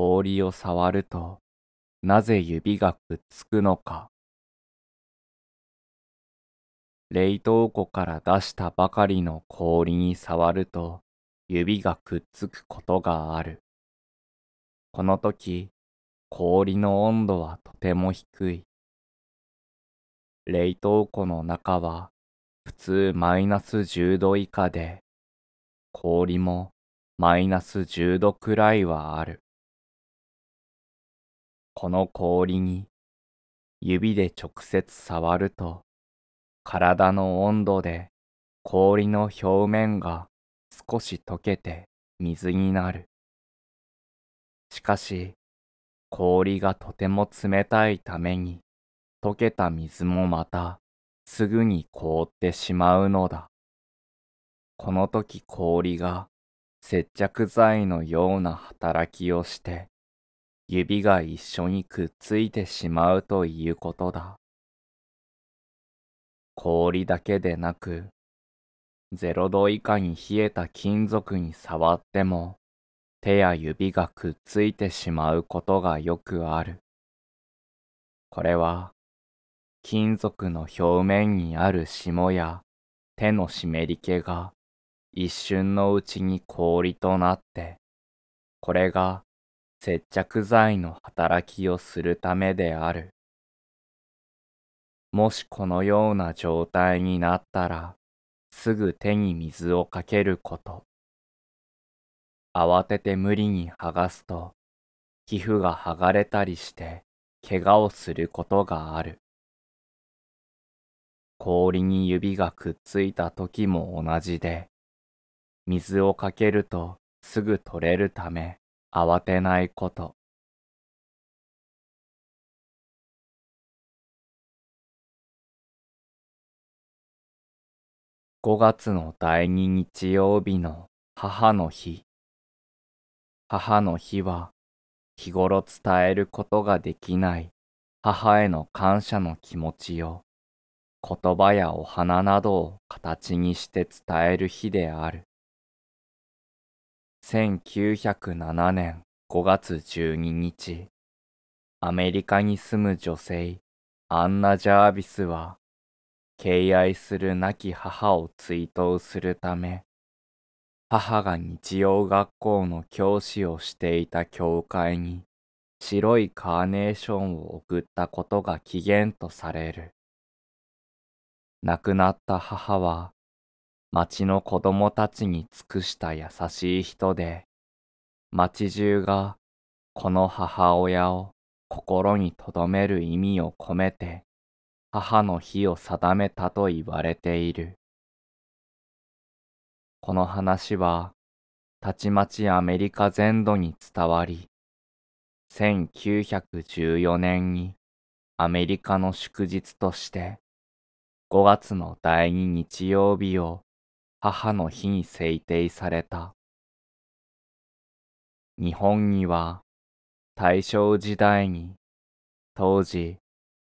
氷を触るとなぜ指がくっつくのか。冷凍庫から出したばかりの氷に触ると指がくっつくことがある。この時、氷の温度はとても低い。冷凍庫の中は普通マイナス10度以下で、氷もマイナス10度くらいはある。この氷に指で直接触ると、体の温度で氷の表面が少し溶けて水になる。しかし、氷がとても冷たいために、溶けた水もまたすぐに凍ってしまうのだ。この時氷が接着剤のような働きをして、指が一緒にくっついてしまうということだ。氷だけでなく、0度以下に冷えた金属に触っても、手や指がくっついてしまうことがよくある。これは金属の表面にある霜や手の湿り気が一瞬のうちに氷となって、これが接着剤の働きをするためである。もしこのような状態になったら、すぐ手に水をかけること。慌てて無理に剥がすと、皮膚が剥がれたりして、怪我をすることがある。氷に指がくっついた時も同じで、水をかけるとすぐ取れるため慌てないこと。5月の第2日曜日の母の日。母の日は日頃伝えることができない母への感謝の気持ちを言葉やお花などを形にして伝える日である。1907年5月12日、アメリカに住む女性、アンナ・ジャービスは、敬愛する亡き母を追悼するため、母が日曜学校の教師をしていた教会に白いカーネーションを送ったことが起源とされる。亡くなった母は、町の子供たちに尽くした優しい人で、町中がこの母親を心に留める意味を込めて、母の日を定めたと言われている。この話は、たちまちアメリカ全土に伝わり、1914年にアメリカの祝日として5月の第二日曜日を母の日に制定された。日本には大正時代に当時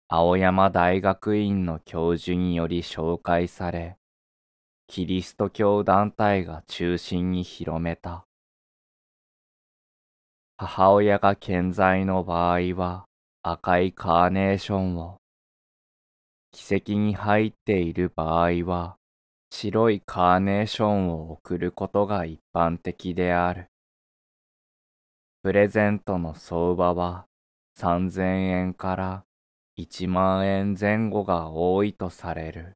青山大学院の教授により紹介され、キリスト教団体が中心に広めた。母親が健在の場合は赤いカーネーションを、奇跡に入っている場合は、白いカーネーションを贈ることが一般的である。プレゼントの相場は3000円から1万円前後が多いとされる。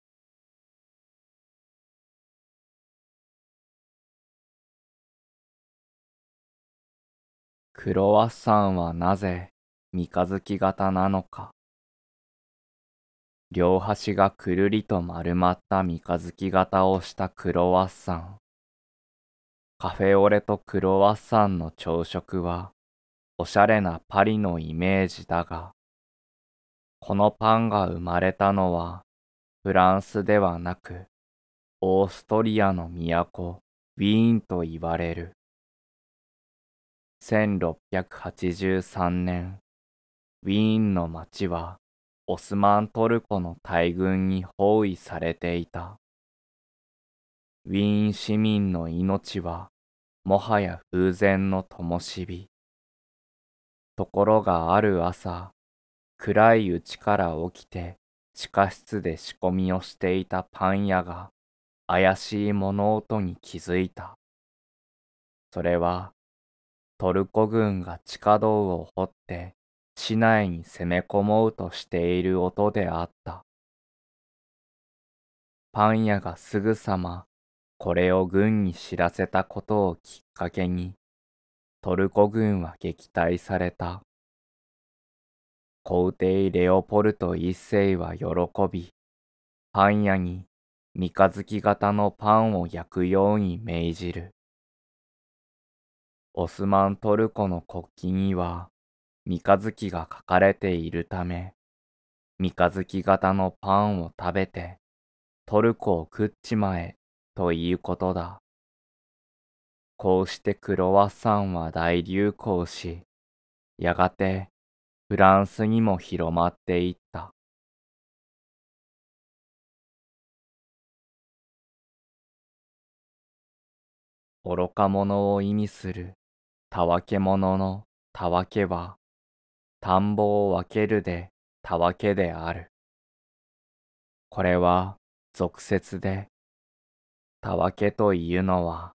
クロワッサンはなぜ三日月型なのか。両端がくるりと丸まった三日月型をしたクロワッサン。カフェオレとクロワッサンの朝食は、おしゃれなパリのイメージだが、このパンが生まれたのは、フランスではなく、オーストリアの都、ウィーンと言われる。1683年、ウィーンの町はオスマントルコの大軍に包囲されていた。ウィーン市民の命はもはや風前の灯火。ところがある朝、暗いうちから起きて地下室で仕込みをしていたパン屋が怪しい物音に気づいた。それはトルコ軍が地下道を掘って市内に攻め込もうとしている音であった。パン屋がすぐさまこれを軍に知らせたことをきっかけにトルコ軍は撃退された。皇帝レオポルト一世は喜び、パン屋に三日月型のパンを焼くように命じる。オスマントルコの国旗には三日月が書かれているため、三日月型のパンを食べてトルコを食っちまえということだ。こうしてクロワッサンは大流行し、やがてフランスにも広まっていった。愚か者を意味するたわけ者のたわけは、田んぼを分けるでたわけである。これは俗説で、たわけというのは、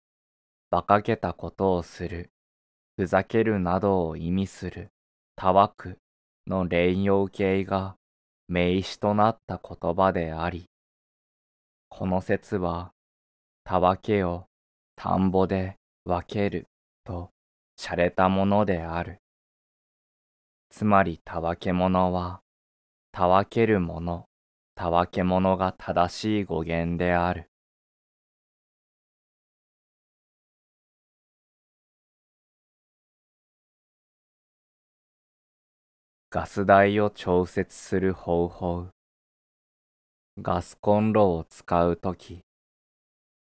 馬鹿げたことをする、ふざけるなどを意味する、たわくの連用形が名詞となった言葉であり、この説は、たわけを田んぼで分けると洒落たものである。つまりたわけ者は、たわける者、たわけ者が正しい語源である。ガス代を調節する方法。ガスコンロを使うとき、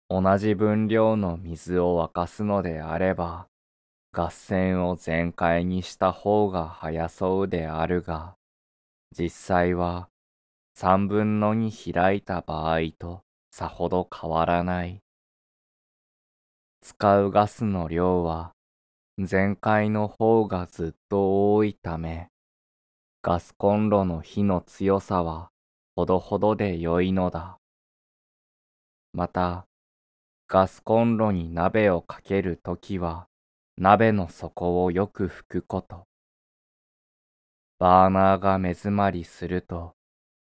同じ分量の水を沸かすのであれば、合戦を全開にした方が早そうであるが、実際は三分の二開いた場合とさほど変わらない。使うガスの量は全開の方がずっと多いため、ガスコンロの火の強さはほどほどで良いのだ。また、ガスコンロに鍋をかけるときは、鍋の底をよく拭くこと。バーナーが目詰まりすると、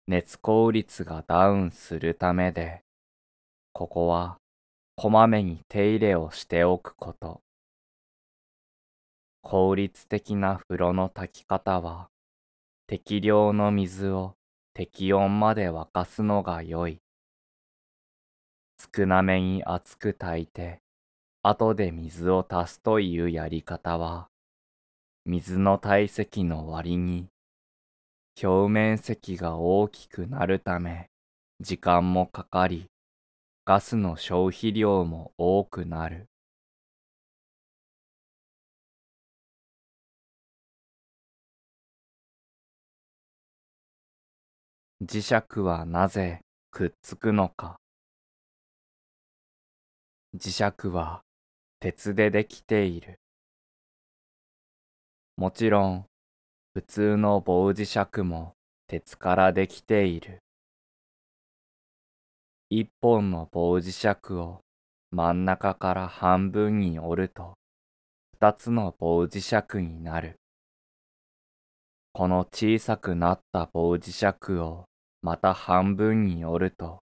熱効率がダウンするためで、ここはこまめに手入れをしておくこと。効率的な風呂の炊き方は、適量の水を適温まで沸かすのが良い。少なめに熱く炊いて、後で水を足すというやり方は、水の体積の割に、表面積が大きくなるため、時間もかかり、ガスの消費量も多くなる。磁石はなぜくっつくのか磁石は鉄でできている。もちろん普通の棒磁石も鉄からできている。一本の棒磁石を真ん中から半分に折ると二つの棒磁石になる。この小さくなった棒磁石をまた半分に折ると、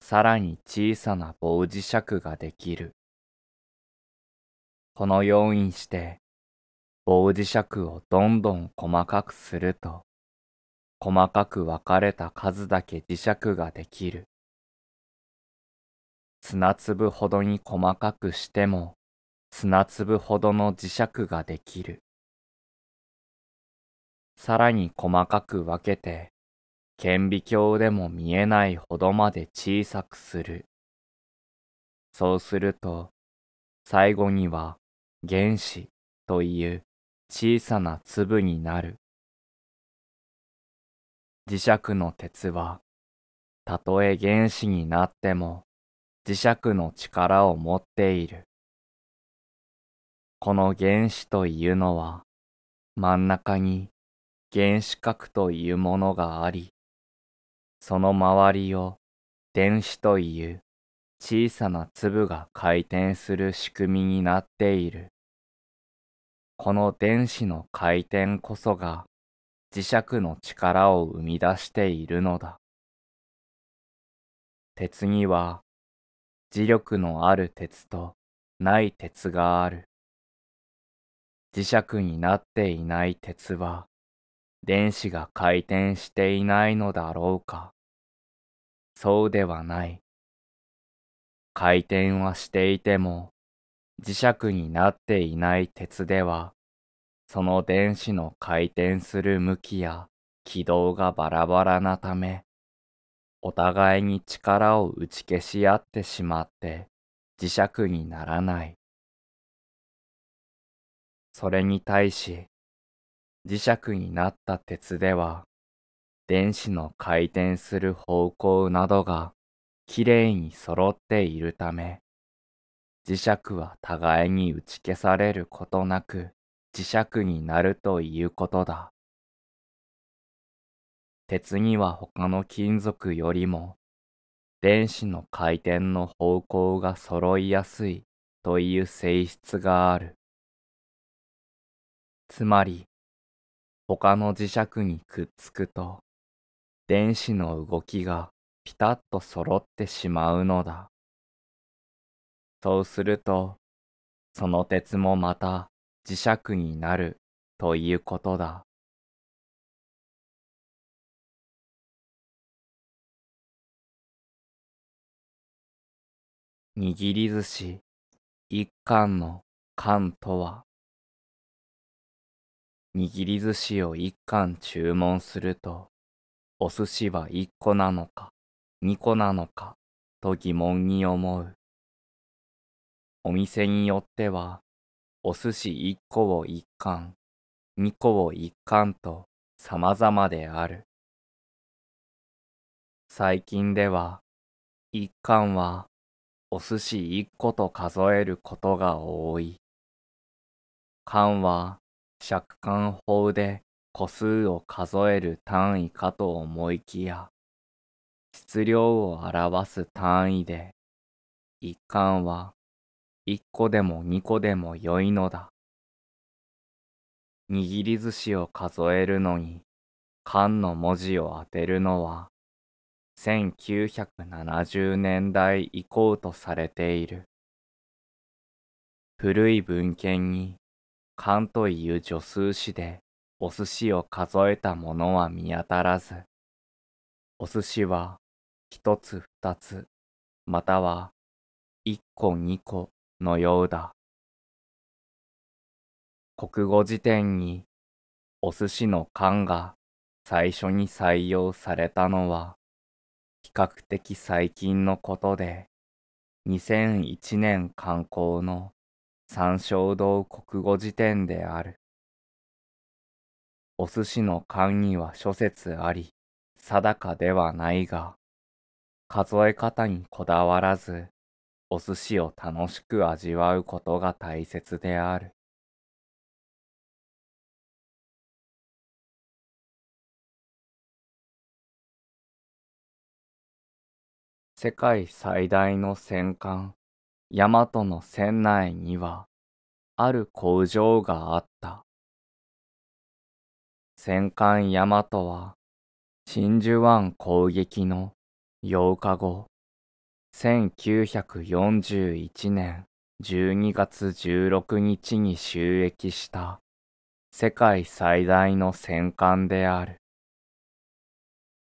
さらに小さな棒磁石ができる。このようにして、棒磁石をどんどん細かくすると、細かく分かれた数だけ磁石ができる。砂粒ほどに細かくしても、砂粒ほどの磁石ができる。さらに細かく分けて、顕微鏡でも見えないほどまで小さくする。そうすると、最後には原子という小さな粒になる。磁石の鉄は、たとえ原子になっても磁石の力を持っている。この原子というのは、真ん中に原子核というものがあり、その周りを電子という小さな粒が回転する仕組みになっている。この電子の回転こそが磁石の力を生み出しているのだ。鉄には磁力のある鉄とない鉄がある。磁石になっていない鉄は電子が回転していないのだろうか。そうではない。回転はしていても磁石になっていない鉄ではその電子の回転する向きや軌道がバラバラなためお互いに力を打ち消し合ってしまって磁石にならない。それに対し磁石になった鉄では電子の回転する方向などがきれいに揃っているため磁石は互いに打ち消されることなく磁石になるということだ。鉄には他の金属よりも電子の回転の方向が揃いやすいという性質がある。つまり他の磁石にくっつくと電子の動きがピタッと揃ってしまうのだ。そうするとその鉄もまた磁石になるということだ。握り寿司一貫の缶とは握り寿司を一貫注文するとお寿司は一個なのか二個なのかと疑問に思うお店によってはお寿司一個を一貫二個を一貫と様々である最近では一貫はお寿司一個と数えることが多い。缶は尺貫法で個数を数える単位かと思いきや、質量を表す単位で、一貫は一個でも二個でもよいのだ。握り寿司を数えるのに、缶の文字を当てるのは1970年代以降とされている。古い文献に漢という助数詞でお寿司を数えたものは見当たらず、お寿司は一つ二つ、または一個二個のようだ。国語辞典にお寿司の漢が最初に採用されたのは比較的最近のことで、2001年刊行の三省堂国語辞典である。お寿司の缶には諸説あり、定かではないが、数え方にこだわらず、お寿司を楽しく味わうことが大切である。世界最大の戦艦ヤマトの船内にはある工場があった。戦艦ヤマトは真珠湾攻撃の8日後、1941年12月16日に収益した世界最大の戦艦である。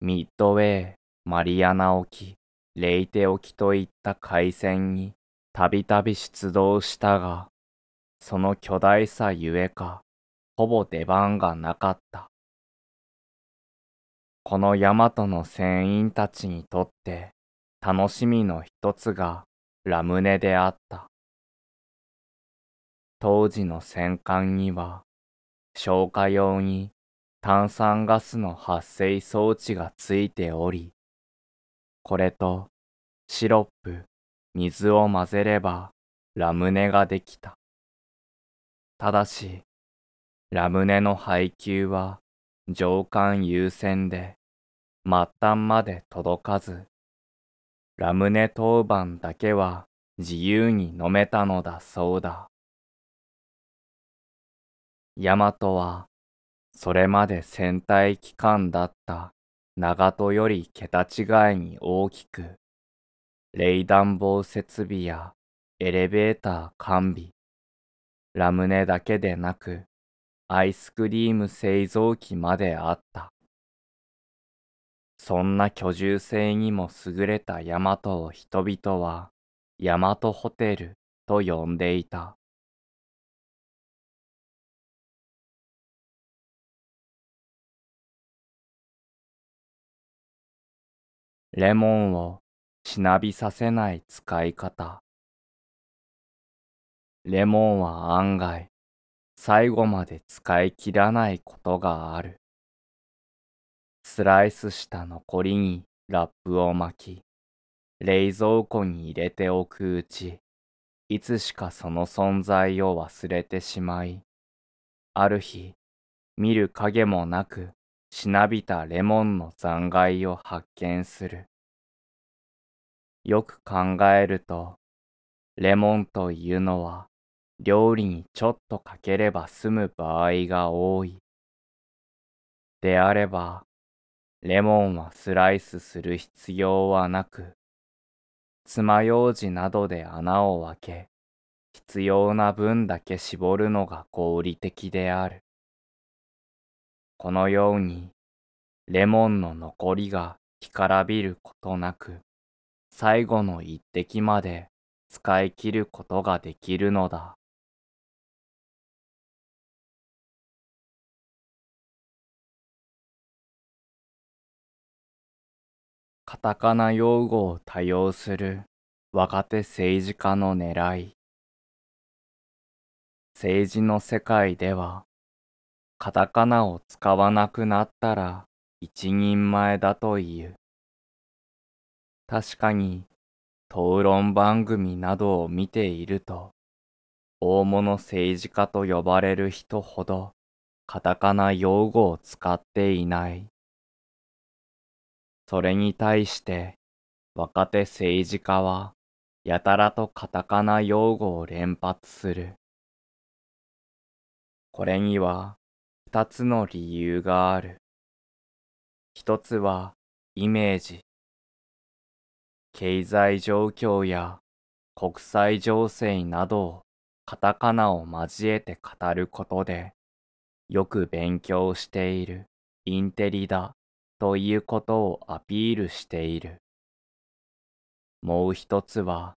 ミッドウェー、マリアナ沖、レイテ沖といった海戦にたびたび出動したが、その巨大さゆえか、ほぼ出番がなかった。このヤマトの船員たちにとって楽しみの一つがラムネであった。当時の戦艦には消火用に炭酸ガスの発生装置がついており、これとシロップ、水を混ぜればラムネができた。ただし、ラムネの配給は上官優先で末端まで届かず、ラムネ当番だけは自由に飲めたのだそうだ。ヤマトはそれまで戦隊機関だった長門より桁違いに大きく、冷暖房設備やエレベーター完備、ラムネだけでなく、アイスクリーム製造機まであった。そんな居住性にも優れたヤマトを人々はヤマトホテルと呼んでいた。レモンをしなびさせない使い方。レモンは案外最後まで使い切らないことがある。スライスした残りにラップを巻き、冷蔵庫に入れておくうち、いつしかその存在を忘れてしまい、ある日、見る影もなくしなびたレモンの残骸を発見する。よく考えると、レモンというのは料理にちょっとかければ済む場合が多い。であれば、レモンはスライスする必要はなく、爪楊枝などで穴を開け、必要な分だけ絞るのが合理的である。このように、レモンの残りが干からびることなく、最後の一滴まで使い切ることができるのだ。カタカナ用語を多用する若手政治家の狙い。政治の世界ではカタカナを使わなくなったら一人前だという。確かに討論番組などを見ていると大物政治家と呼ばれる人ほどカタカナ用語を使っていない。それに対して若手政治家はやたらとカタカナ用語を連発する。これには二つの理由がある。一つはイメージ。経済状況や国際情勢などをカタカナを交えて語ることで、よく勉強しているインテリだということをアピールしている。もう一つは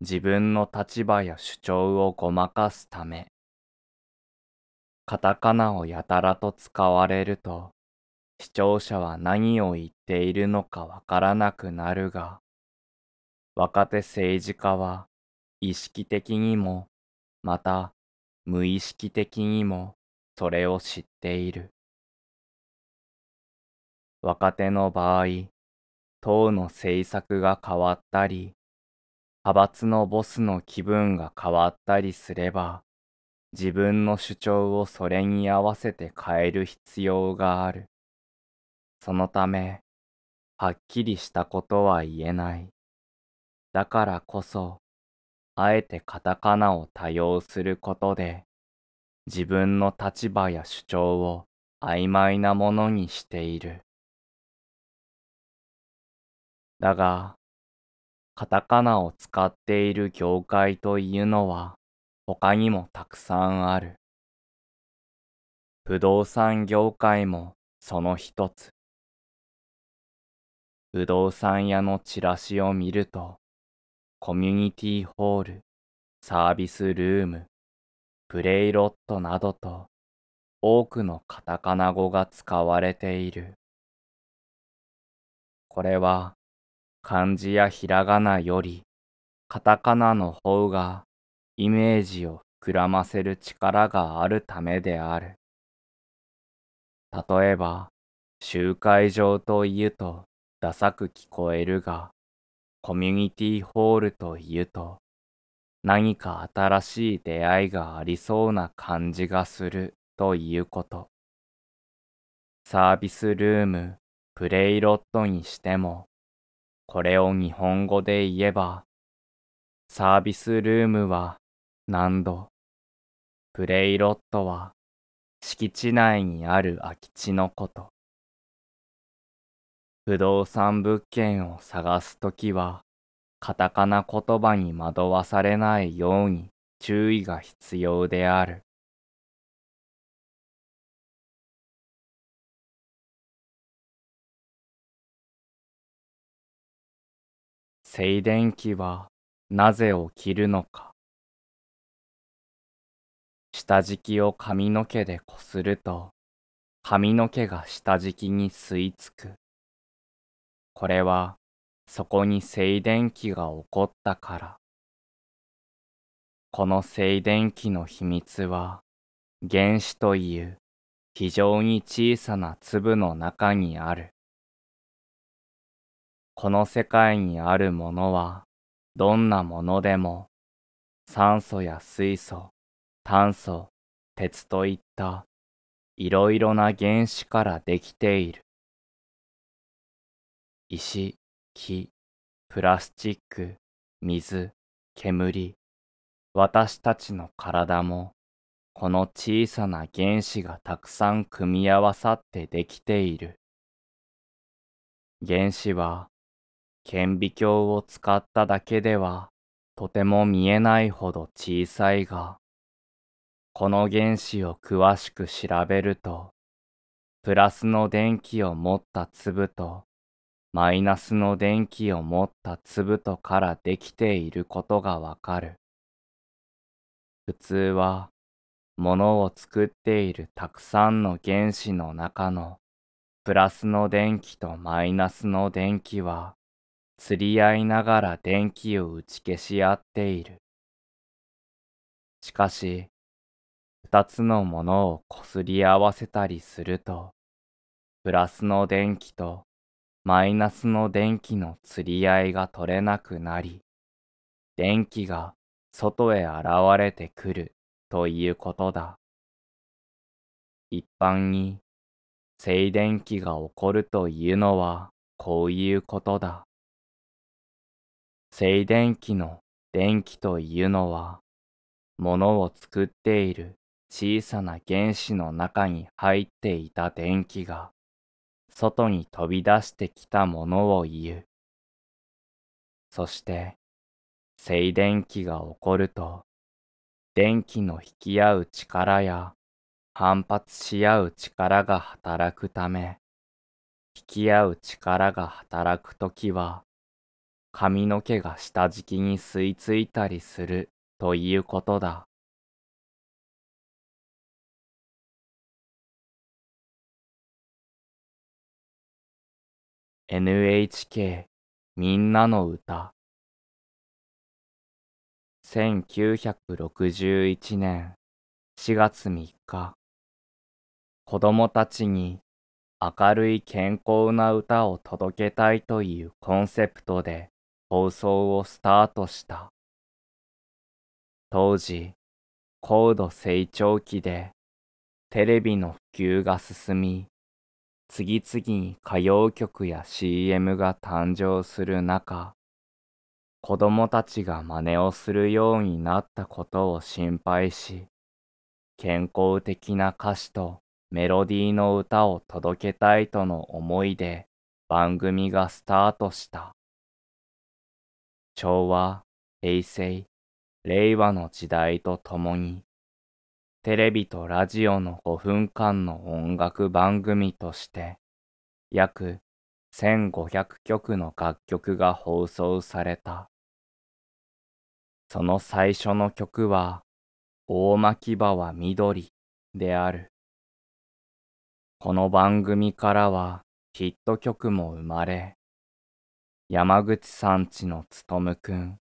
自分の立場や主張をごまかすため。カタカナをやたらと使われると、視聴者は何を言っているのかわからなくなるが、若手政治家は意識的にも、また無意識的にもそれを知っている。若手の場合、党の政策が変わったり、派閥のボスの気分が変わったりすれば、自分の主張をそれに合わせて変える必要がある。そのため、はっきりしたことは言えない。だからこそ、あえてカタカナを多用することで、自分の立場や主張を曖昧なものにしている。だが、カタカナを使っている業界というのは、他にもたくさんある。不動産業界もその一つ。不動産屋のチラシを見ると、コミュニティホール、サービスルーム、プレイロットなどと多くのカタカナ語が使われている。これは漢字やひらがなよりカタカナの方がイメージを膨らませる力があるためである。例えば、集会場と言うとダサく聞こえるが、コミュニティホールと言うと何か新しい出会いがありそうな感じがするということ。サービスルーム、プレイロットにしても、これを日本語で言えば、サービスルームは何度、プレイロットは敷地内にある空き地のこと。不動産物件を探すときは、カタカナ言葉に惑わされないように注意が必要である。静電気はなぜ起きるのか。下敷きを髪の毛でこすると髪の毛が下敷きに吸い付く。これはそこに静電気が起こったから。この静電気の秘密は原子という非常に小さな粒の中にある。この世界にあるものはどんなものでも酸素や水素、炭素、鉄といったいろいろな原子からできている。石、木、プラスチック、水、煙、私たちの体もこの小さな原子がたくさん組み合わさってできている。原子は顕微鏡を使っただけではとても見えないほど小さいが、この原子を詳しく調べると、プラスの電気を持った粒とマイナスの電気を持った粒とからできていることがわかる。普通は、ものを作っているたくさんの原子の中のプラスの電気とマイナスの電気は釣り合いながら電気を打ち消し合っている。しかし、二つのものをこすり合わせたりすると、プラスの電気とマイナスの電気の釣り合いが取れなくなり、電気が外へ現れてくるということだ。一般に静電気が起こるというのはこういうことだ。静電気の電気というのは、ものを作っている小さな原子の中に入っていた電気が、外に飛び出してきたものを言う。そして、静電気が起こると、電気の引き合う力や反発し合う力が働くため、引き合う力が働くときは、髪の毛が下敷きに吸い付いたりするということだ。NHK みんなの歌1961年4月3日子供たちに明るい健康な歌を届けたいというコンセプトで放送をスタートした。当時、高度成長期でテレビの普及が進み、次々に歌謡曲や CM が誕生する中、子供たちが真似をするようになったことを心配し、健康的な歌詞とメロディーの歌を届けたいとの思いで番組がスタートした。昭和、平成、令和の時代とともに、テレビとラジオの5分間の音楽番組として、約1500曲の楽曲が放送された。その最初の曲は、大巻場は緑である。この番組からはヒット曲も生まれ、山口さんちのつとむくん、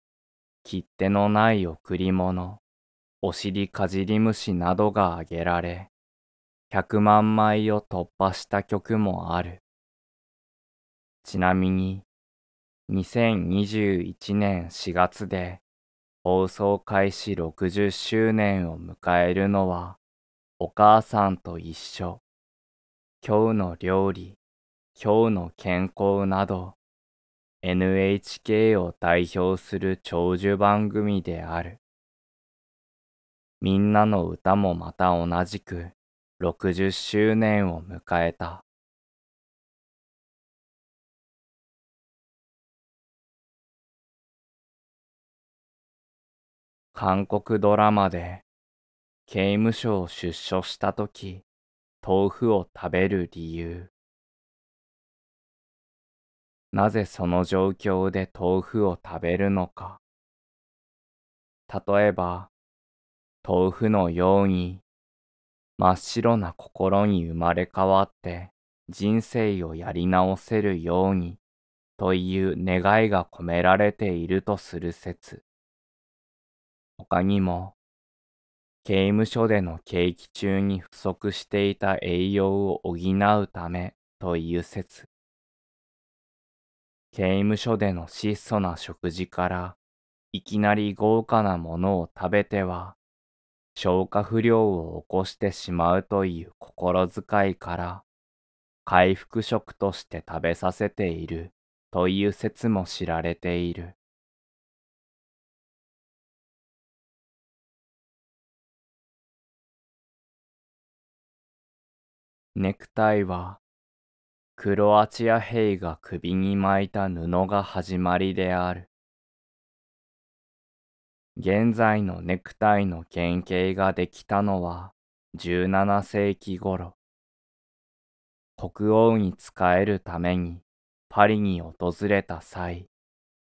切手のない贈り物、お尻かじり虫などが挙げられ、100万枚を突破した曲もある。ちなみに、2021年4月で放送開始60周年を迎えるのはお母さんと一緒。今日の料理、今日の健康など、NHK を代表する長寿番組である。みんなの歌もまた同じく60周年を迎えた。韓国ドラマで刑務所を出所したとき豆腐を食べる理由。なぜその状況で豆腐を食べるのか。例えば、豆腐のように真っ白な心に生まれ変わって人生をやり直せるようにという願いが込められているとする説。他にも、刑務所での刑期中に不足していた栄養を補うためという説。刑務所での質素な食事からいきなり豪華なものを食べては消化不良を起こしてしまうという心遣いから回復食として食べさせているという説も知られている。ネクタイはクロアチア兵が首に巻いた布が始まりである。現在のネクタイの原型ができたのは17世紀頃。国王に仕えるためにパリに訪れた際、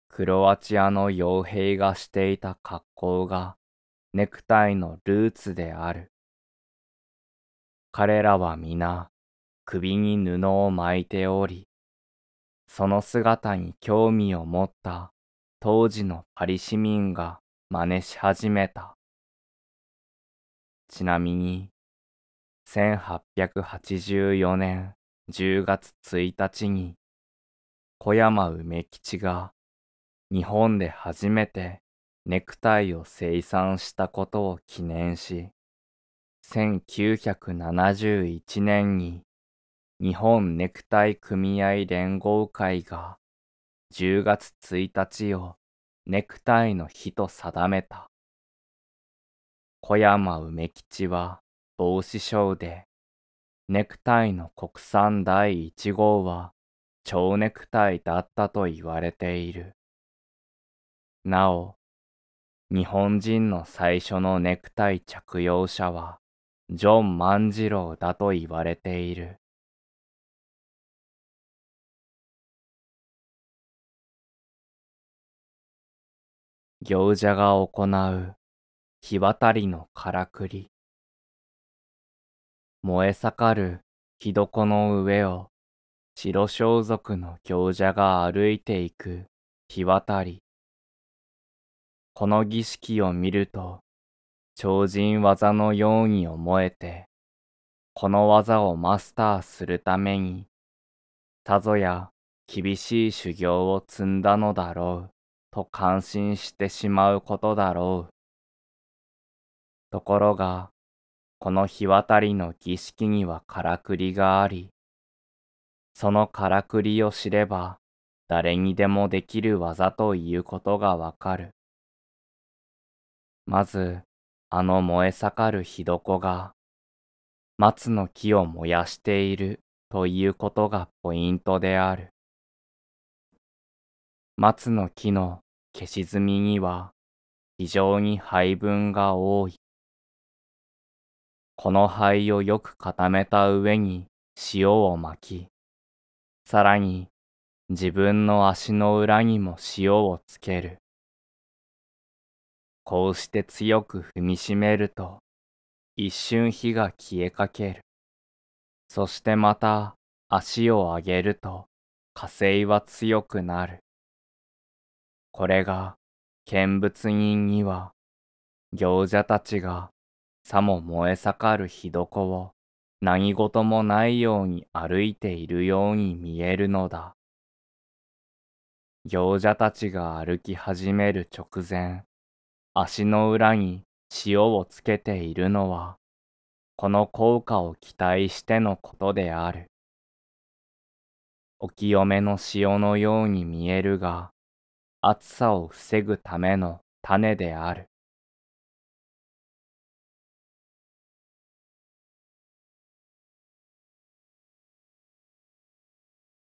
クロアチアの傭兵がしていた格好がネクタイのルーツである。彼らは皆首に布を巻いており、その姿に興味を持った当時のパリ市民が真似し始めた。ちなみに、1884年10月1日に小山梅吉が日本で初めてネクタイを生産したことを記念し、1971年に日本ネクタイ組合連合会が10月1日をネクタイの日と定めた。小山梅吉は帽子賞で、ネクタイの国産第1号は蝶ネクタイだったと言われている。なお、日本人の最初のネクタイ着用者はジョン万次郎だと言われている。行者が行う。火渡りのからくり。燃え盛る。火床の上を。白装束の行者が歩いていく。火渡り。この儀式を見ると超人技のように思えて、この技をマスターするために、さぞや厳しい修行を積んだのだろう、と感心してしまうことだろう。ところが、この日渡りの儀式にはからくりがあり、そのからくりを知れば、誰にでもできる技ということがわかる。まず、あの燃え盛る火床が松の木を燃やしているということがポイントである。松の木の消し炭には非常に灰分が多い。この灰をよく固めた上に塩を巻き、さらに自分の足の裏にも塩をつける。こうして強く踏みしめると、一瞬火が消えかける。そしてまた足を上げると、火星は強くなる。これが見物人には、行者たちがさも燃え盛る火床を何事もないように歩いているように見えるのだ。行者たちが歩き始める直前、足の裏に塩をつけているのは、この効果を期待してのことである。お清めの塩のように見えるが、暑さを防ぐための種である。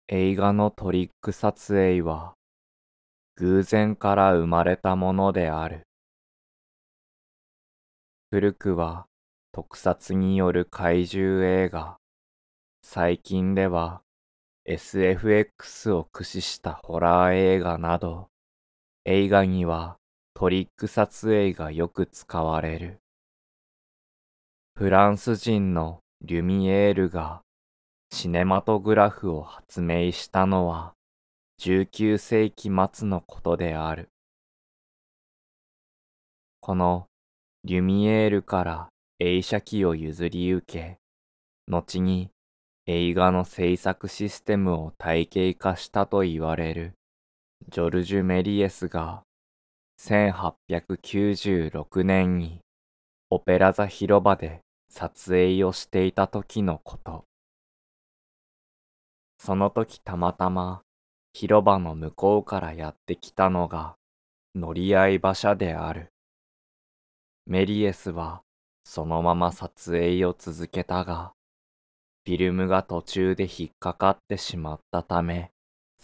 映画のトリック撮影は偶然から生まれたものである。古くは特撮による怪獣映画、最近では SFX を駆使したホラー映画など、映画にはトリック撮影がよく使われる。フランス人のリュミエールがシネマトグラフを発明したのは19世紀末のことである。このリュミエールから映写機を譲り受け、後に映画の制作システムを体系化したと言われるジョルジュ・メリエスが1896年にオペラ座広場で撮影をしていた時のこと。その時たまたま広場の向こうからやってきたのが乗り合い馬車である。メリエスはそのまま撮影を続けたが、フィルムが途中で引っかかってしまったため、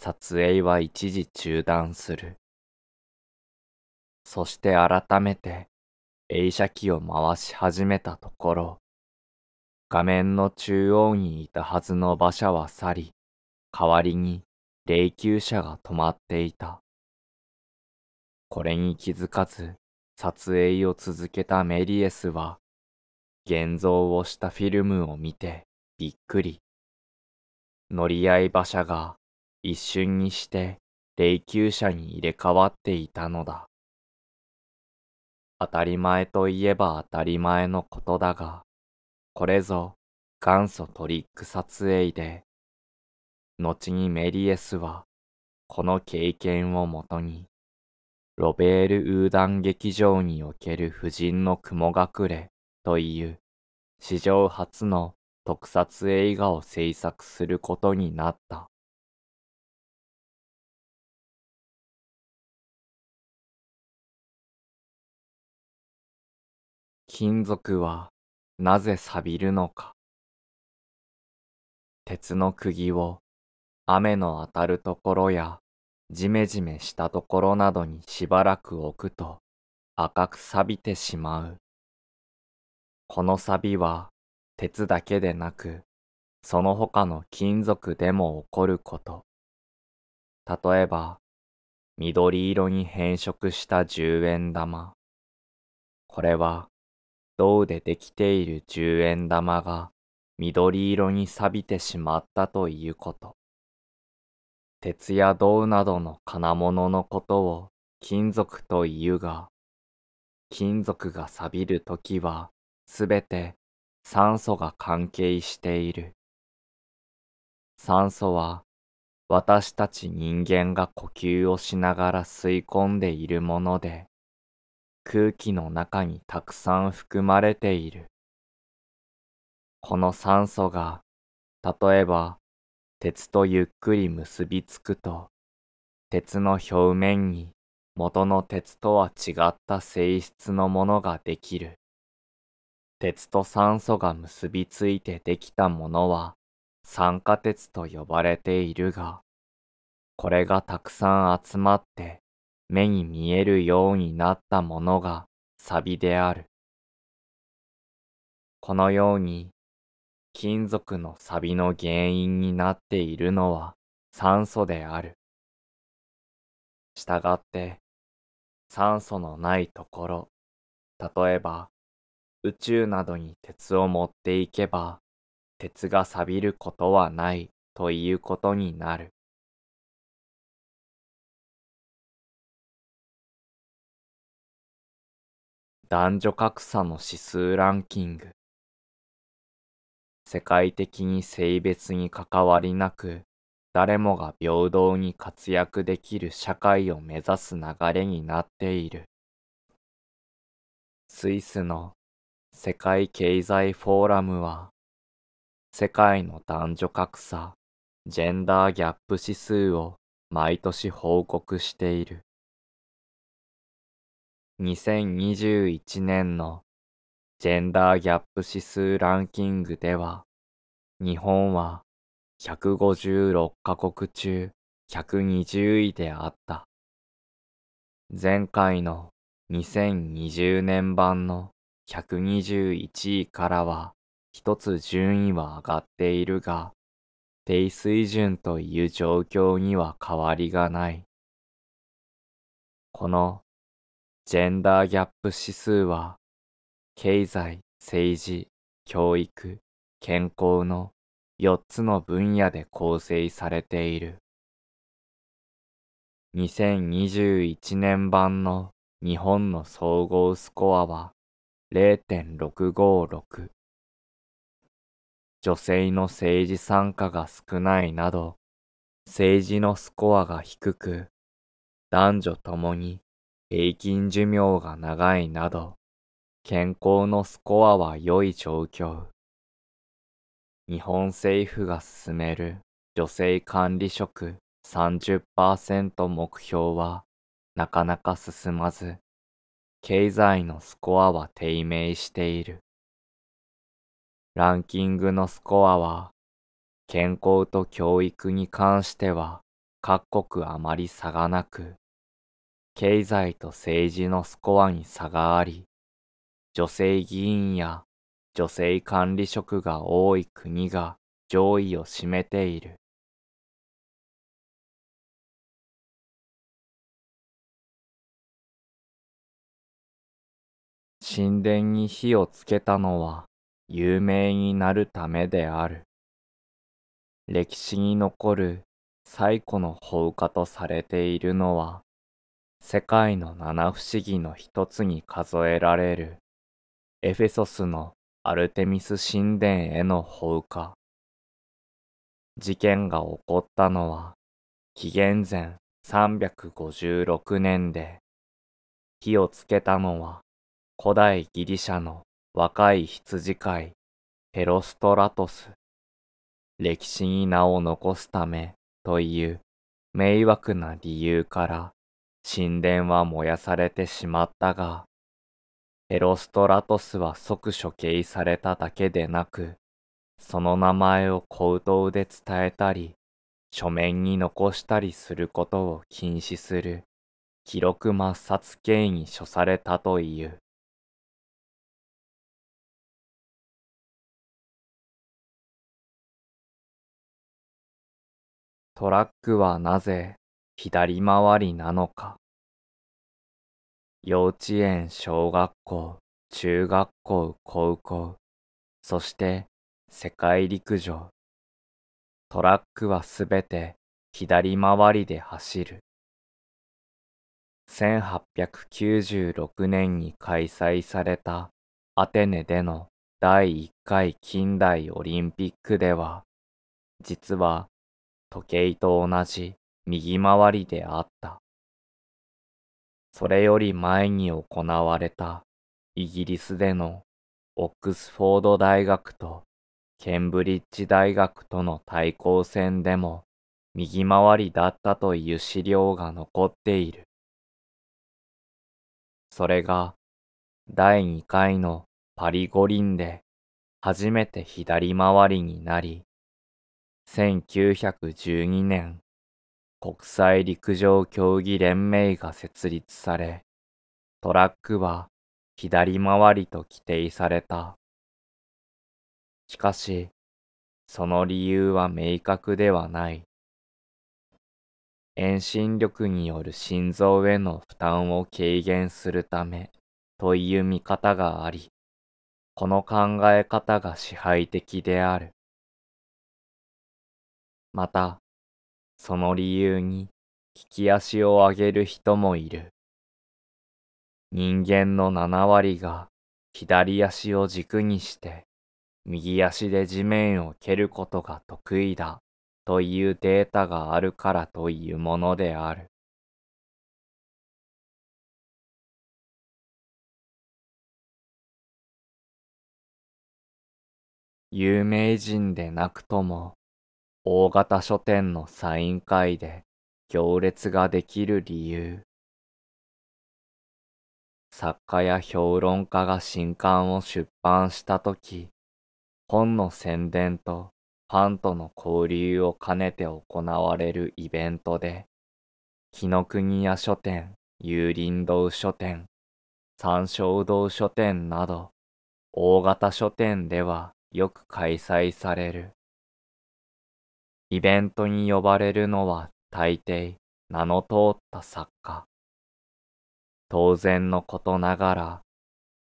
撮影は一時中断する。そして改めて映写機を回し始めたところ、画面の中央にいたはずの馬車は去り、代わりに霊柩車が止まっていた。これに気づかず撮影を続けたメリエスは現像をしたフィルムを見てびっくり。乗り合い馬車が一瞬にして霊柩車に入れ替わっていたのだ。当たり前といえば当たり前のことだが、これぞ元祖トリック撮影で、後にメリエスは、この経験をもとに、ロベール・ウーダン劇場における婦人の雲隠れという、史上初の特撮映画を制作することになった。金属はなぜ錆びるのか。鉄の釘を雨の当たるところやじめじめしたところなどにしばらく置くと赤く錆びてしまう。この錆は鉄だけでなく、その他の金属でも起こること。例えば、緑色に変色した十円玉。これは銅でできている十円玉が緑色に錆びてしまったということ。鉄や銅などの金物のことを金属というが、金属が錆びるときはすべて酸素が関係している。酸素は私たち人間が呼吸をしながら吸い込んでいるもので、空気の中にたくさん含まれている。この酸素が、例えば、鉄とゆっくり結びつくと、鉄の表面に元の鉄とは違った性質のものができる。鉄と酸素が結びついてできたものは酸化鉄と呼ばれているが、これがたくさん集まって目に見えるようになったものが錆である。このように金属の錆の原因になっているのは酸素である。したがって酸素のないところ、例えば宇宙などに鉄を持っていけば鉄が錆びることはないということになる。男女格差の指数ランキング世界的に性別に関わりなく誰もが平等に活躍できる社会を目指す流れになっている。スイスの世界経済フォーラムは、世界の男女格差、ジェンダーギャップ指数を毎年報告している。2021年のジェンダーギャップ指数ランキングでは、日本は156カ国中120位であった。前回の2020年版の121位からは一つ順位は上がっているが、低水準という状況には変わりがない。このジェンダーギャップ指数は、経済、政治、教育、健康の4つの分野で構成されている。2021年版の日本の総合スコアは0.656。女性の政治参加が少ないなど、政治のスコアが低く、男女ともに平均寿命が長いなど、健康のスコアは良い状況。日本政府が進める女性管理職30%目標はなかなか進まず、経済のスコアは低迷している。ランキングのスコアは、健康と教育に関しては各国あまり差がなく、経済と政治のスコアに差があり、女性議員や女性管理職が多い国が上位を占めている。神殿に火をつけたのは有名になるためである。歴史に残る最古の放火とされているのは世界の七不思議の一つに数えられるエフェソスのアルテミス神殿への放火。事件が起こったのは紀元前356年で、火をつけたのは古代ギリシャの若い羊飼いヘロストラトス。歴史に名を残すためという迷惑な理由から神殿は燃やされてしまったが、エロストラトスは即処刑されただけでなく、その名前を口頭で伝えたり、書面に残したりすることを禁止する記録抹殺刑に処されたという。トラックはなぜ左回りなのか。幼稚園、小学校、中学校、高校、そして世界陸上。トラックはすべて左回りで走る。1896年に開催されたアテネでの第1回近代オリンピックでは、実は時計と同じ右回りであった。それより前に行われたイギリスでのオックスフォード大学とケンブリッジ大学との対抗戦でも右回りだったという資料が残っている。それが第2回のパリ五輪で初めて左回りになり、1912年国際陸上競技連盟が設立され、トラックは左回りと規定された。しかし、その理由は明確ではない。遠心力による心臓への負担を軽減するためという見方があり、この考え方が支配的である。また、その理由に利き足を上げる人もいる。人間の7割が左足を軸にして右足で地面を蹴ることが得意だというデータがあるからというものである。有名人でなくとも大型書店のサイン会で行列ができる理由作家や評論家が新刊を出版したとき本の宣伝とファンとの交流を兼ねて行われるイベントで紀ノ国屋書店、有林堂書店、三正堂書店など大型書店ではよく開催される。イベントに呼ばれるのは大抵名の通った作家。当然のことながら、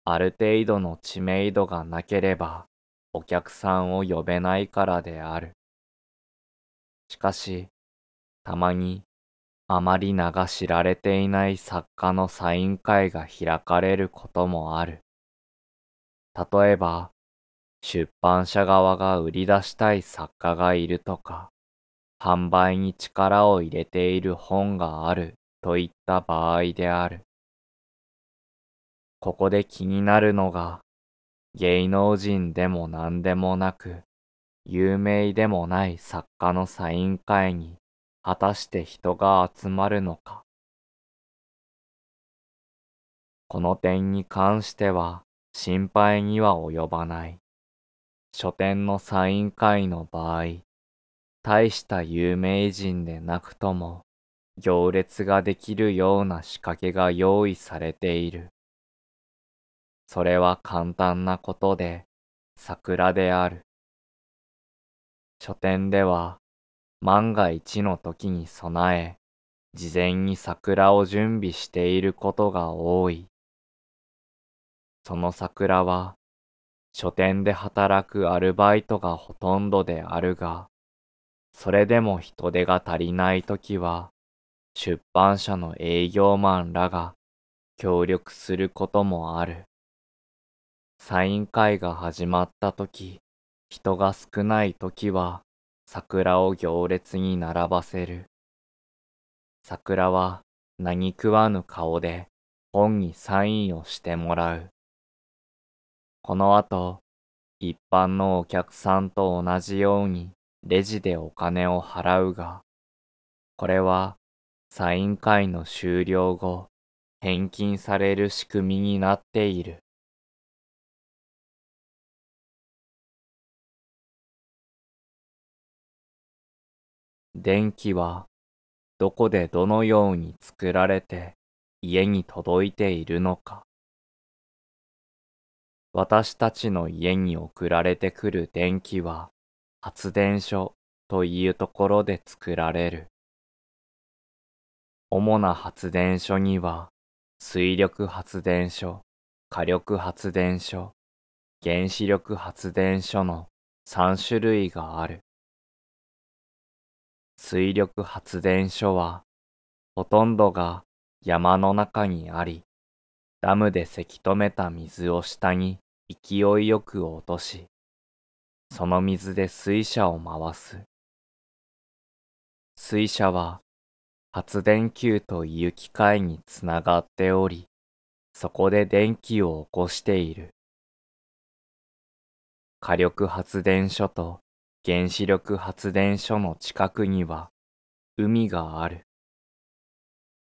ある程度の知名度がなければお客さんを呼べないからである。しかし、たまにあまり名が知られていない作家のサイン会が開かれることもある。例えば、出版社側が売り出したい作家がいるとか、販売に力を入れている本があるといった場合である。ここで気になるのが、芸能人でも何でもなく、有名でもない作家のサイン会に果たして人が集まるのか。この点に関しては心配には及ばない。書店のサイン会の場合、大した有名人でなくとも行列ができるような仕掛けが用意されている。それは簡単なことで桜である。書店では万が一の時に備え、事前に桜を準備していることが多い。その桜は書店で働くアルバイトがほとんどであるが、それでも人手が足りないときは、出版社の営業マンらが協力することもある。サイン会が始まったとき、人が少ないときは、桜を行列に並ばせる。桜は何食わぬ顔で本にサインをしてもらう。この後、一般のお客さんと同じようにレジでお金を払うが、これはサイン会の終了後、返金される仕組みになっている。電気はどこでどのように作られて家に届いているのか。私たちの家に送られてくる電気は発電所というところで作られる。主な発電所には水力発電所、火力発電所、原子力発電所の3種類がある。水力発電所はほとんどが山の中にあり、ダムでせき止めた水を下に勢いよく落とし、その水で水車を回す。水車は発電球という機械につながっており、そこで電気を起こしている。火力発電所と原子力発電所の近くには海がある。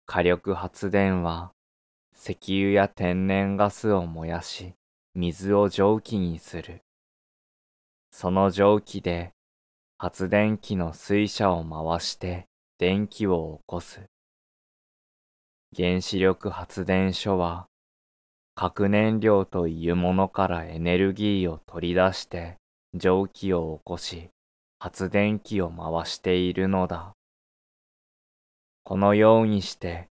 火力発電は石油や天然ガスを燃やし水を蒸気にする。その蒸気で発電機の水車を回して電気を起こす。原子力発電所は核燃料というものからエネルギーを取り出して蒸気を起こし発電機を回しているのだ。このようにして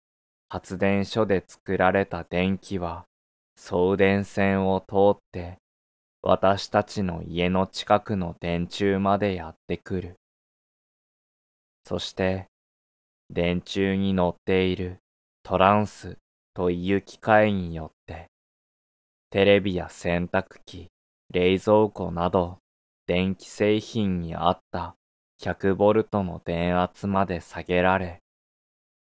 発電所で作られた電気は送電線を通って私たちの家の近くの電柱までやってくる。そして電柱に乗っているトランスという機械によってテレビや洗濯機、冷蔵庫など電気製品に合った100ボルトの電圧まで下げられ、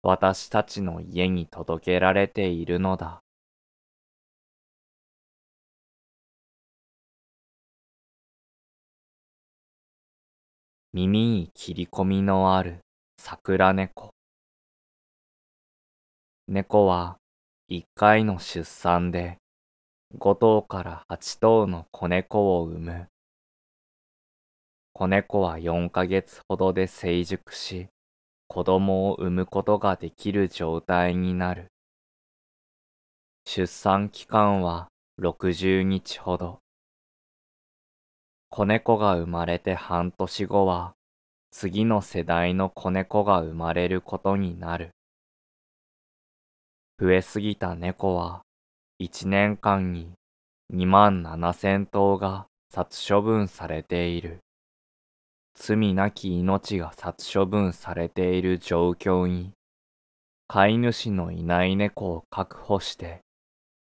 私たちの家に届けられているのだ。耳に切り込みのある桜猫。猫は一回の出産で5頭から8頭の子猫を産む。子猫は4ヶ月ほどで成熟し、子供を産むことができる状態になる。出産期間は60日ほど。子猫が生まれて半年後は、次の世代の子猫が生まれることになる。増えすぎた猫は、一年間に2万7千頭が殺処分されている。罪なき命が殺処分されている状況に、飼い主のいない猫を確保して、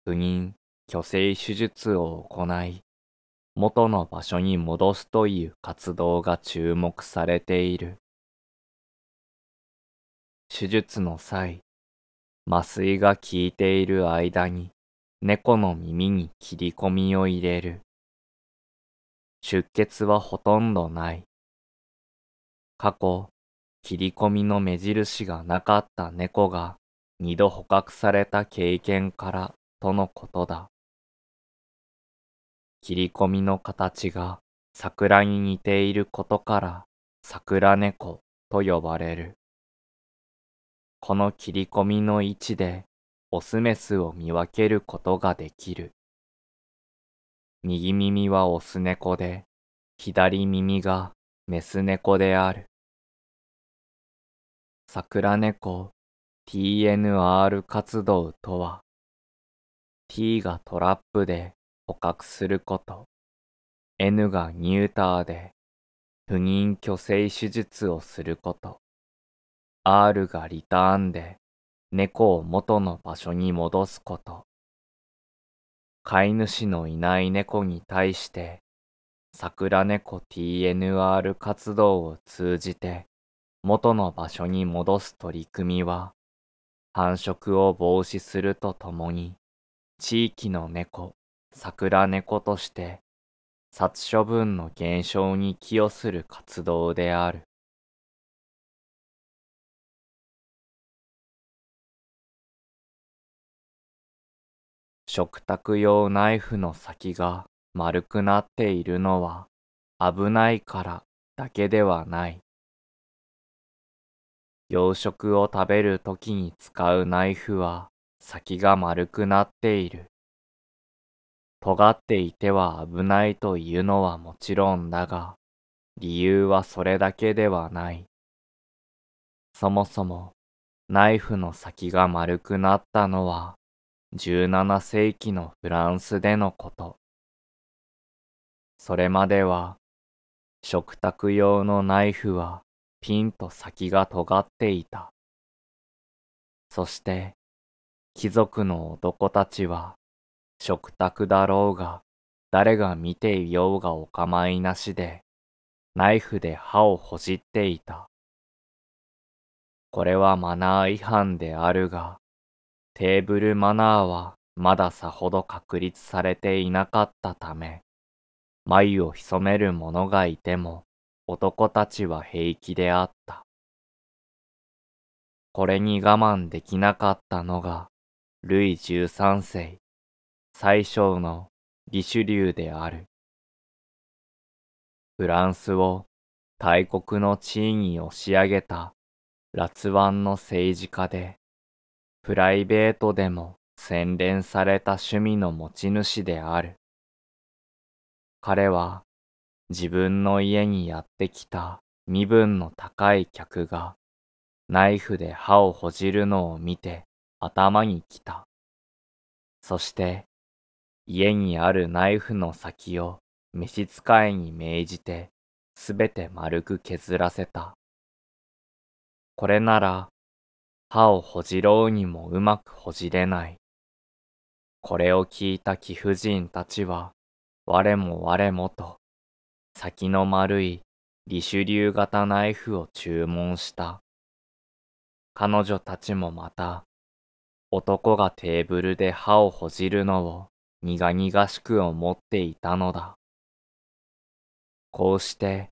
不妊、去勢手術を行い、元の場所に戻すという活動が注目されている。手術の際、麻酔が効いている間に猫の耳に切り込みを入れる。出血はほとんどない。過去、切り込みの目印がなかった猫が二度捕獲された経験からとのことだ。切り込みの形が桜に似ていることから桜猫と呼ばれる。この切り込みの位置でオスメスを見分けることができる。右耳はオス猫で、左耳がメス猫である。桜猫 TNR 活動とは、T がトラップで捕獲すること、N がニューターで不妊去勢手術をすること、R がリターンで猫を元の場所に戻すこと。飼い主のいない猫に対して、桜猫 TNR 活動を通じて元の場所に戻す取り組みは、繁殖を防止するとともに、地域の猫、桜猫として殺処分の減少に寄与する活動である。食卓用ナイフの先が丸くなっているのは危ないからだけではない。洋食を食べるときに使うナイフは先が丸くなっている。尖っていては危ないというのはもちろんだが、理由はそれだけではない。そもそも、ナイフの先が丸くなったのは、17世紀のフランスでのこと。それまでは、食卓用のナイフはピンと先が尖っていた。そして、貴族の男たちは食卓だろうが、誰が見ていようがお構いなしで、ナイフで歯をほじっていた。これはマナー違反であるが、テーブルマナーはまださほど確立されていなかったため、眉を潜める者がいても、男たちは平気であった。これに我慢できなかったのが、ルイ十三世、最小のリシュリューである。フランスを大国の地位に押し上げたラツワンの政治家で、プライベートでも洗練された趣味の持ち主である。彼は自分の家にやってきた身分の高い客がナイフで歯をほじるのを見て頭にきた。そして家にあるナイフの先を召使いに命じてすべて丸く削らせた。これなら歯をほじろうにもうまくほじれない。これを聞いた貴婦人たちは我も我もと先の丸いリシュリュー型ナイフを注文した。彼女たちもまた男がテーブルで歯をほじるのを苦々しく思っていたのだ。こうして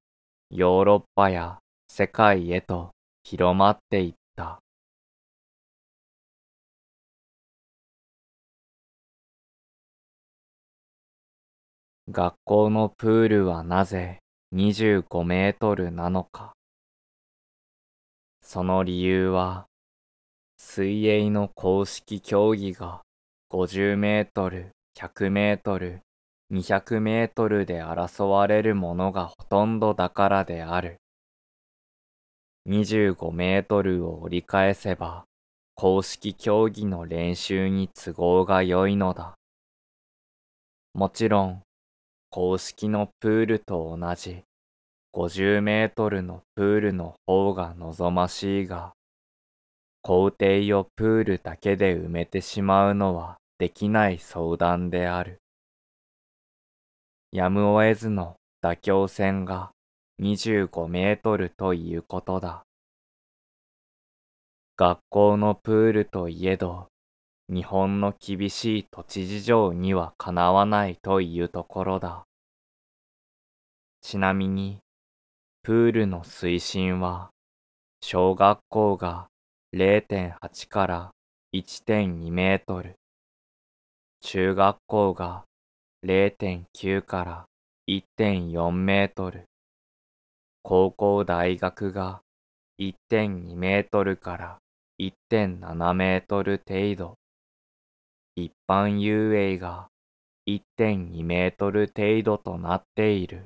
ヨーロッパや世界へと広まっていった。学校のプールはなぜ25メートルなのか。その理由は、水泳の公式競技が50メートル、100メートル、200メートルで争われるものがほとんどだからである。25メートルを折り返せば、公式競技の練習に都合が良いのだ。もちろん、公式のプールと同じ50メートルのプールの方が望ましいが、校庭をプールだけで埋めてしまうのはできない相談である。やむを得ずの妥協線が25メートルということだ。学校のプールといえど、日本の厳しい土地事情にはかなわないというところだ。ちなみに、プールの水深は、小学校が0.8から1.2メートル、中学校が0.9から1.4メートル、高校大学が1.2メートルから1.7メートル程度、一般遊泳が1.2メートル程度となっている。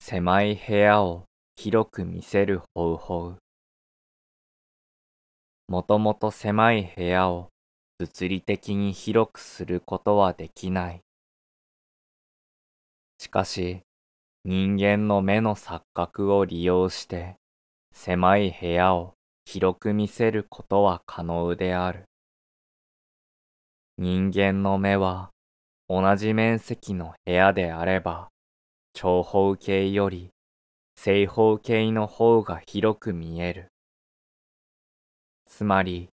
狭い部屋を広く見せる方法。もともと狭い部屋を物理的に広くすることはできない。しかし、人間の目の錯覚を利用して狭い部屋を広く見せることは可能である。人間の目は同じ面積の部屋であれば長方形より正方形の方が広く見える。つまり、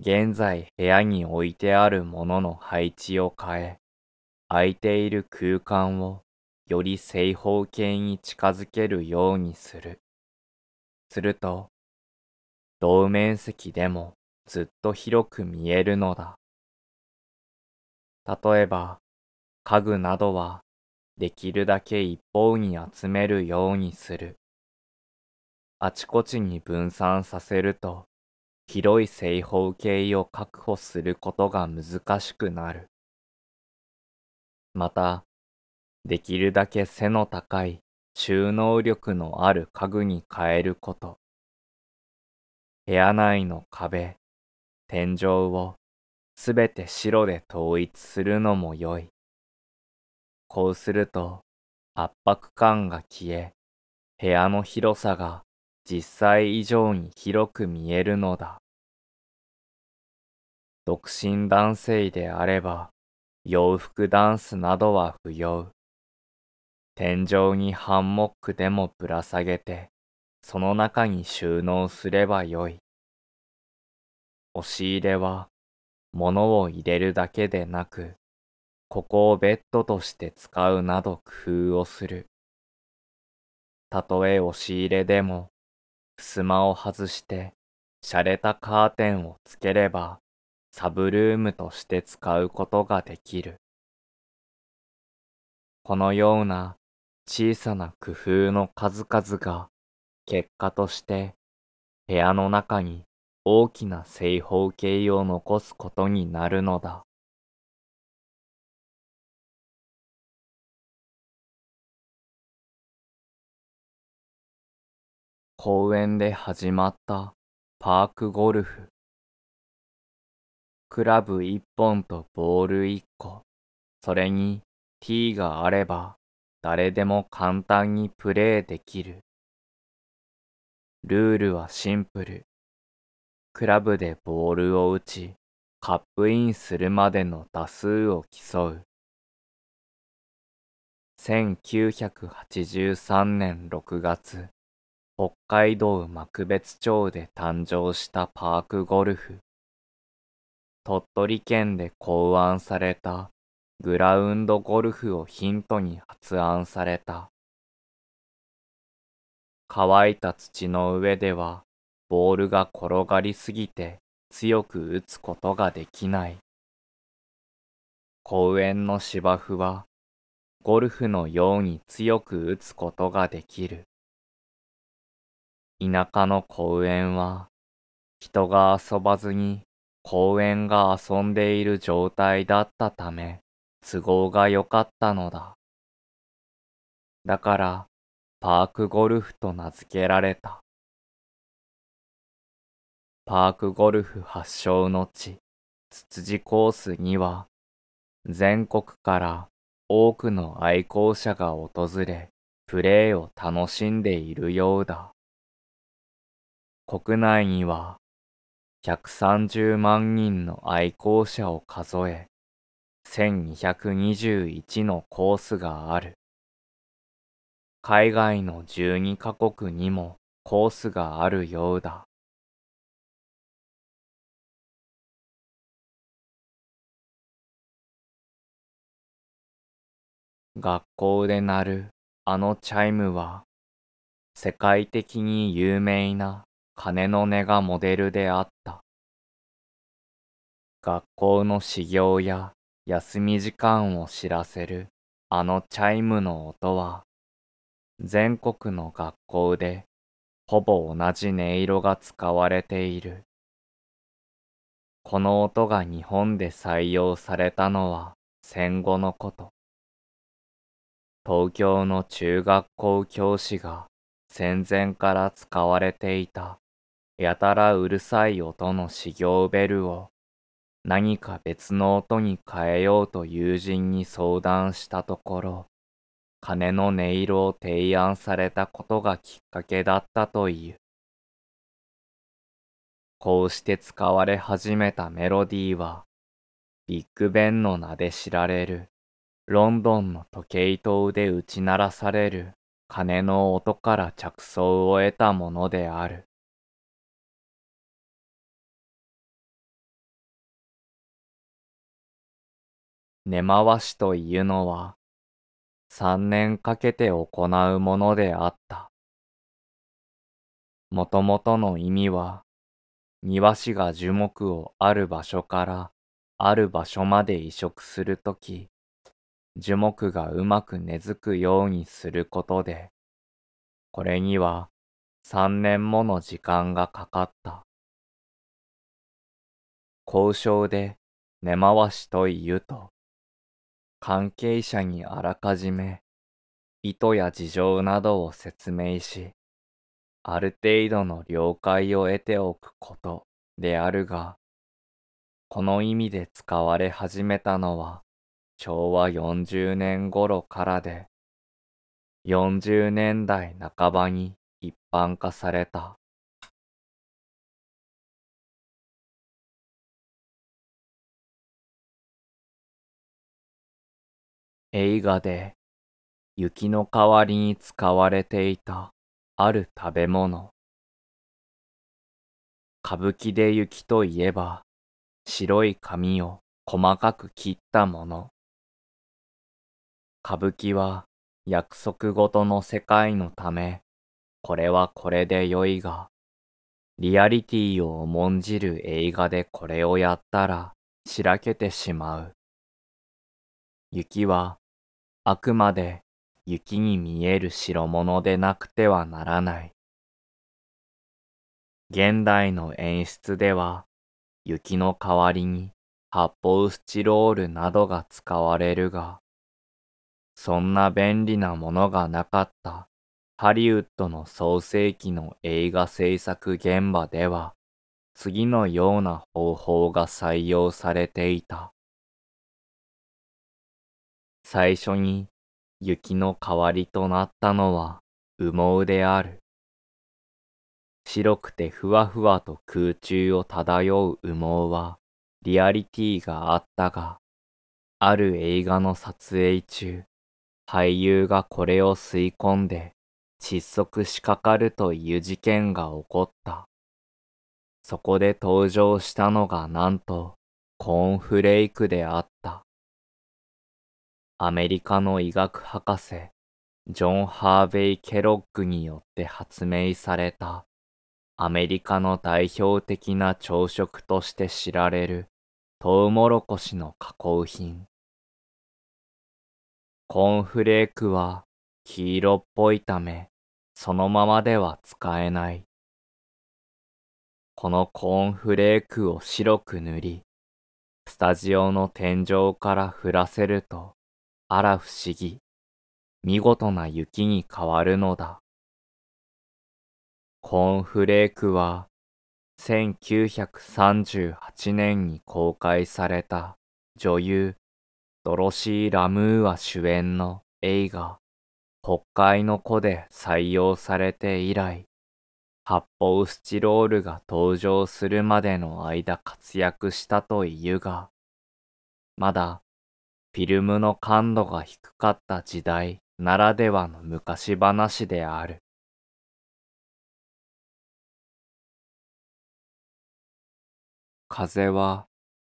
現在部屋に置いてあるものの配置を変え、空いている空間をより正方形に近づけるようにする。すると、同面積でもずっと広く見えるのだ。例えば、家具などはできるだけ一方に集めるようにする。あちこちに分散させると、広い正方形を確保することが難しくなる。また、できるだけ背の高い収納力のある家具に変えること。部屋内の壁、天井をすべて白で統一するのも良い。こうすると圧迫感が消え、部屋の広さが実際以上に広く見えるのだ。独身男性であれば、洋服ダンスなどは不要。天井にハンモックでもぶら下げて、その中に収納すればよい。押し入れは、物を入れるだけでなく、ここをベッドとして使うなど工夫をする。たとえ押し入れでも、襖を外して、洒落たカーテンをつければ、サブルームとして使うことができる。このような小さな工夫の数々が結果として部屋の中に大きな正方形を残すことになるのだ。公園で始まったパークゴルフ。クラブ一本とボール一個、それにティーがあれば誰でも簡単にプレーできる。ルールはシンプル。クラブでボールを打ち、カップインするまでの打数を競う。1983年6月、北海道幕別町で誕生したパークゴルフ。鳥取県で考案されたグラウンドゴルフをヒントに発案された。乾いた土の上ではボールが転がりすぎて強く打つことができない。公園の芝生はゴルフのように強く打つことができる。田舎の公園は人が遊ばずに公園が遊んでいる状態だったため都合が良かったのだ。だからパークゴルフと名付けられた。パークゴルフ発祥の地、ツツジコースには全国から多くの愛好者が訪れ、プレーを楽しんでいるようだ。国内には130万人の愛好者を数え、1221のコースがある。海外の12カ国にもコースがあるようだ。学校で鳴るあのチャイムは世界的に有名な鐘の音がモデルであった。学校の始業や休み時間を知らせるあのチャイムの音は全国の学校でほぼ同じ音色が使われている。この音が日本で採用されたのは戦後のこと。東京の中学校教師が戦前から使われていたやたらうるさい音の始業ベルを何か別の音に変えようと友人に相談したところ、鐘の音色を提案されたことがきっかけだったという。こうして使われ始めたメロディーは、ビッグベンの名で知られる、ロンドンの時計塔で打ち鳴らされる鐘の音から着想を得たものである。根回しというのは、三年かけて行うものであった。もともとの意味は、庭師が樹木をある場所からある場所まで移植するとき、樹木がうまく根付くようにすることで、これには三年もの時間がかかった。交渉で根回しというと、関係者にあらかじめ意図や事情などを説明し、ある程度の了解を得ておくことであるが、この意味で使われ始めたのは昭和40年頃からで、40年代半ばに一般化された。映画で雪の代わりに使われていたある食べ物。歌舞伎で雪といえば白い紙を細かく切ったもの。歌舞伎は約束ごとの世界のため、これはこれでよいが、リアリティを重んじる映画でこれをやったらしらけてしまう。雪はあくまで雪に見える代物でなくてはならない。現代の演出では雪の代わりに発泡スチロールなどが使われるが、そんな便利なものがなかったハリウッドの創世紀の映画制作現場では、次のような方法が採用されていた。最初に雪の代わりとなったのは羽毛である。白くてふわふわと空中を漂う羽毛はリアリティがあったが、ある映画の撮影中、俳優がこれを吸い込んで窒息しかかるという事件が起こった。そこで登場したのがなんとコーンフレークであった。アメリカの医学博士、ジョン・ハーベイ・ケロッグによって発明されたアメリカの代表的な朝食として知られるトウモロコシの加工品。コーンフレークは黄色っぽいためそのままでは使えない。このコーンフレークを白く塗り、スタジオの天井から降らせると、あら不思議、見事な雪に変わるのだ。コーンフレークは、1938年に公開された女優ドロシー・ラムーア主演の映画北海の子で採用されて以来、発泡スチロールが登場するまでの間活躍したというが、まだフィルムの感度が低かった時代ならではの昔話である。風は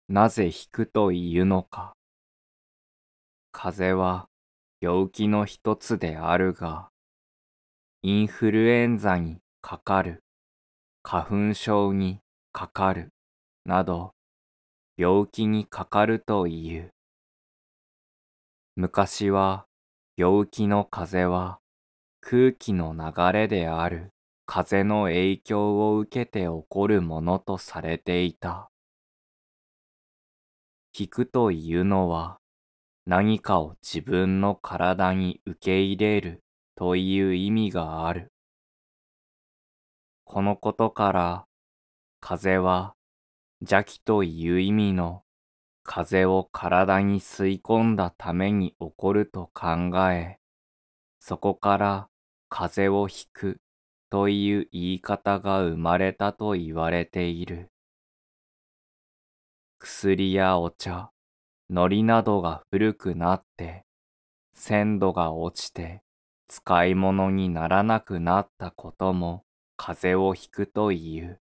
なぜ引くというのか。風は病気の一つであるが、インフルエンザにかかる、花粉症にかかる、など、病気にかかるという。昔は、病気の風は、空気の流れである風の影響を受けて起こるものとされていた。引くというのは、何かを自分の体に受け入れるという意味がある。このことから、風は邪気という意味の風を体に吸い込んだために起こると考え、そこから風を引くという言い方が生まれたと言われている。薬やお茶、海苔などが古くなって、鮮度が落ちて使い物にならなくなったことも風邪をひくという。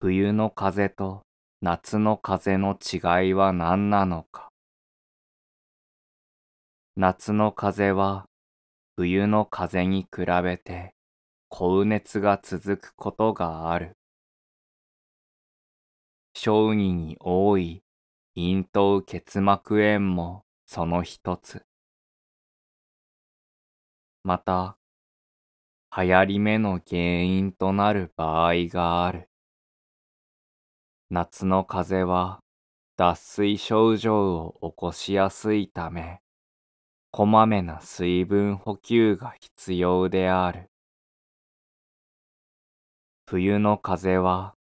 冬の風と夏の風の違いは何なのか。夏の風は冬の風に比べて高熱が続くことがある。小児に多い咽頭結膜炎もその一つ。また、流行り目の原因となる場合がある。夏の風は脱水症状を起こしやすいため、こまめな水分補給が必要である。冬の風は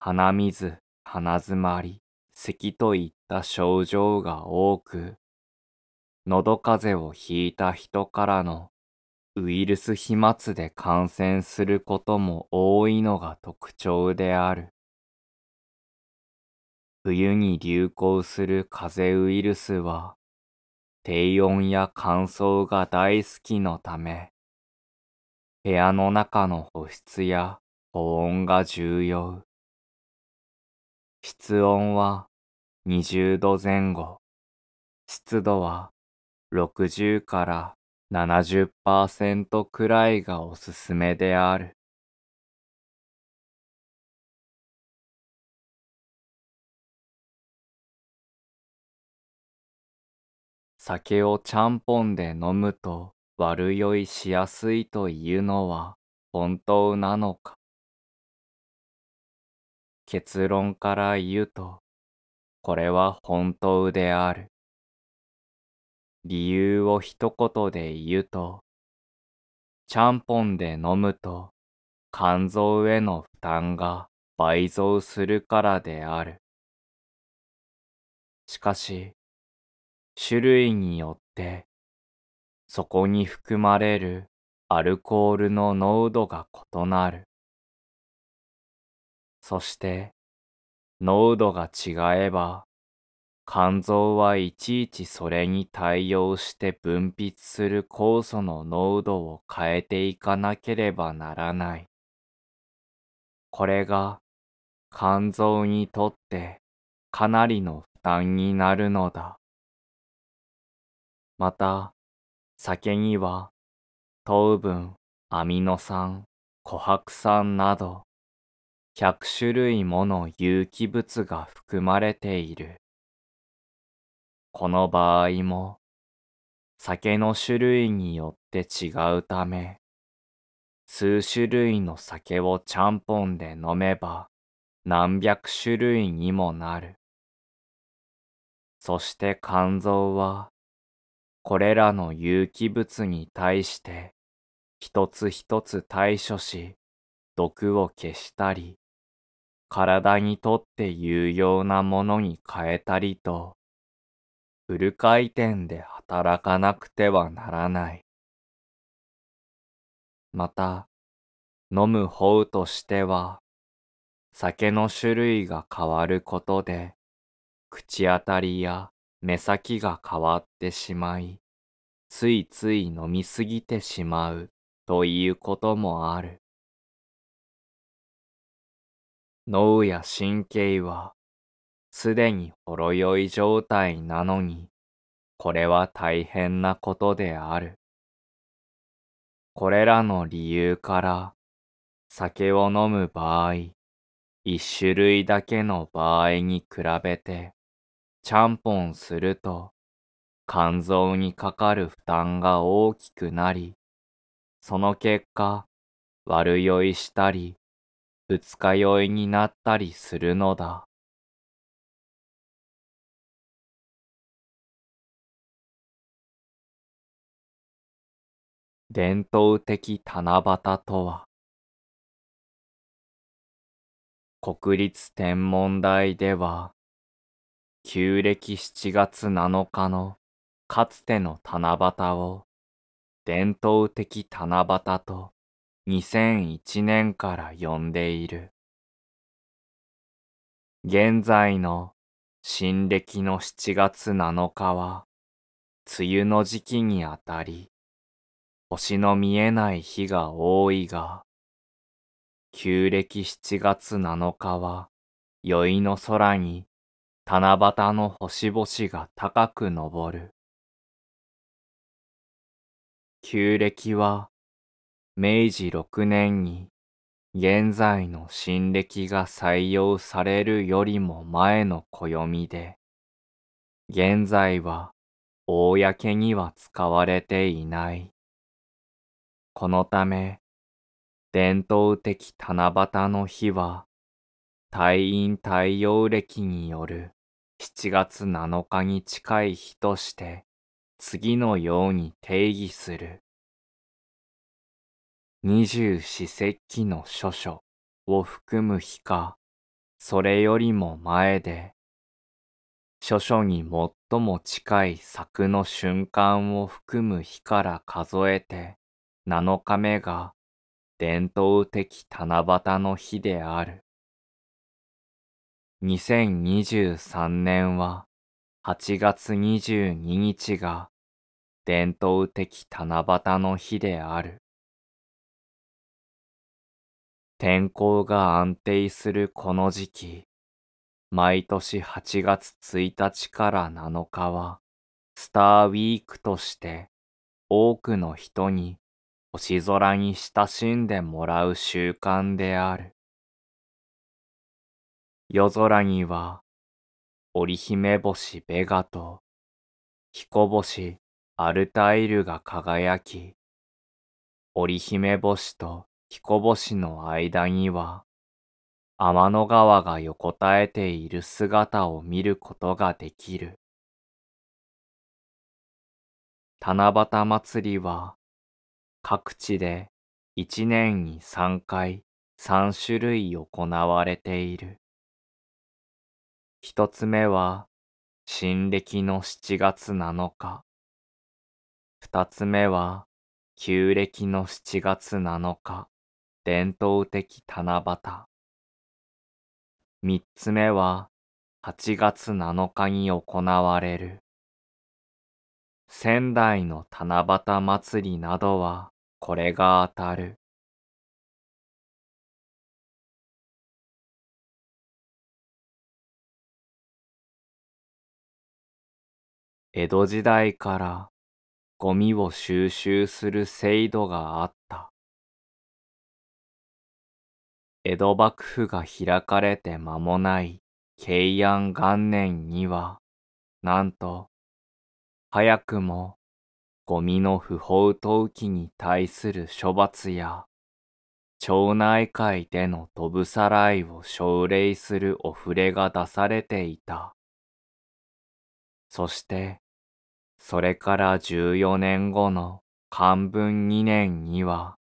鼻水、鼻づまり、咳といった症状が多く、喉風邪をひいた人からのウイルス飛沫で感染することも多いのが特徴である。冬に流行する風邪ウイルスは、低温や乾燥が大好きのため、部屋の中の保湿や保温が重要。室温は20度前後、湿度は60から70%くらいがおすすめである。酒をちゃんぽんで飲むと悪酔いしやすいというのは本当なのか？結論から言うと、これは本当である。理由を一言で言うと、ちゃんぽんで飲むと肝臓への負担が倍増するからである。しかし、種類によってそこに含まれるアルコールの濃度が異なる。そして濃度が違えば肝臓はいちいちそれに対応して分泌する酵素の濃度を変えていかなければならない。これが肝臓にとってかなりの負担になるのだ。また、酒には糖分、アミノ酸、琥珀酸など100種類もの有機物が含まれている。この場合も酒の種類によって違うため数種類の酒をちゃんぽんで飲めば何百種類にもなる。そして肝臓はこれらの有機物に対して一つ一つ対処し毒を消したり体にとって有用なものに変えたりとフル回転で働かなくてはならない。また飲む方としては酒の種類が変わることで口当たりや目先が変わってしまい、ついつい飲みすぎてしまうということもある。脳や神経はすでにほろ酔い状態なのに、これは大変なことである。これらの理由から酒を飲む場合、一種類だけの場合に比べてちゃんぽんすると肝臓にかかる負担が大きくなり、その結果悪酔いしたり二日酔いになったりするのだ。伝統的七夕とは国立天文台では旧暦7月7日のかつての七夕を伝統的七夕と2001年から呼んでいる。現在の新暦の7月7日は梅雨の時期にあたり星の見えない日が多いが旧暦7月7日は宵の空に七夕の星々が高く昇る。旧暦は明治六年に現在の新暦が採用されるよりも前の暦で、現在は公には使われていない。このため、伝統的七夕の日は、太陰太陽暦による7月7日に近い日として次のように定義する。二十四節気の諸書を含む日か、それよりも前で、諸書に最も近い作の瞬間を含む日から数えて7日目が伝統的七夕の日である。2023年は8月22日が伝統的七夕の日である。天候が安定するこの時期、毎年8月1日から7日はスターウィークとして多くの人に星空に親しんでもらう習慣である。夜空には、織姫星ベガと、彦星アルタイルが輝き、織姫星と彦星の間には、天の川が横たえている姿を見ることができる。七夕祭りは、各地で一年に三回三種類行われている。一つ目は、新暦の七月七日。二つ目は、旧暦の七月七日、伝統的七夕。三つ目は、八月七日に行われる。仙台の七夕祭りなどは、これが当たる。江戸時代からゴミを収集する制度があった。江戸幕府が開かれて間もない慶安元年には、なんと、早くもゴミの不法投棄に対する処罰や、町内会での飛ぶさらいを奨励するお触れが出されていた。そして、それから14年後の漢文2年には、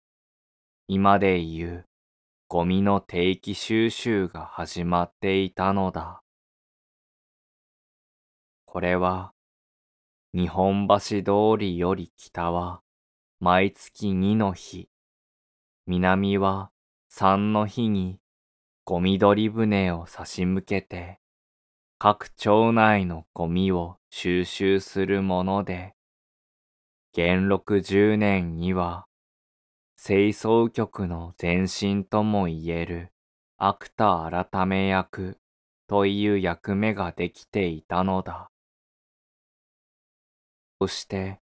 今で言うゴミの定期収集が始まっていたのだ。これは、日本橋通りより北は毎月2の日、南は3の日にゴミ取り船を差し向けて、各町内のゴミを収集するもので、元禄十年には清掃局の前身とも言える芥改め役という役目ができていたのだ。そして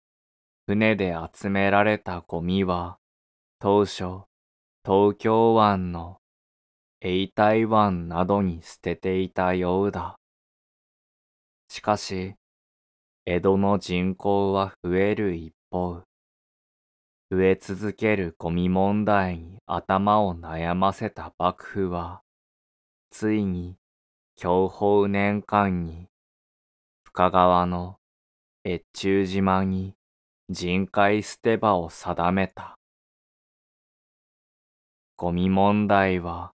船で集められたゴミは当初東京湾の永代湾などに捨てていたようだ。しかし、江戸の人口は増える一方、増え続けるゴミ問題に頭を悩ませた幕府は、ついに享保年間に深川の越中島に人海捨て場を定めた。ゴミ問題は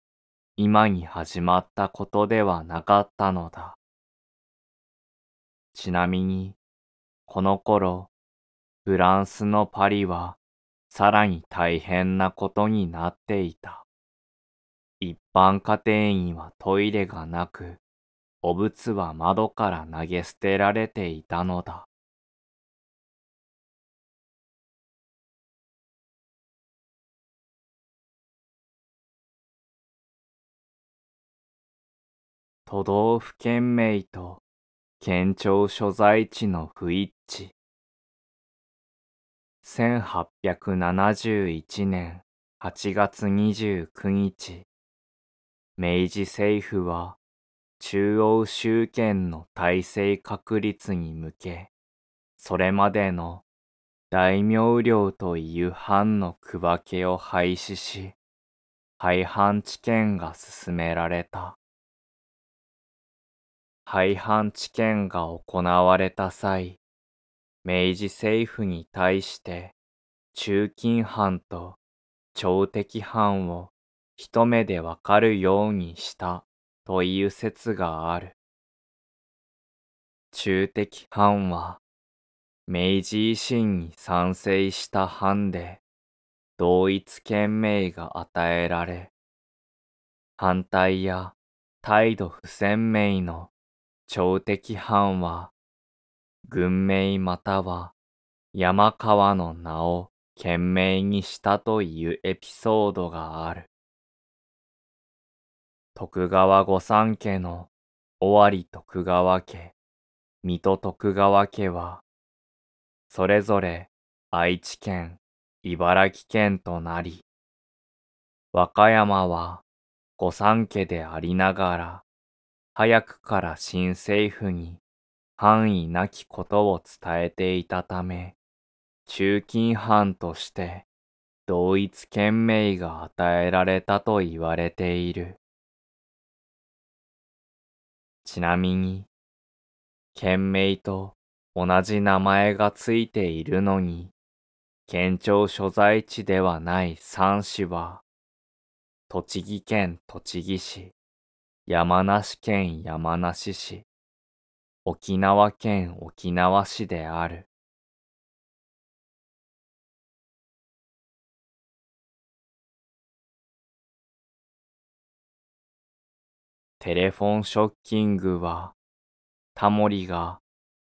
今に始まったことではなかったのだ。ちなみに、この頃、フランスのパリはさらに大変なことになっていた。一般家庭にはトイレがなく、お仏は窓から投げ捨てられていたのだ。都道府県名と県庁所在地の不一致。1871年8月29日、明治政府は中央集権の体制確立に向け、それまでの大名領という藩の区分けを廃止し、廃藩置県が進められた。廃藩置県が行われた際、明治政府に対して中近藩と朝敵藩を一目でわかるようにしたという説がある。中敵藩は明治維新に賛成した藩で同一県名が与えられ、反対や態度不鮮明の朝敵藩は軍名または山川の名を懸命にしたというエピソードがある。徳川御三家の尾張徳川家、水戸徳川家は、それぞれ愛知県、茨城県となり、和歌山は御三家でありながら、早くから新政府に範囲なきことを伝えていたため、中近藩として同一県名が与えられたと言われている。ちなみに、県名と同じ名前がついているのに、県庁所在地ではない三市は、栃木県栃木市、山梨県山梨市、沖縄県沖縄市である。テレフォンショッキングは、タモリが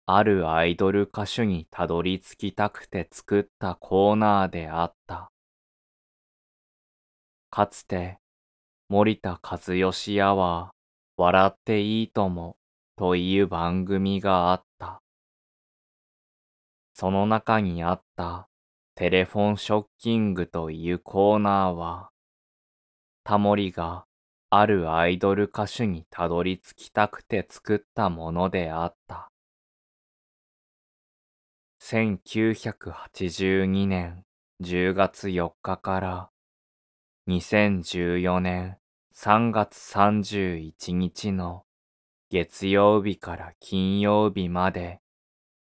あるアイドル歌手にたどり着きたくて作ったコーナーであった。かつて、森田和義やは、笑っていいともという番組があった。その中にあったテレフォンショッキングというコーナーは、タモリがあるアイドル歌手にたどり着きたくて作ったものであった。1982年10月4日から2014年3月31日の月曜日から金曜日まで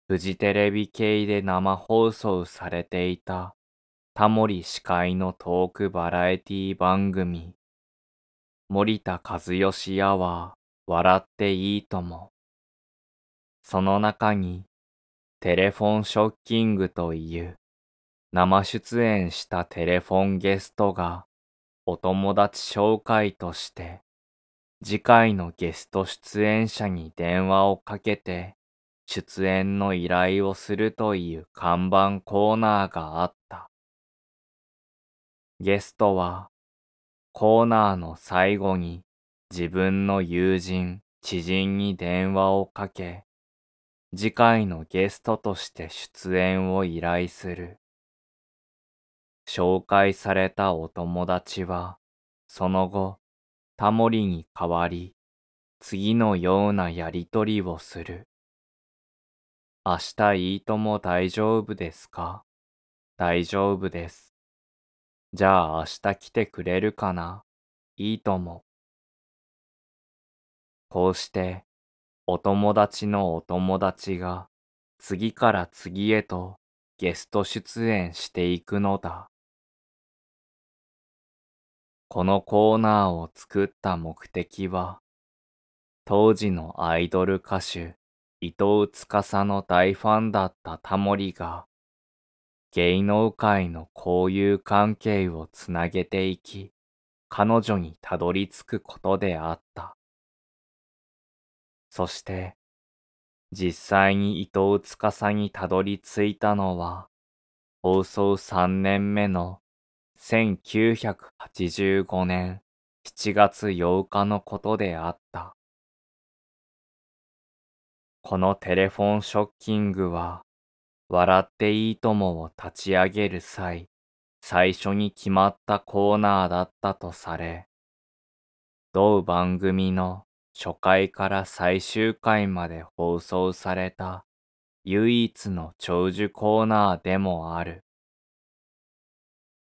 フジテレビ系で生放送されていたタモリ司会のトークバラエティ番組森田和義アワー笑っていいとも。その中にテレフォンショッキングという生出演したテレフォンゲストがお友達紹介として次回のゲスト出演者に電話をかけて出演の依頼をするという看板コーナーがあった。ゲストはコーナーの最後に自分の友人、知人に電話をかけ次回のゲストとして出演を依頼する。紹介されたお友達は、その後、タモリに代わり、次のようなやりとりをする。明日いいとも大丈夫ですか？大丈夫です。じゃあ明日来てくれるかな？いいとも。こうして、お友達のお友達が次から次へとゲスト出演していくのだ。このコーナーを作った目的は、当時のアイドル歌手伊藤司の大ファンだったタモリが、芸能界の交友関係をつなげていき、彼女にたどり着くことであった。そして、実際に伊藤司にたどり着いたのは、放送3年目の1985年7月8日のことであった。このテレフォンショッキングは、笑っていいともを立ち上げる際、最初に決まったコーナーだったとされ、同番組の初回から最終回まで放送された唯一の長寿コーナーでもある。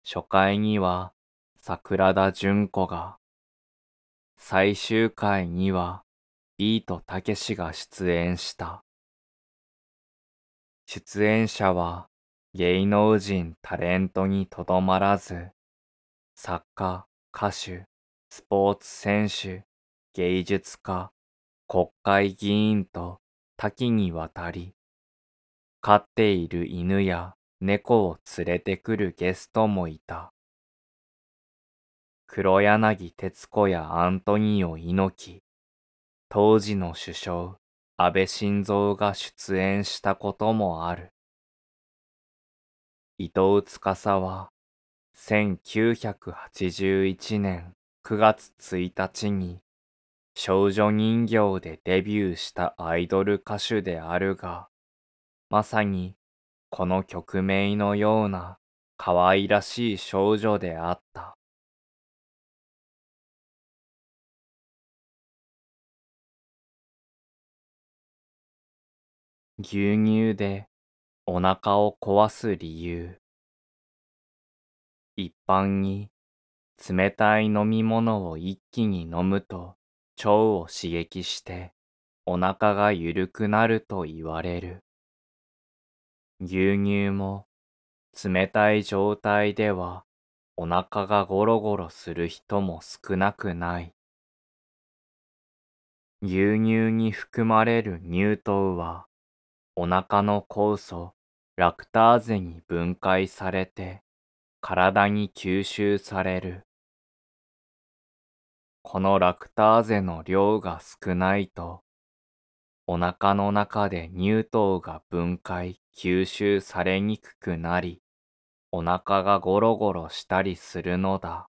初回には桜田淳子が、最終回にはビートたけしが出演した。出演者は芸能人タレントにとどまらず、作家、歌手、スポーツ選手、芸術家、国会議員と多岐にわたり、飼っている犬や猫を連れてくるゲストもいた。黒柳徹子やアントニオ猪木、当時の首相、安倍晋三が出演したこともある。伊藤司は、1981年9月1日に少女人形でデビューしたアイドル歌手であるが、まさにこの曲名のような可愛らしい少女であった。牛乳でお腹を壊す理由一般に冷たい飲み物を一気に飲むと腸を刺激してお腹が緩くなると言われる。牛乳も冷たい状態ではお腹がゴロゴロする人も少なくない。牛乳に含まれる乳糖はお腹の酵素ラクターゼに分解されて体に吸収される。このラクターゼの量が少ないと、お腹の中で乳糖が分解、吸収されにくくなり、お腹がゴロゴロしたりするのだ。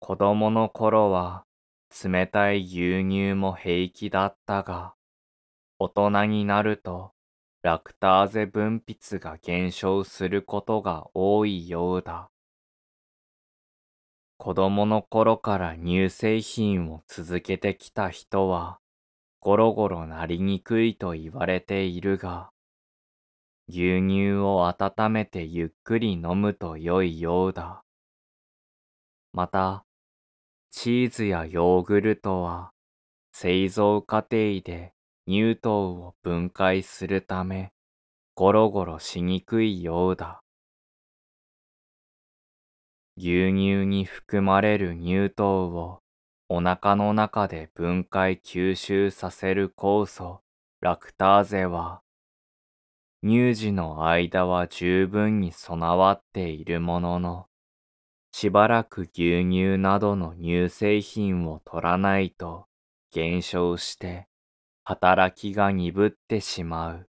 子供の頃は冷たい牛乳も平気だったが、大人になるとラクターゼ分泌が減少することが多いようだ。子供の頃から乳製品を続けてきた人は、ゴロゴロなりにくいと言われているが、牛乳を温めてゆっくり飲むと良いようだ。また、チーズやヨーグルトは製造過程で乳糖を分解するためゴロゴロしにくいようだ。牛乳に含まれる乳糖をお腹の中で分解吸収させる酵素ラクターゼは乳児の間は十分に備わっているもののしばらく牛乳などの乳製品を取らないと減少して働きが鈍ってしまう。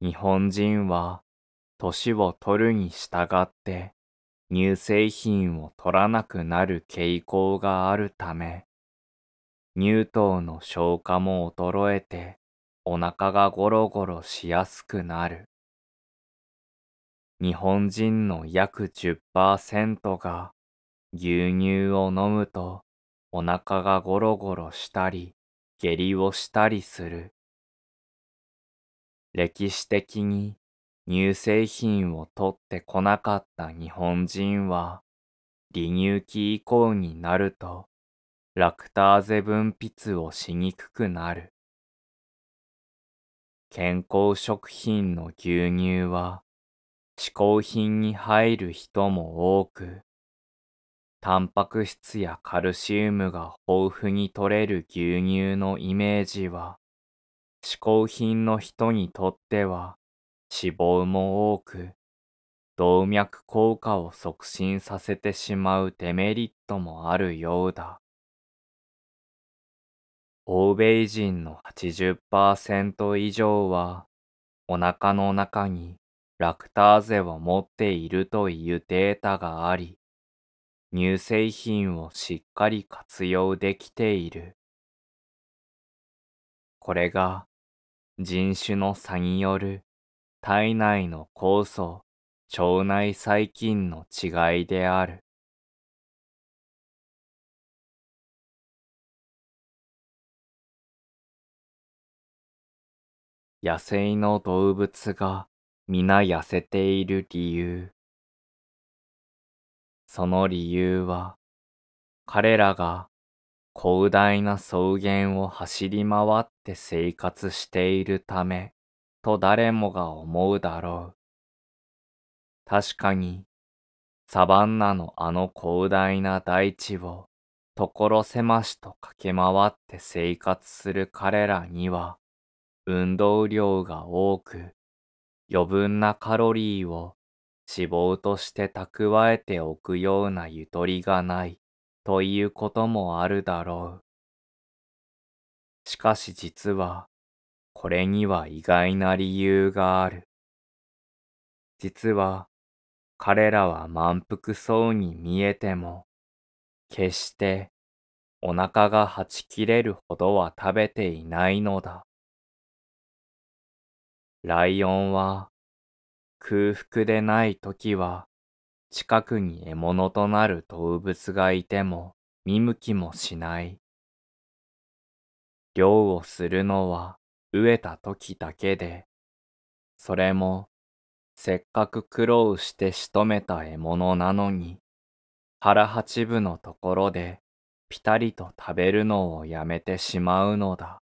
日本人は年を取るに従って乳製品を取らなくなる傾向があるため、乳糖の消化も衰えてお腹がゴロゴロしやすくなる。日本人の約10%が牛乳を飲むとお腹がゴロゴロしたり下痢をしたりする。歴史的に乳製品を取ってこなかった日本人は、離乳期以降になると、ラクターゼ分泌をしにくくなる。健康食品の牛乳は、嗜好品に入る人も多く、タンパク質やカルシウムが豊富に取れる牛乳のイメージは、嗜好品の人にとっては脂肪も多く、動脈硬化を促進させてしまうデメリットもあるようだ。欧米人の80%以上は、お腹の中にラクターゼを持っているというデータがあり、乳製品をしっかり活用できている。これが人種の差による体内の酵素、腸内細菌の違いである。野生の動物が皆痩せている理由。その理由は、彼らが広大な草原を走り回って生活しているためと誰もが思うだろう。確かに、サバンナのあの広大な大地を所狭しと駆け回って生活する彼らには、運動量が多く、余分なカロリーを脂肪として蓄えておくようなゆとりがないということもあるだろう。しかし実は、これには意外な理由がある。実は彼らは満腹そうに見えても、決してお腹がはち切れるほどは食べていないのだ。ライオンは空腹でない時は近くに獲物となる動物がいても見向きもしない。漁をするのは飢えた時だけで、それもせっかく苦労して仕留めた獲物なのに、腹八分のところでぴたりと食べるのをやめてしまうのだ。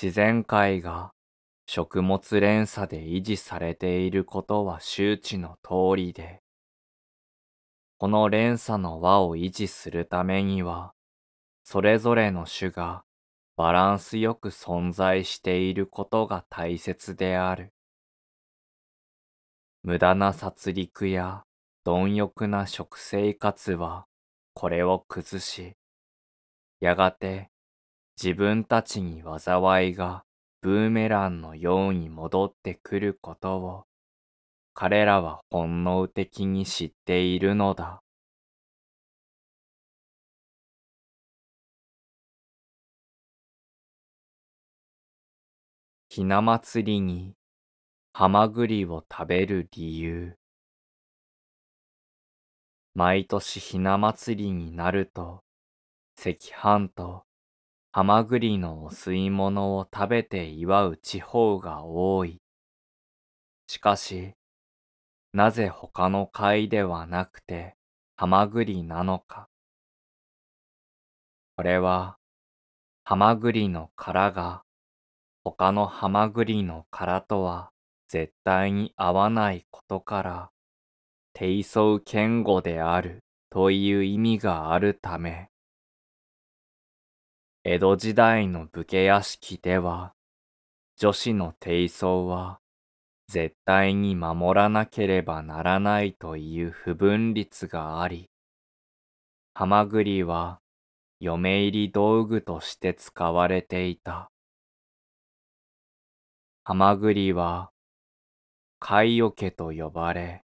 自然界が食物連鎖で維持されていることは周知の通りで、この連鎖の輪を維持するためには、それぞれの種がバランスよく存在していることが大切である。無駄な殺戮や貪欲な食生活はこれを崩し、やがて自分たちに災いがブーメランのように戻ってくることを彼らは本能的に知っているのだ。ひな祭りにハマグリを食べる理由毎年ひな祭りになると赤飯とハマグリのお吸い物を食べて祝う地方が多い。しかし、なぜ他の貝ではなくてハマグリなのか。これは、ハマグリの殻が他のハマグリの殻とは絶対に合わないことから、低層堅固であるという意味があるため、江戸時代の武家屋敷では、女子の低層は絶対に守らなければならないという不分律があり、ハマグリは嫁入り道具として使われていた。ハマグリは、貝桶と呼ばれ、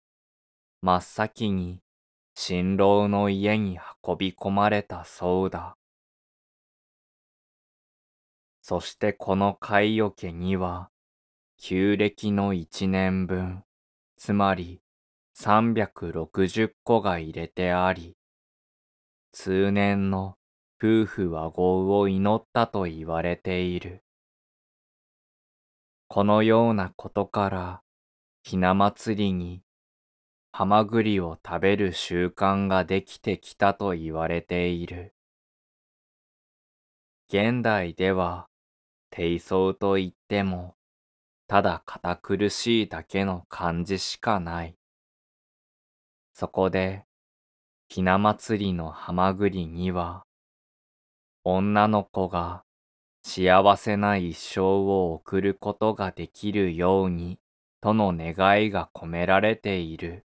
真っ先に新郎の家に運び込まれたそうだ。そしてこの貝桶には、旧暦の一年分、つまり360個が入れてあり、通年の夫婦和合を祈ったと言われている。このようなことから、ひな祭りにハマグリを食べる習慣ができてきたと言われている。現代では、低層といっても、ただ堅苦しいだけの漢字しかない。そこで、ひな祭りのハマグリには、女の子が幸せな一生を送ることができるようにとの願いが込められている。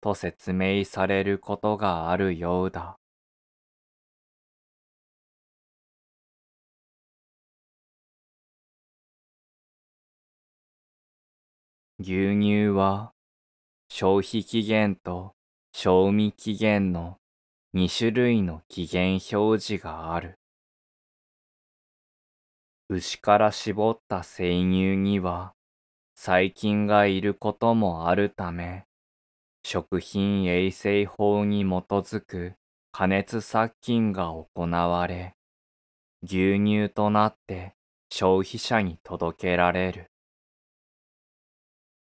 と説明されることがあるようだ。牛乳は消費期限と賞味期限の2種類の期限表示がある。牛から絞った生乳には細菌がいることもあるため、食品衛生法に基づく加熱殺菌が行われ、牛乳となって消費者に届けられる。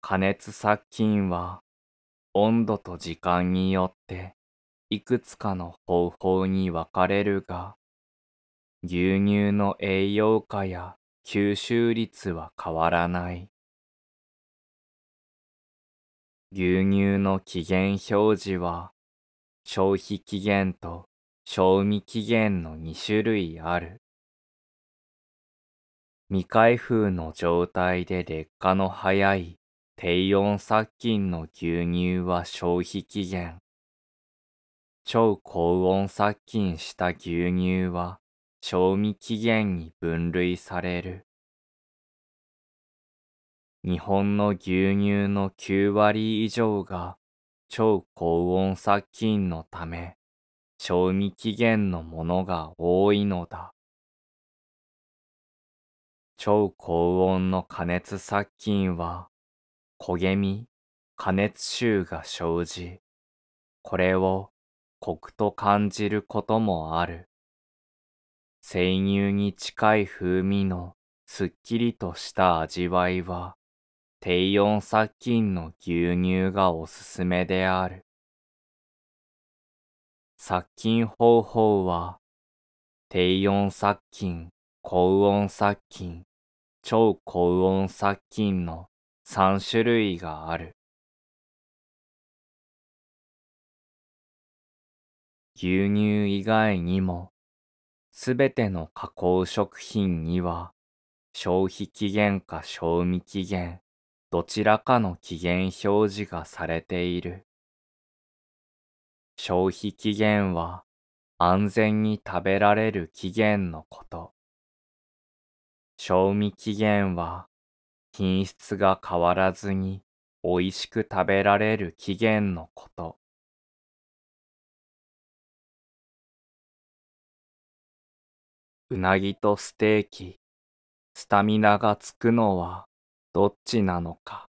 加熱殺菌は温度と時間によっていくつかの方法に分かれるが、牛乳の栄養価や吸収率は変わらない。牛乳の期限表示は消費期限と賞味期限の2種類ある。未開封の状態で劣化の早い低温殺菌の牛乳は消費期限。超高温殺菌した牛乳は賞味期限に分類される。日本の牛乳の9割以上が超高温殺菌のため、賞味期限のものが多いのだ。超高温の加熱殺菌は、焦げみ、加熱臭が生じ、これをコクと感じることもある。生乳に近い風味のすっきりとした味わいは、低温殺菌の牛乳がおすすめである。殺菌方法は、低温殺菌、高温殺菌、超高温殺菌の3種類がある。牛乳以外にも、すべての加工食品には、消費期限か賞味期限、どちらかの期限表示がされている。消費期限は安全に食べられる期限のこと。賞味期限は品質が変わらずに美味しく食べられる期限のこと。うなぎとステーキ、スタミナがつくのはどっちなのか。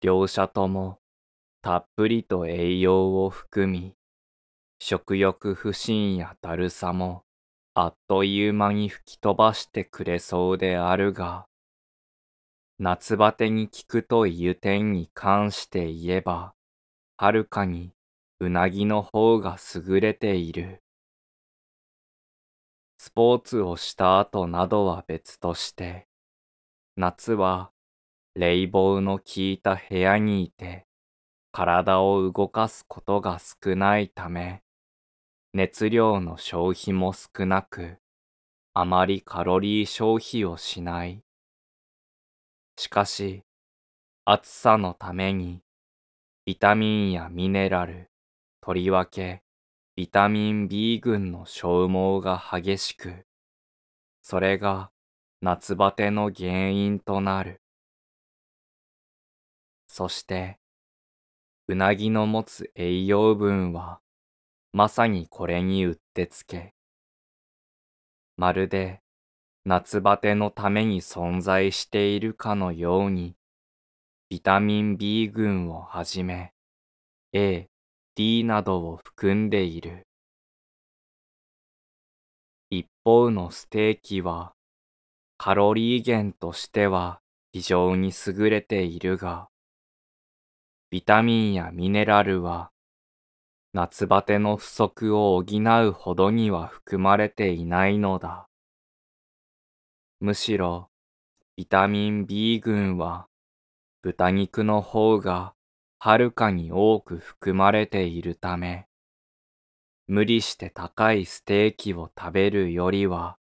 両者ともたっぷりと栄養を含み、食欲不振やだるさもあっという間に吹き飛ばしてくれそうであるが、夏バテに効くという点に関して言えば、はるかにうなぎの方が優れている。スポーツをした後などは別として、夏は冷房の効いた部屋にいて、体を動かすことが少ないため、熱量の消費も少なく、あまりカロリー消費をしない。しかし、暑さのために、ビタミンやミネラル、とりわけ、ビタミン B 群の消耗が激しく、それが夏バテの原因となる。そして、うなぎの持つ栄養分は、まさにこれにうってつけ。まるで夏バテのために存在しているかのように、ビタミン B 群をはじめ、A、D などを含んでいる。一方のステーキは、カロリー源としては非常に優れているが、ビタミンやミネラルは夏バテの不足を補うほどには含まれていないのだ。むしろ、ビタミン B 群は豚肉の方がはるかに多く含まれているため、無理して高いステーキを食べるよりは、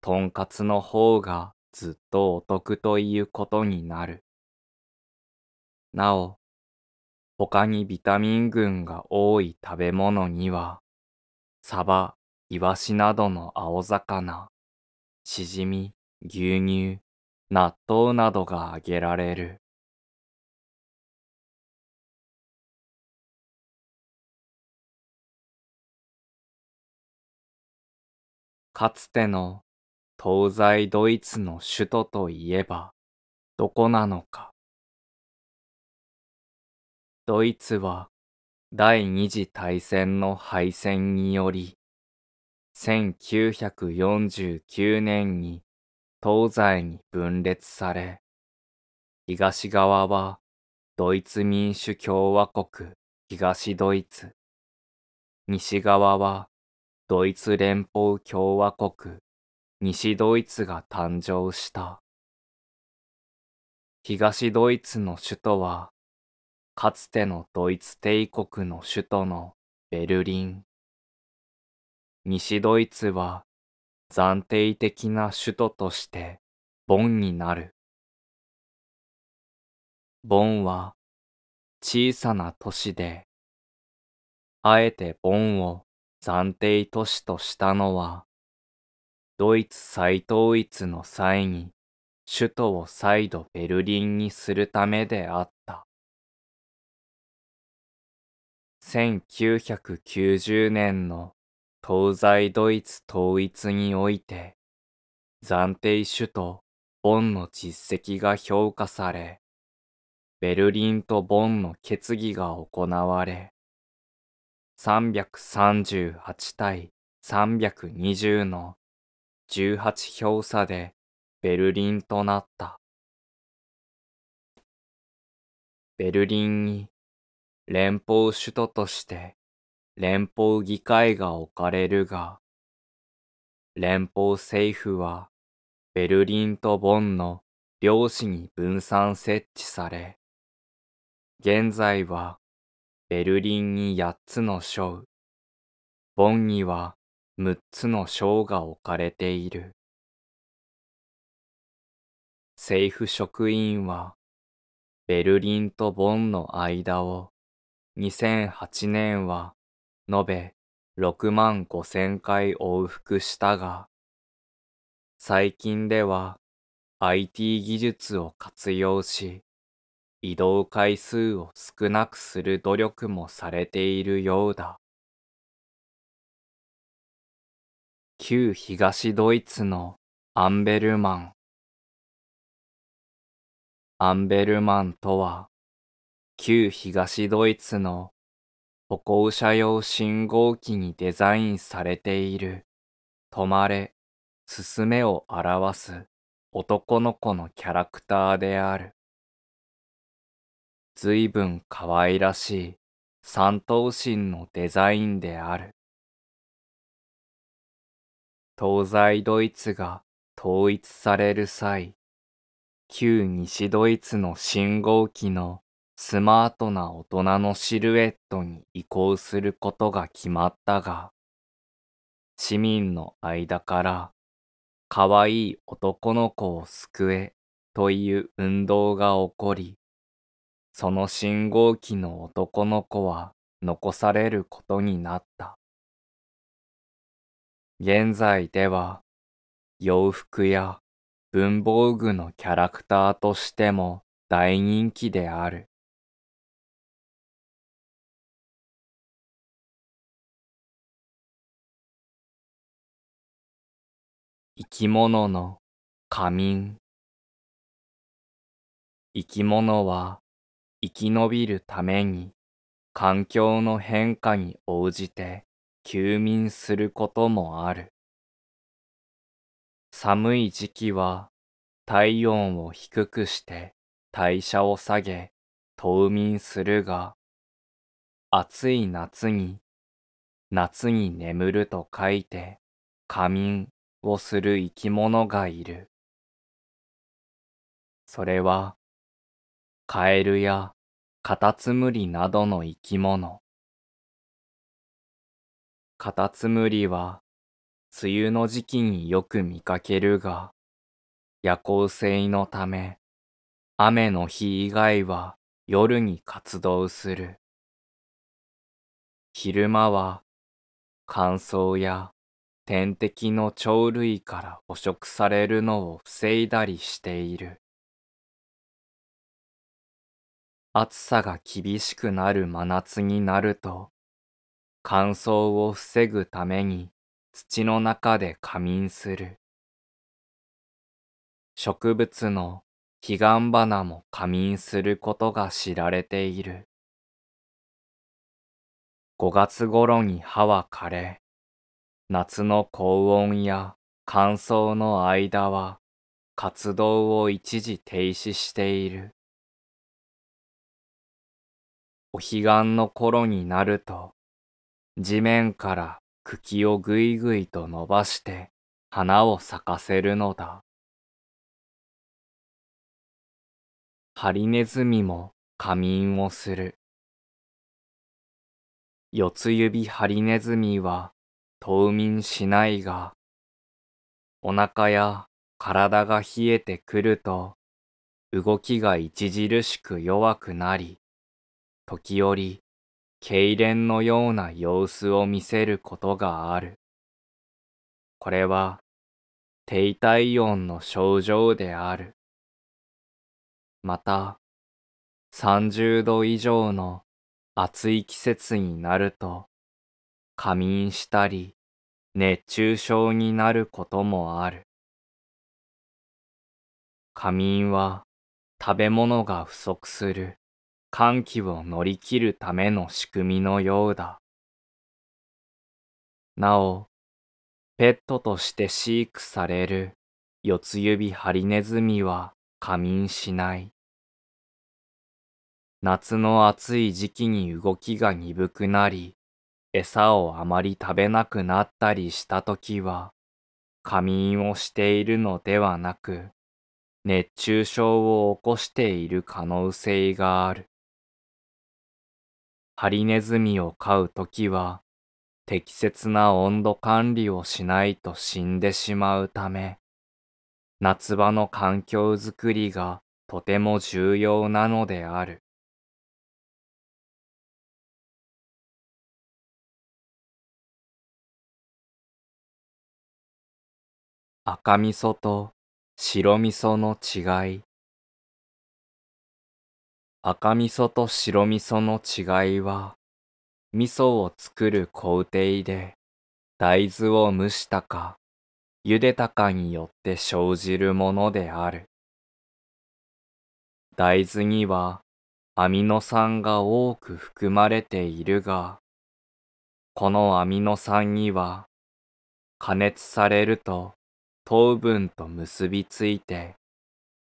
とんかつの方がずっとお得ということになる。なお、他にビタミン群が多い食べ物には、サバ、イワシなどの青魚、シジミ、牛乳、納豆などが挙げられる。かつての東西ドイツの首都といえばどこなのか。ドイツは第二次大戦の敗戦により、1949年に東西に分裂され、東側はドイツ民主共和国東ドイツ、西側はドイツ連邦共和国西ドイツが誕生した。東ドイツの首都はかつてのドイツ帝国の首都のベルリン。西ドイツは暫定的な首都としてボンになる。ボンは小さな都市で、あえてボンを暫定都市としたのは、ドイツ再統一の際に首都を再度ベルリンにするためであった。1990年の東西ドイツ統一において、暫定首都ボンの実績が評価され、ベルリンとボンの決議が行われ、338対320の18票差でベルリンとなった。ベルリンに連邦首都として連邦議会が置かれるが、連邦政府はベルリンとボンの両市に分散設置され、現在はベルリンに8つの省、ボンには6つの省が置かれている。政府職員はベルリンとボンの間を2008年は延べ6万5千回往復したが、最近では IT 技術を活用し、移動回数を少なくする努力もされているようだ。旧東ドイツのアンベルマンアンベルマンとは旧東ドイツの歩行者用信号機にデザインされている止まれ、進めを表す男の子のキャラクターである。随分可愛らしい三頭身のデザインである。東西ドイツが統一される際、旧西ドイツの信号機のスマートな大人のシルエットに移行することが決まったが、市民の間から可愛い男の子を救えという運動が起こり、その信号機の男の子は残されることになった。現在では洋服や文房具のキャラクターとしても大人気である。生き物の仮眠生き物は生き延びるために環境の変化に応じて休眠することもある。寒い時期は体温を低くして代謝を下げ冬眠するが、暑い夏に夏に眠ると書いて仮眠をする生き物がいる。それはカエルやカタツムリなどの生き物。カタツムリは梅雨の時期によく見かけるが、夜行性のため、雨の日以外は夜に活動する。昼間は乾燥や天敵の鳥類から捕食されるのを防いだりしている。暑さが厳しくなる真夏になると、乾燥を防ぐために土の中で仮眠する。植物の彼岸花も仮眠することが知られている。5月頃に葉は枯れ、夏の高温や乾燥の間は活動を一時停止している。お彼岸の頃になると、地面から茎をぐいぐいと伸ばして花を咲かせるのだ。ハリネズミも仮眠をする。四つ指ハリネズミは冬眠しないが、お腹や体が冷えてくると、動きが著しく弱くなり、時折、痙攣のような様子を見せることがある。これは、低体温の症状である。また、30度以上の暑い季節になると、仮眠したり、熱中症になることもある。仮眠は食べ物が不足する寒気を乗り切るための仕組みのようだ。なお、ペットとして飼育される四つ指ハリネズミは仮眠しない。夏の暑い時期に動きが鈍くなり、餌をあまり食べなくなったりしたときは、仮眠をしているのではなく、熱中症を起こしている可能性がある。ハリネズミを飼うときは、適切な温度管理をしないと死んでしまうため、夏場の環境づくりがとても重要なのである。赤味噌と白味噌の違い赤味噌と白味噌の違いは、味噌を作る工程で大豆を蒸したか、ゆでたかによって生じるものである。大豆にはアミノ酸が多く含まれているが、このアミノ酸には加熱されると糖分と結びついて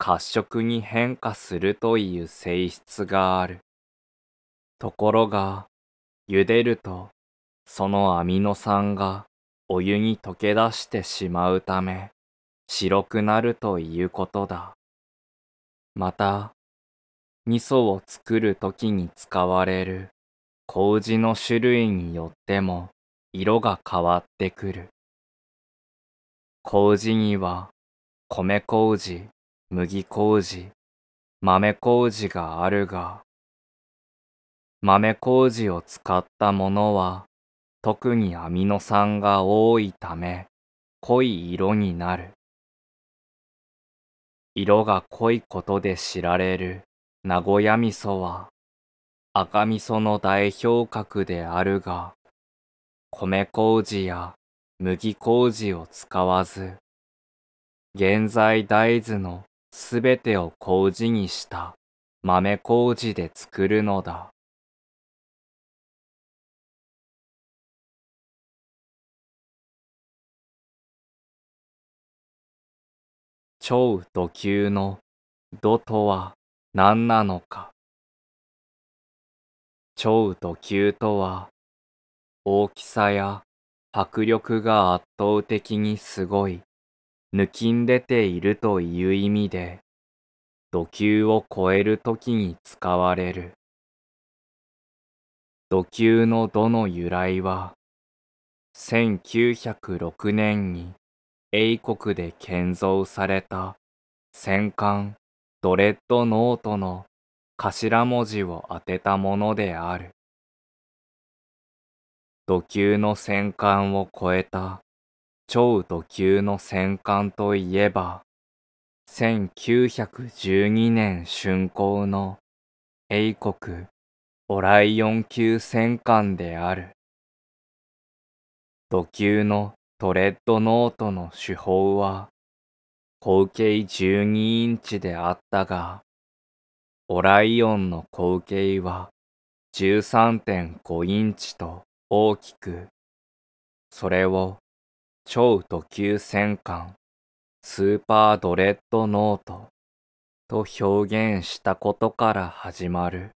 褐色に変化するという性質がある。ところが、茹でるとそのアミノ酸がお湯に溶け出してしまうため白くなるということだ。また、味噌を作るときに使われる麹の種類によっても色が変わってくる。麹には米麹、麦麹、豆麹があるが、豆麹を使ったものは特にアミノ酸が多いため濃い色になる。色が濃いことで知られる名古屋味噌は赤味噌の代表格であるが、米麹や麦麹を使わず、現在大豆のすべてを麹にした豆麹で作るのだ。超土級の土とは何なのか。超土級とは大きさや迫力が圧倒的にすごい、抜きん出ているという意味で、土球を超えるときに使われる。土球の土の由来は、1906年に英国で建造された戦艦ドレッドノートの頭文字を当てたものである。土級の戦艦を超えた超土級の戦艦といえば、1912年竣工の英国オライオン級戦艦である。土級のトレッドノートの手法は、口径12インチであったが、オライオンの口径は13.5インチと大きく、それを超特急戦艦スーパードレッドノートと表現したことから始まる。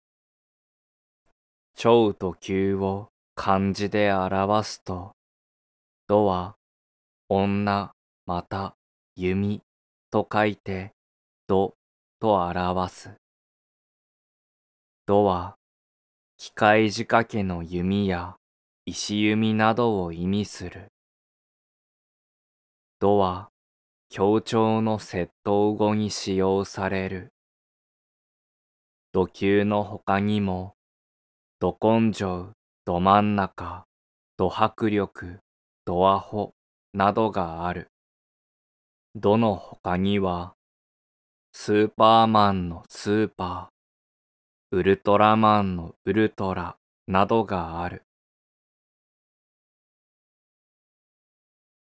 超特急を漢字で表すと、ドは女また弓と書いてドと表す。ドは機械仕掛けの弓や石弓などを意味する。ドは協調の窃盗語に使用される。土球の他にも、ど根性、ど真ん中、ど迫力、どアホなどがある。どの他には、スーパーマンのスーパー、ウルトラマンのウルトラなどがある。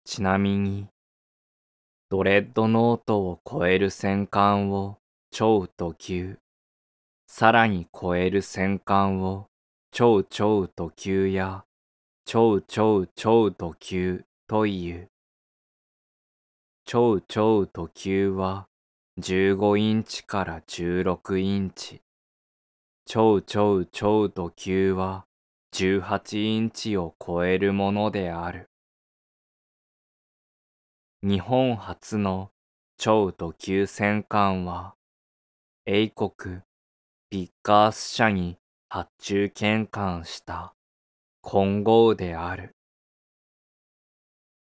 ちなみに、ドレッドノートを超える戦艦を超特急、さらに超える戦艦を超超特急や超超超特急という。超超特急は15インチから16インチ。超超超特急は18インチを超えるものである。日本初の超土級戦艦は、英国ピッカース社に発注献艦した混合である。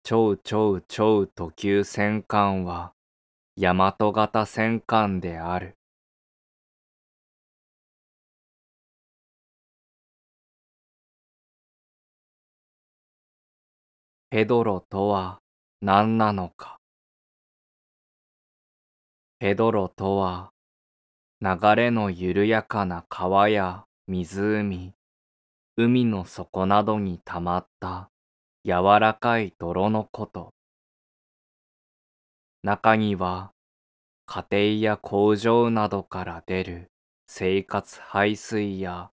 超超超土級戦艦は大和型戦艦である。ペドロとは何なのか。ペドロとは、流れの緩やかな川や湖、海の底などにたまった柔らかい泥のこと。中には家庭や工場などから出る生活排水や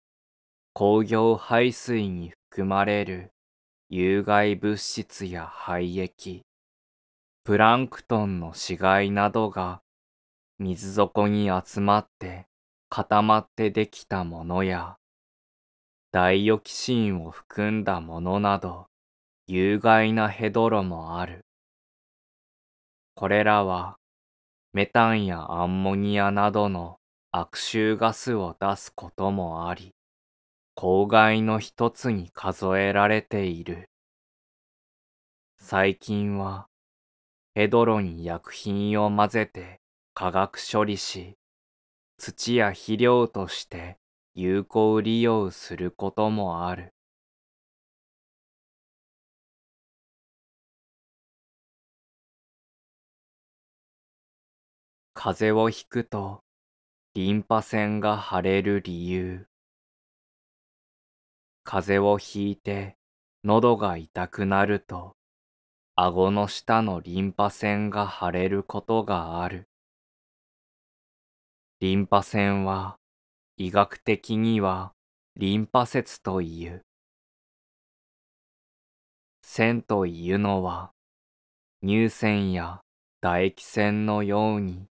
工業排水に含まれる有害物質や廃液、プランクトンの死骸などが水底に集まって固まってできたものや、ダイオキシンを含んだものなど有害なヘドロもある。これらはメタンやアンモニアなどの悪臭ガスを出すこともあり、公害の一つに数えられている。最近はヘドロに薬品を混ぜて化学処理し、土や肥料として有効利用することもある。風邪をひくとリンパ腺が腫れる理由風邪をひいて喉が痛くなると顎の下のリンパ腺が腫れることがあるリンパ腺は医学的にはリンパ節という。腺というのは乳腺や唾液腺のように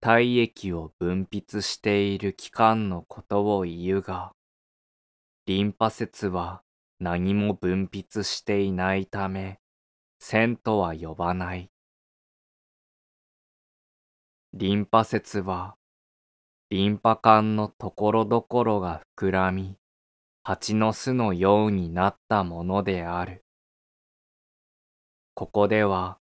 体液を分泌している器官のことを言うが、リンパ節は何も分泌していないため、線とは呼ばない。リンパ節は、リンパ管のところどころが膨らみ、蜂の巣のようになったものである。ここでは、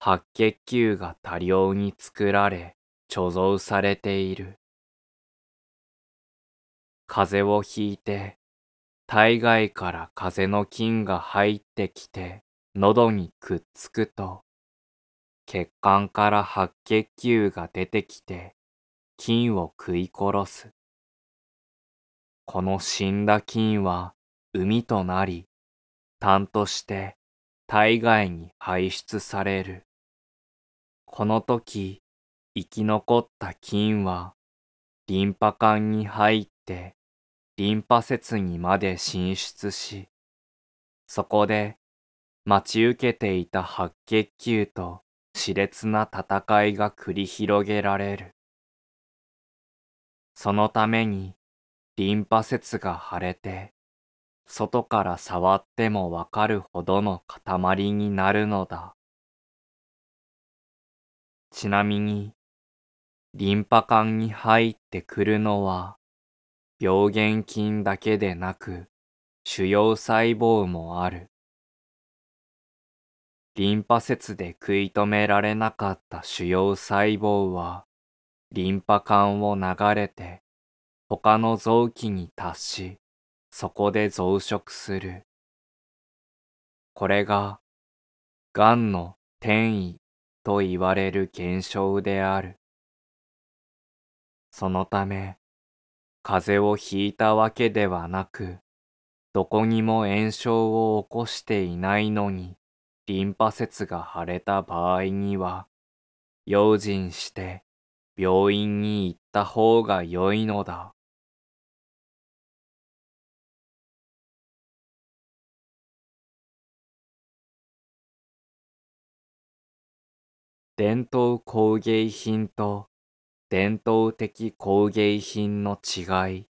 白血球が多量に作られ、貯蔵されている。風邪をひいて、体外から風の菌が入ってきて喉にくっつくと、血管から白血球が出てきて菌を食い殺す。この死んだ菌は海となり、痰として体外に排出される。この時、生き残った菌はリンパ管に入ってリンパ節にまで進出し、そこで待ち受けていた白血球と熾烈な戦いが繰り広げられる。そのためにリンパ節が腫れて、外から触ってもわかるほどの塊になるのだ。ちなみに、リンパ管に入ってくるのは病原菌だけでなく腫瘍細胞もある。リンパ節で食い止められなかった腫瘍細胞はリンパ管を流れて他の臓器に達しそこで増殖する。これが癌の転移と言われる現象である。そのため、風邪をひいたわけではなく、どこにも炎症を起こしていないのに、リンパ節が腫れた場合には、用心して病院に行った方が良いのだ。伝統工芸品と伝統的工芸品の違い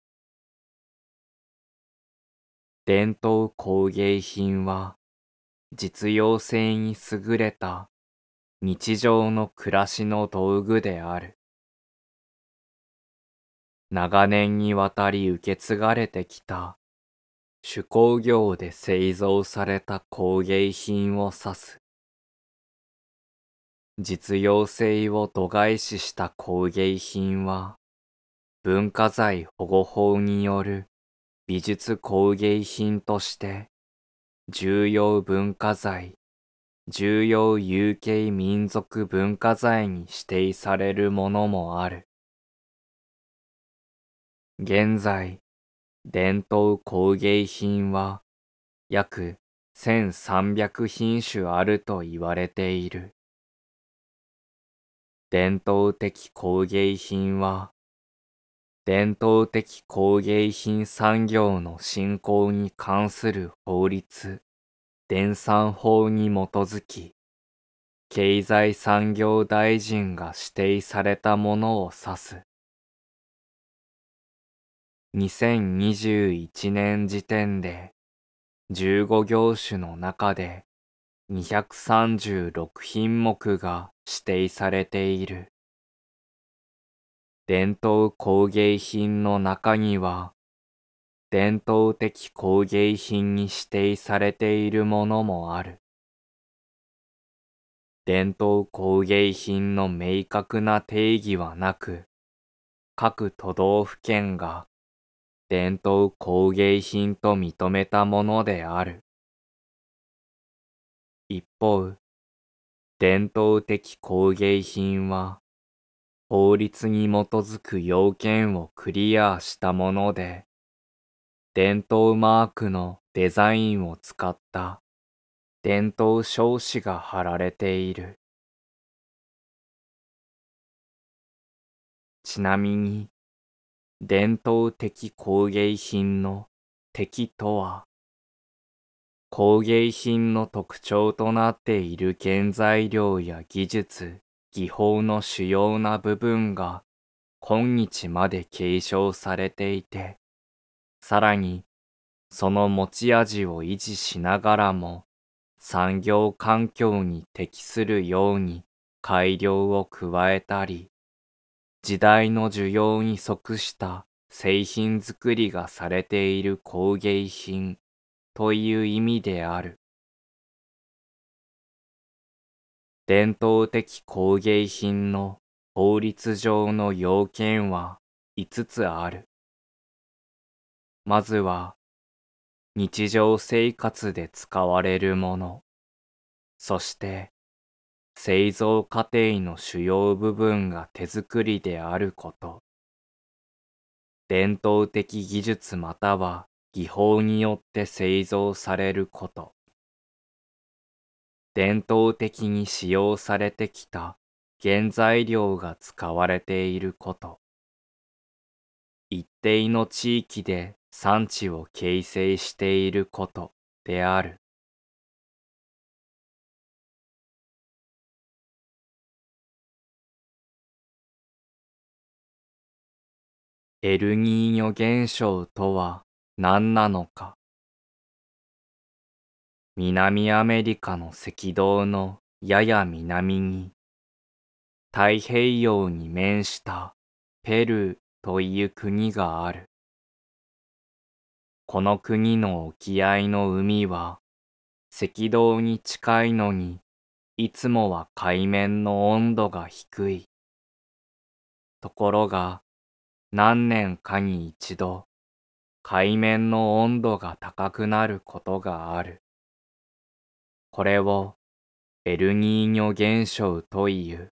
伝統工芸品は実用性に優れた日常の暮らしの道具である。長年にわたり受け継がれてきた手工業で製造された工芸品を指す。実用性を度外視した工芸品は、文化財保護法による美術工芸品として、重要文化財、重要有形民族文化財に指定されるものもある。現在、伝統工芸品は約1300品種あると言われている。伝統的工芸品は、伝統的工芸品産業の振興に関する法律、電産法に基づき、経済産業大臣が指定されたものを指す。2021年時点で15業種の中で236品目が指定されている。伝統工芸品の中には伝統的工芸品に指定されているものもある。伝統工芸品の明確な定義はなく、各都道府県が伝統工芸品と認めたものである。一方、伝統的工芸品は法律に基づく要件をクリアしたもので、伝統マークのデザインを使った伝統証紙が貼られている。ちなみに、伝統的工芸品の敵とは、工芸品の特徴となっている原材料や技術、技法の主要な部分が今日まで継承されていて、さらに、その持ち味を維持しながらも、産業環境に適するように改良を加えたり、時代の需要に即した製品作りがされている工芸品という意味である。伝統的工芸品の法律上の要件は5つある。まずは、日常生活で使われるもの、そして、製造過程の主要部分が手作りであること、伝統的技術または技法によって製造されること、伝統的に使用されてきた原材料が使われていること、一定の地域で産地を形成していることである。エルニーニョ現象とは何なのか南アメリカの赤道のやや南に太平洋に面したペルーという国がある。この国の沖合の海は赤道に近いのにいつもは海面の温度が低い。ところが何年かに一度海面の温度が高くなることがある。これをエルニーニョ現象という。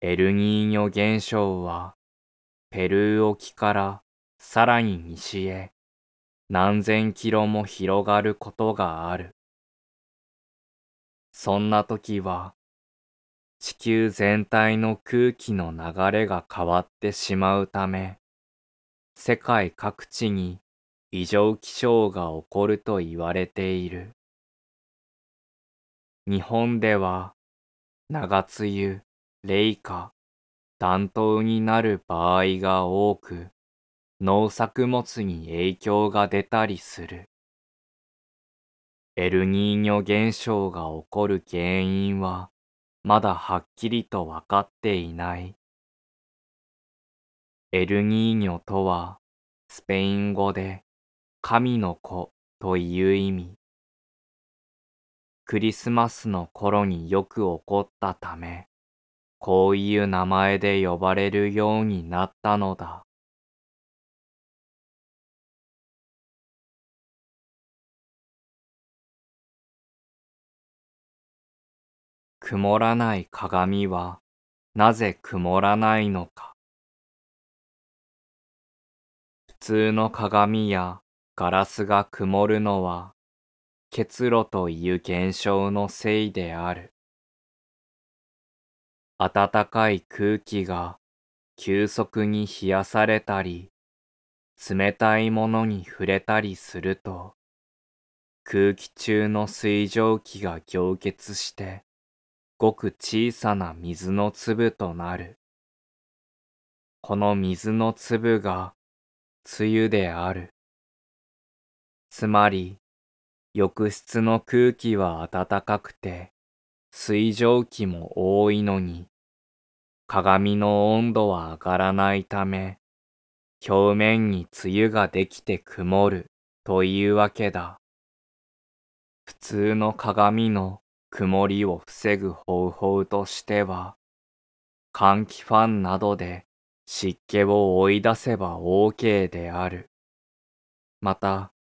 エルニーニョ現象はペルー沖からさらに西へ何千キロも広がることがある。そんな時は地球全体の空気の流れが変わってしまうため世界各地に異常気象が起こると言われている。日本では長梅雨、冷夏、暖冬になる場合が多く、農作物に影響が出たりする。エルニーニョ現象が起こる原因はまだはっきりとわかっていない。エルニーニョとはスペイン語で神の子という意味。クリスマスの頃によく起こったため、こういう名前で呼ばれるようになったのだ。曇らない鏡はなぜ曇らないのか。普通の鏡やガラスが曇るのは結露という現象のせいである。暖かい空気が急速に冷やされたり、冷たいものに触れたりすると、空気中の水蒸気が凝結して、ごく小さな水の粒となる。この水の粒が梅雨である。つまり、浴室の空気は暖かくて、水蒸気も多いのに、鏡の温度は上がらないため、表面に梅雨ができて曇るというわけだ。普通の鏡の曇りを防ぐ方法としては、換気ファンなどで湿気を追い出せば OK である。また、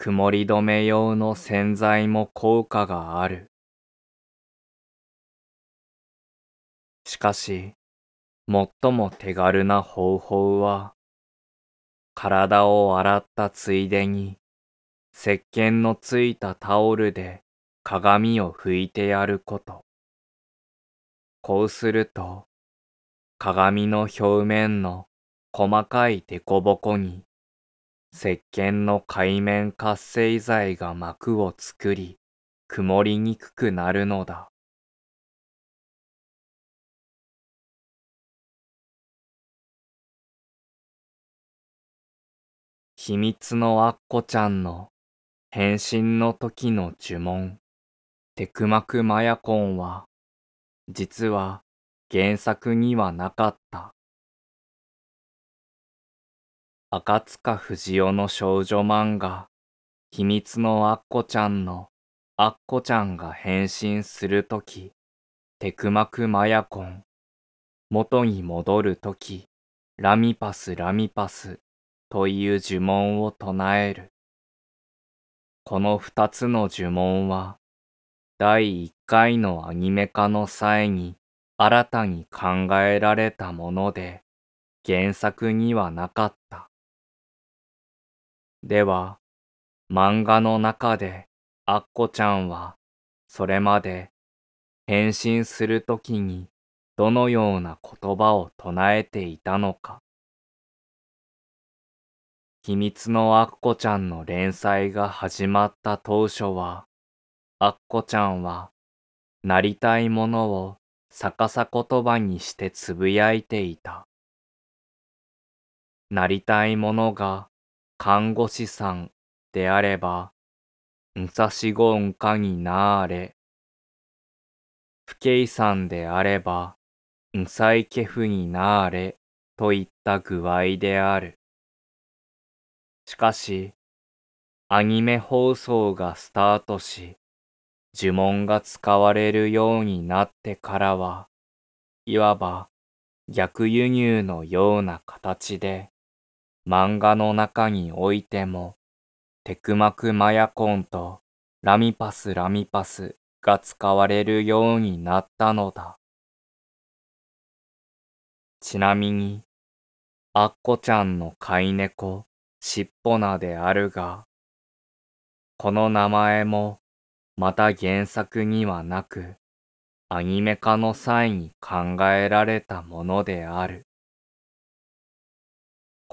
曇り止め用の洗剤も効果がある。しかし、最も手軽な方法は、体を洗ったついでに、石鹸のついたタオルで鏡を拭いてやること。こうすると、鏡の表面の細かい凸凹に石鹸の海面活性剤が膜を作り、曇りにくくなるのだ。秘密のアッコちゃんの変身の時の呪文、テクマクマヤコンは、実は原作にはなかった。赤塚不二夫の少女漫画、秘密のアッコちゃんのアッコちゃんが変身するとき、テクマクマヤコン、元に戻るとき、ラミパスラミパスという呪文を唱える。この二つの呪文は、第一回のアニメ化の際に新たに考えられたもので、原作にはなかった。では、漫画の中でアッコちゃんはそれまで変身するときにどのような言葉を唱えていたのか。秘密のアッコちゃんの連載が始まった当初は、アッコちゃんはなりたいものを逆さ言葉にしてつぶやいていた。なりたいものが看護師さんであれば、んさしごんかになーれ。不敬さんであれば、んさいけふになーれといった具合である。しかし、アニメ放送がスタートし、呪文が使われるようになってからは、いわば逆輸入のような形で、漫画の中においても、テクマクマヤコンとラミパスラミパスが使われるようになったのだ。ちなみに、アッコちゃんの飼い猫、しっぽなであるが、この名前もまた原作にはなく、アニメ化の際に考えられたものである。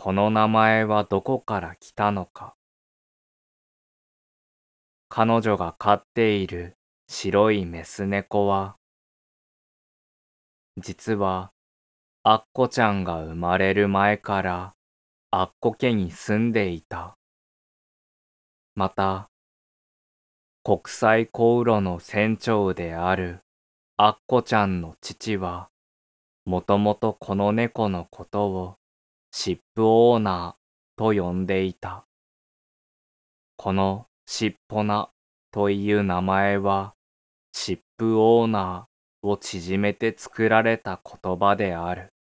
この名前はどこから来たのか。彼女が飼っている白いメス猫は、実はアッコちゃんが生まれる前からアッコ家に住んでいた。また、国際航路の船長であるアッコちゃんの父は、もともとこの猫のことをシップオーナーと呼んでいた。このしっぽなという名前は、シップオーナーを縮めて作られた言葉である。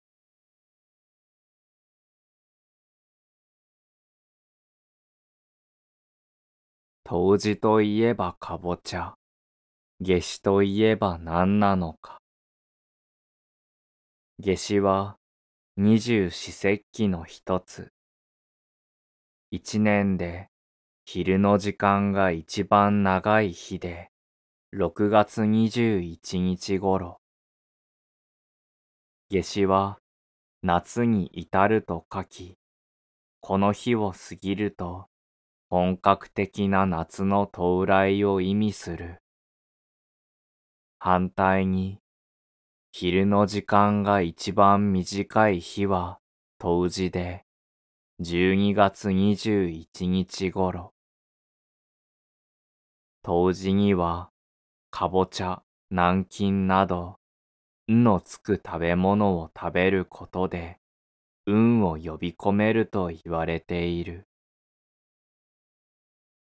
冬至といえばかぼちゃ、夏至といえば何なのか。夏至は二十四節気の一つ。一年で昼の時間が一番長い日で、6月21日頃。夏至は夏に至ると書き、この日を過ぎると本格的な夏の到来を意味する。反対に、昼の時間が一番短い日は冬至で、12月21日頃。冬至には、かぼちゃ、南京など、んのつく食べ物を食べることで、運を呼び込めると言われている。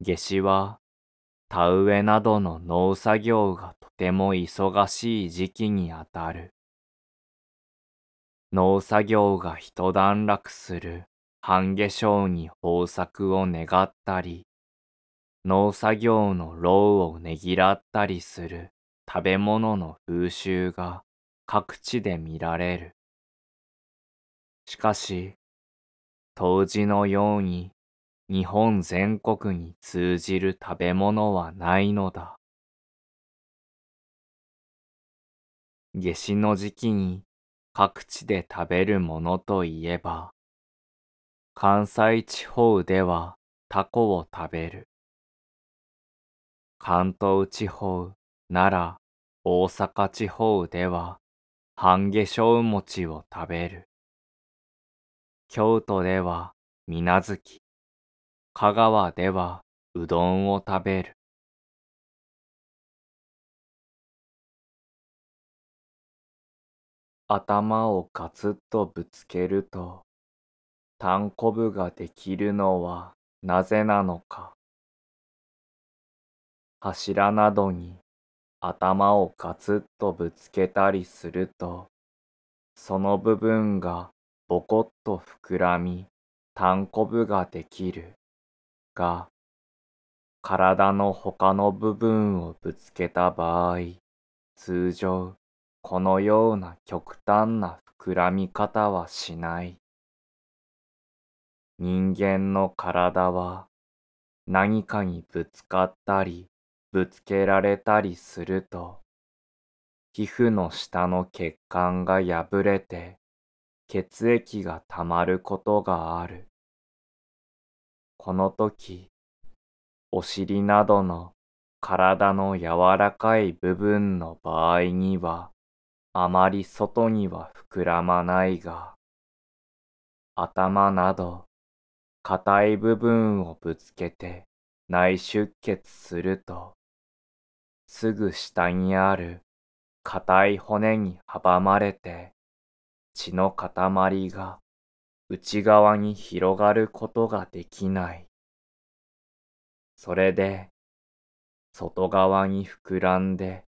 夏至は田植えなどの農作業がとても忙しい時期にあたる。農作業が一段落する半夏生に豊作を願ったり、農作業の労をねぎらったりする食べ物の風習が各地で見られる。しかし、当時のように日本全国に通じる食べ物はないのだ。夏至の時期に各地で食べるものといえば、関西地方ではタコを食べる。関東地方、奈良、大阪地方では半夏生餅を食べる。京都では水無月、香川ではうどんを食べる。頭をカツッとぶつけると、たんこぶができるのはなぜなのか。柱などに頭をカツッとぶつけたりすると、その部分がぼこっと膨らみ、たんこぶができる。が、体の他の部分をぶつけた場合、通常、このような極端な膨らみ方はしない。人間の体は何かにぶつかったりぶつけられたりすると、皮膚の下の血管が破れて血液がたまることがある。この時、お尻などの体の柔らかい部分の場合には、あまり外には膨らまないが、頭など硬い部分をぶつけて内出血すると、すぐ下にある硬い骨に阻まれて血の塊が内側に広がることができない。それで、外側に膨らんで、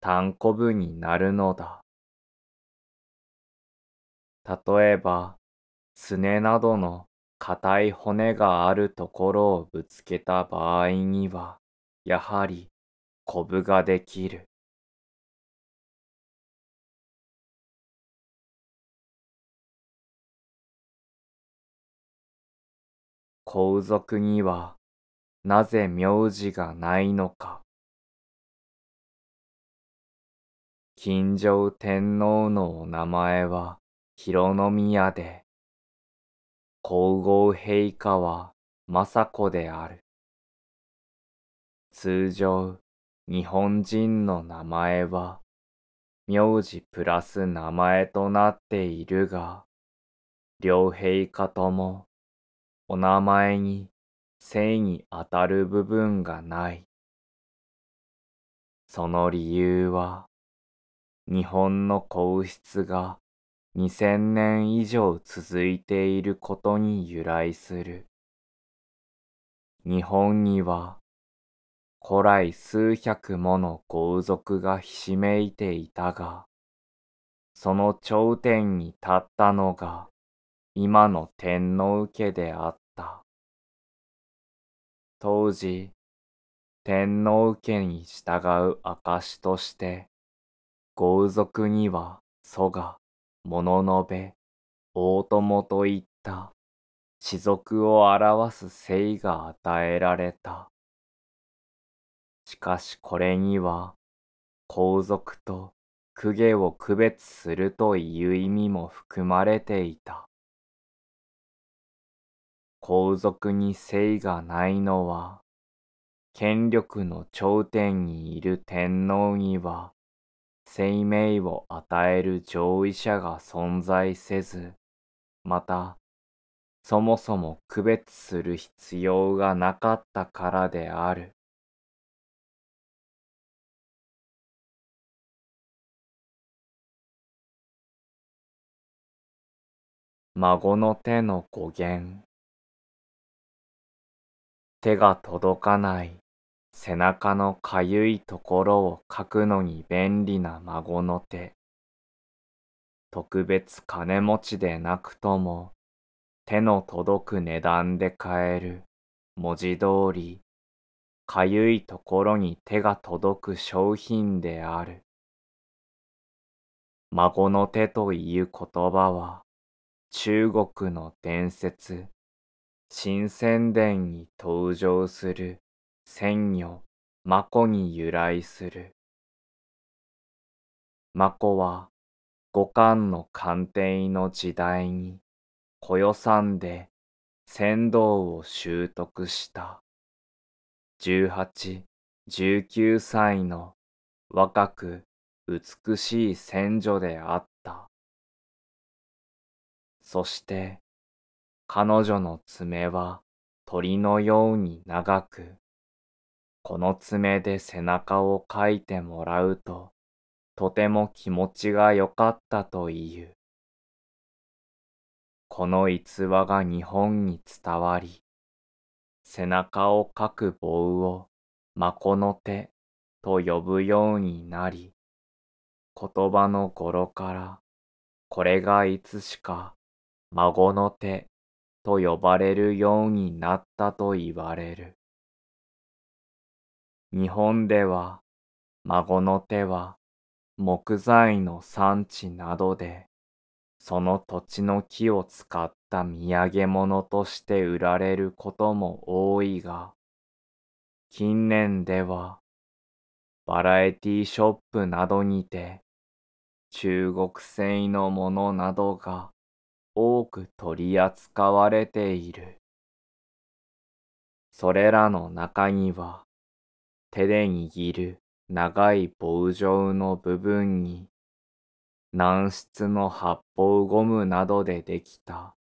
単コブになるのだ。例えば、すねなどの硬い骨があるところをぶつけた場合には、やはり、コブができる。皇族にはなぜ名字がないのか。金城天皇のお名前は広宮で、皇后陛下は雅子である。通常、日本人の名前は、名字プラス名前となっているが、両陛下ともお名前に性にあたる部分がない。その理由は、日本の皇室が2000年以上続いていることに由来する。日本には古来数百もの豪族がひしめいていたが、その頂点に立ったのが今の天皇家であった。当時、天皇家に従う証として、豪族には祖が、物のべ、大友といった士族を表す姓が与えられた。しかしこれには、皇族と公家を区別するという意味も含まれていた。皇族に姓がないのは、権力の頂点にいる天皇には、生命を与える上位者が存在せず、また、そもそも区別する必要がなかったからである。孫の手の語源手が届かない背中のかゆいところを書くのに便利な孫の手。特別金持ちでなくとも手の届く値段で買える文字通りかゆいところに手が届く商品である。孫の手という言葉は中国の伝説新宣伝に登場する仙女、巫女に由来する。巫女は五漢の官邸の時代に小予算で仙道を習得した十八、十九歳の若く美しい仙女であった。そして彼女の爪は鳥のように長くこの爪で背中をかいてもらうと、とても気持ちが良かったという。この逸話が日本に伝わり、背中をかく棒をまこの手と呼ぶようになり、言葉の語呂からこれがいつしか孫の手と呼ばれるようになったと言われる。日本では孫の手は木材の産地などでその土地の木を使った土産物として売られることも多いが近年ではバラエティショップなどにて中国製のものなどが多く取り扱われている。それらの中には手で握る長い棒状の部分に軟質の発泡ゴムなどでできた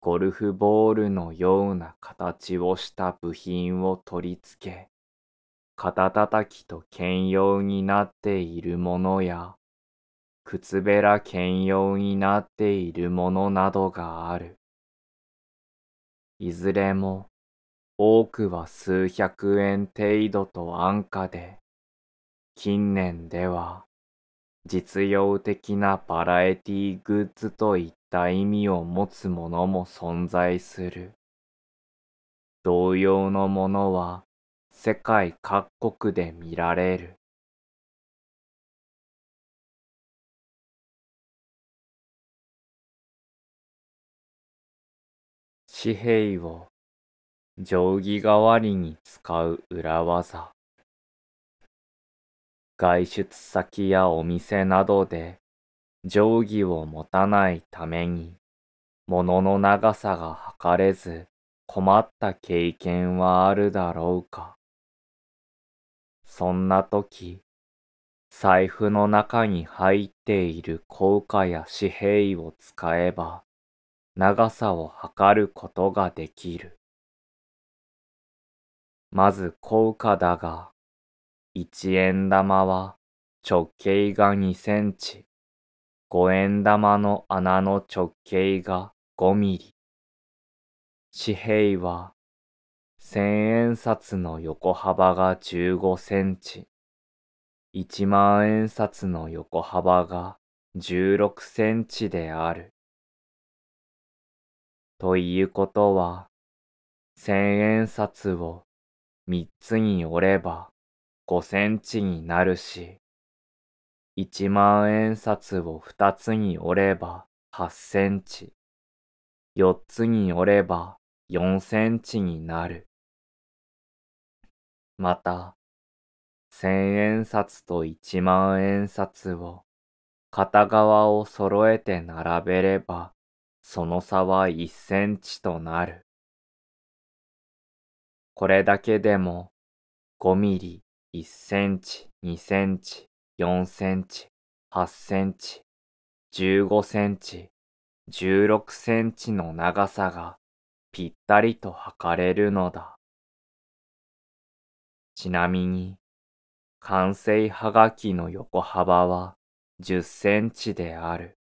ゴルフボールのような形をした部品を取り付け、肩叩きと兼用になっているものや、靴べら兼用になっているものなどがある。いずれも多くは数百円程度と安価で、近年では実用的なバラエティグッズといった意味を持つものも存在する。同様のものは世界各国で見られる。紙幣を定規代わりに使う裏技。外出先やお店などで定規を持たないために物の長さが測れず困った経験はあるだろうか。そんな時、財布の中に入っている硬貨や紙幣を使えば長さを測ることができる。まず硬貨だが、一円玉は直径が2センチ、五円玉の穴の直径が5ミリ。紙幣は千円札の横幅が15センチ、一万円札の横幅が16センチである。ということは、千円札を三つに折れば五センチになるし、一万円札を二つに折れば八センチ、四つに折れば四センチになる。また、千円札と一万円札を片側を揃えて並べれば、その差は1センチとなる。これだけでも5ミリ、1センチ、2センチ、4センチ、8センチ、15センチ、16センチの長さがぴったりと測れるのだ。ちなみに、完成はがきの横幅は10センチである。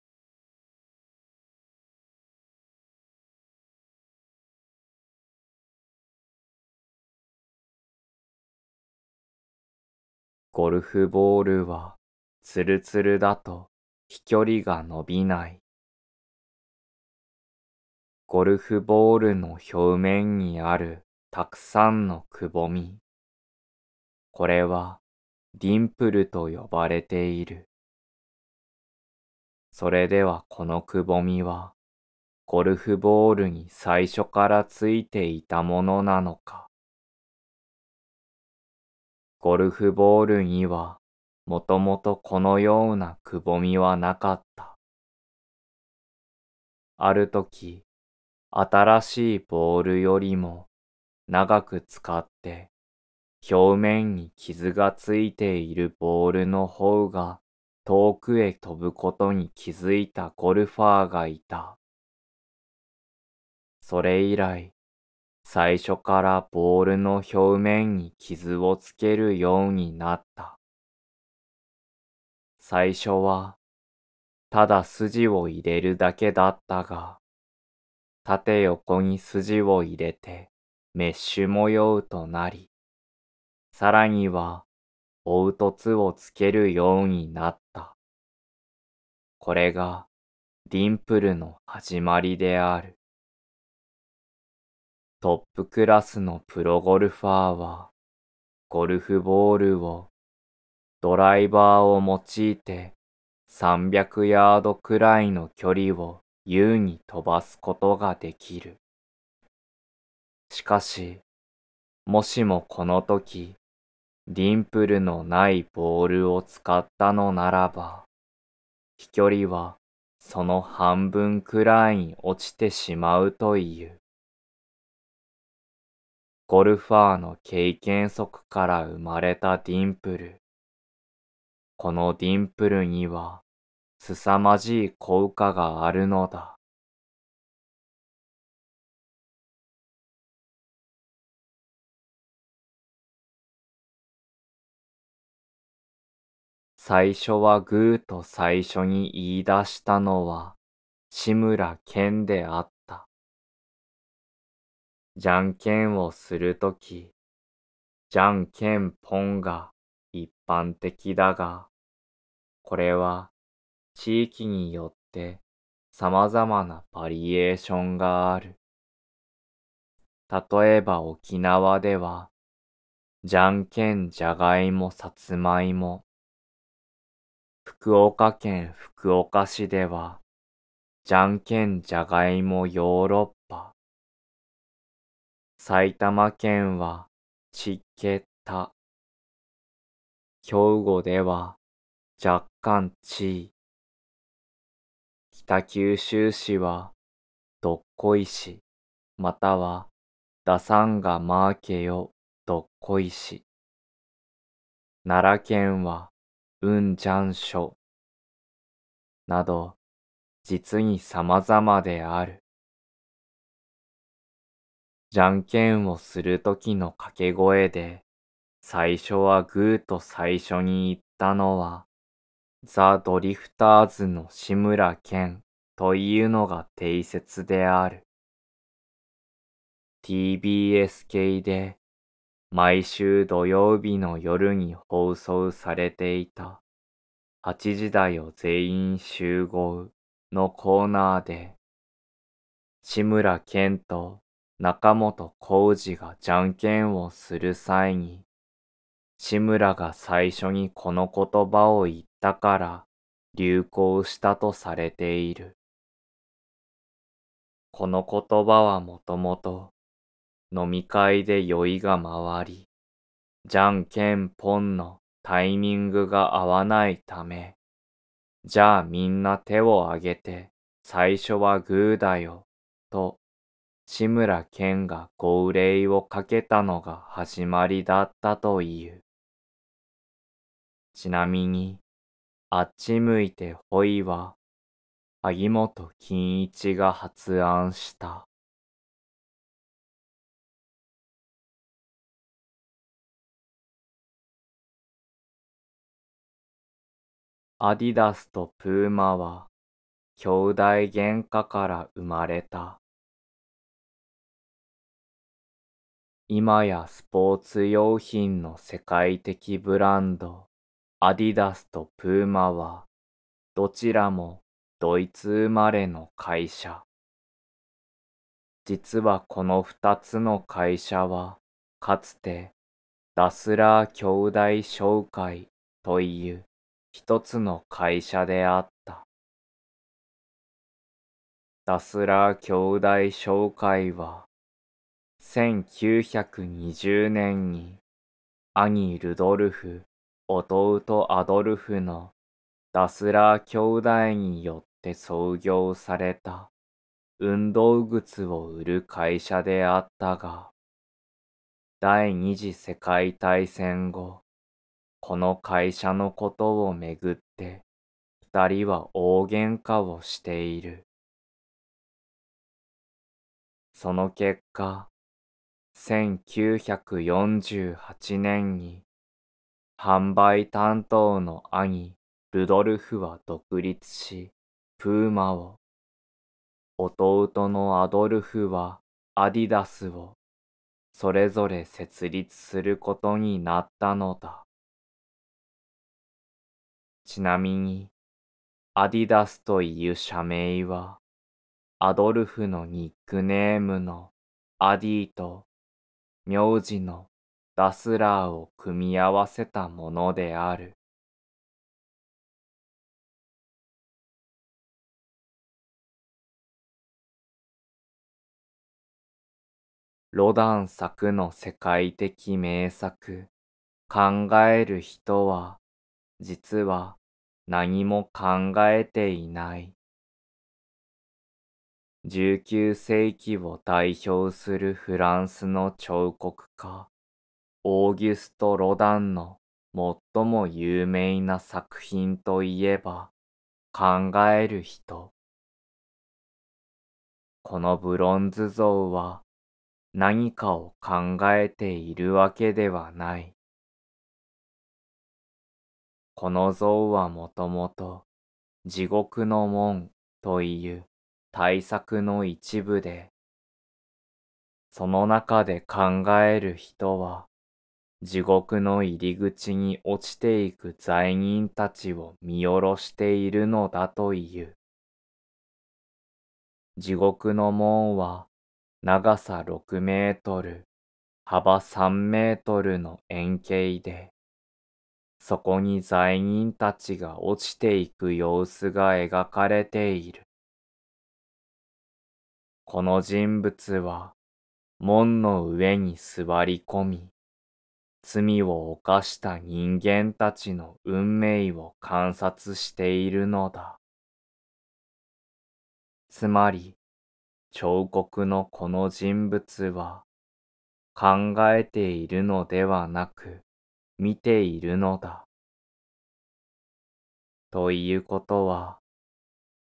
ゴルフボールはツルツルだと飛距離が伸びない。ゴルフボールの表面にあるたくさんのくぼみ。これはディンプルと呼ばれている。それではこのくぼみはゴルフボールに最初からついていたものなのか。ゴルフボールにはもともとこのようなくぼみはなかった。ある時、新しいボールよりも長く使って表面に傷がついているボールの方が遠くへ飛ぶことに気づいたゴルファーがいた。それ以来、最初からボールの表面に傷をつけるようになった。最初は、ただ筋を入れるだけだったが、縦横に筋を入れてメッシュ模様となり、さらには凹凸をつけるようになった。これがディンプルの始まりである。トップクラスのプロゴルファーは、ゴルフボールをドライバーを用いて300ヤードくらいの距離を優に飛ばすことができる。しかし、もしもこの時、ディンプルのないボールを使ったのならば、飛距離はその半分くらいに落ちてしまうという。ゴルファーの経験則から生まれたディンプル。このディンプルには凄まじい効果があるのだ。最初はグーと最初に言い出したのは志村けんであった。じゃんけんをするとき、じゃんけんぽんが一般的だが、これは地域によって様々なバリエーションがある。例えば沖縄では、じゃんけんじゃがいもさつまいも。福岡県福岡市では、じゃんけんじゃがいもヨーロッパ。埼玉県はちけた。兵庫では若干ち北九州市はどっこいし、またはダサンガマーケよどっこいし。奈良県はうんじゃんしょ。など、実に様々である。じゃんけんをするときの掛け声で、最初はグーと最初に言ったのは、ザ・ドリフターズの志村けんというのが定説である。TBS 系で毎週土曜日の夜に放送されていた8時だよ全員集合のコーナーで志村けんと中本浩二がじゃんけんをする際に、志村が最初にこの言葉を言ったから流行したとされている。この言葉はもともと飲み会で酔いが回り、じゃんけんぽんのタイミングが合わないため、じゃあみんな手を挙げて、最初はグーだよ、と、志村けんが号令をかけたのが始まりだったという。ちなみに、あっち向いてほいは、萩本欽一が発案した。アディダスとプーマは兄弟喧嘩から生まれた。今やスポーツ用品の世界的ブランドアディダスとプーマはどちらもドイツ生まれの会社。実はこの二つの会社はかつてダスラー兄弟商会という一つの会社であった。ダスラー兄弟商会は1920年に兄ルドルフ、弟アドルフのダスラー兄弟によって創業された運動靴を売る会社であったが、第二次世界大戦後、この会社のことをめぐって二人は大喧嘩をしている。その結果、1948年に販売担当の兄ルドルフは独立し、プーマを、弟のアドルフはアディダスをそれぞれ設立することになったのだ。ちなみに、アディダスという社名は、アドルフのニックネームのアディと、名字のダスラーを組み合わせたものである。ロダン作の世界的名作、考える人は、実は何も考えていない。19世紀を代表するフランスの彫刻家、オーギュスト・ロダンの最も有名な作品といえば、考える人。このブロンズ像は何かを考えているわけではない。この像はもともと地獄の門という大作の一部で、その中で考える人は地獄の入り口に落ちていく罪人たちを見下ろしているのだという。地獄の門は長さ6メートル、幅3メートルの円形で、そこに罪人たちが落ちていく様子が描かれている。この人物は門の上に座り込み、罪を犯した人間たちの運命を観察しているのだ。つまり、彫刻のこの人物は考えているのではなく、見ているのだ。ということは、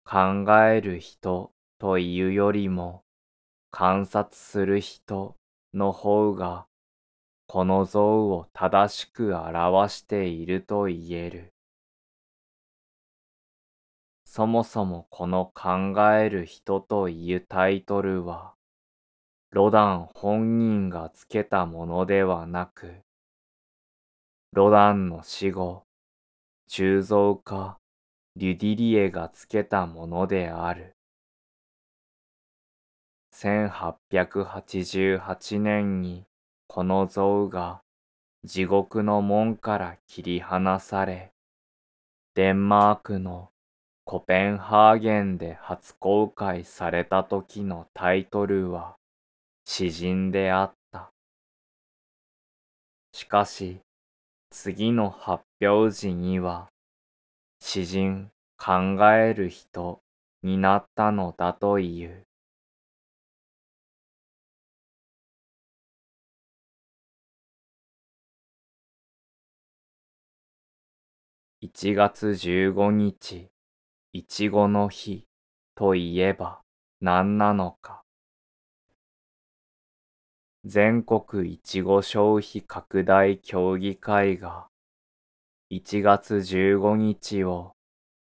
考える人というよりも、観察する人の方が、この像を正しく表していると言える。そもそもこの考える人というタイトルは、ロダン本人がつけたものではなく、ロダンの死後、鋳造家リュディリエがつけたものである。1888年にこの像が地獄の門から切り離され、デンマークのコペンハーゲンで初公開された時のタイトルは詩人であった。しかし、次の発表時には、詩人考える人になったのだという。1月15日、いちごの日といえば何なのか。全国いちご消費拡大協議会が1月15日を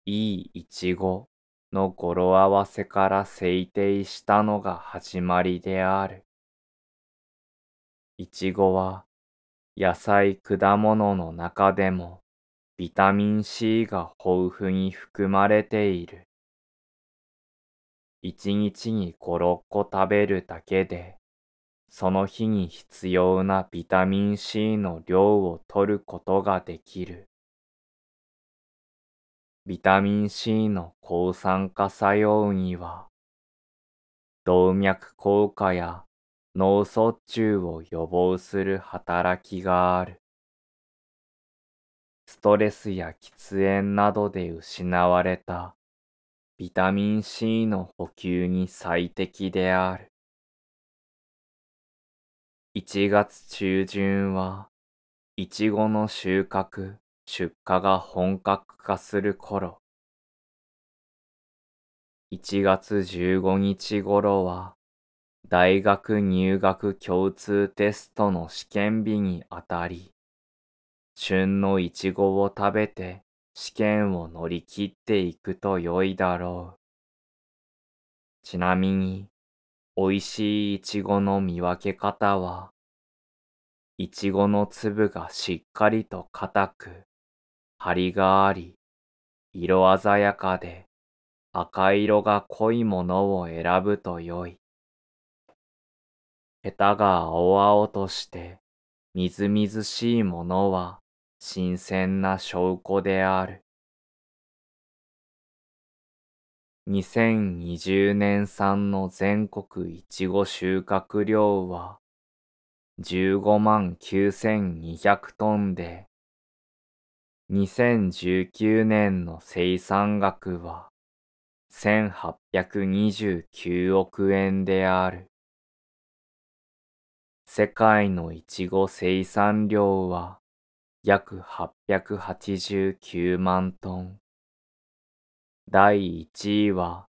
いいいちごの語呂合わせから制定したのが始まりである。いちごは野菜果物の中でもビタミン C が豊富に含まれている。一日に5、6個食べるだけでその日に必要なビタミン C の量を取ることができる。ビタミン C の抗酸化作用には、動脈硬化や脳卒中を予防する働きがある。ストレスや喫煙などで失われたビタミン C の補給に最適である。1月中旬は、いちごの収穫、出荷が本格化する頃。1月15日頃は、大学入学共通テストの試験日にあたり、旬のいちごを食べて試験を乗り切っていくと良いだろう。ちなみに、おいしいいちごの見分け方は、いちごの粒がしっかりと硬く、張りがあり、色鮮やかで赤色が濃いものを選ぶとよい。ヘタが青々としてみずみずしいものは新鮮な証拠である。2020年産の全国いちご収穫量は15万9200トンで、2019年の生産額は1829億円である。世界のいちご生産量は約889万トン。第1位は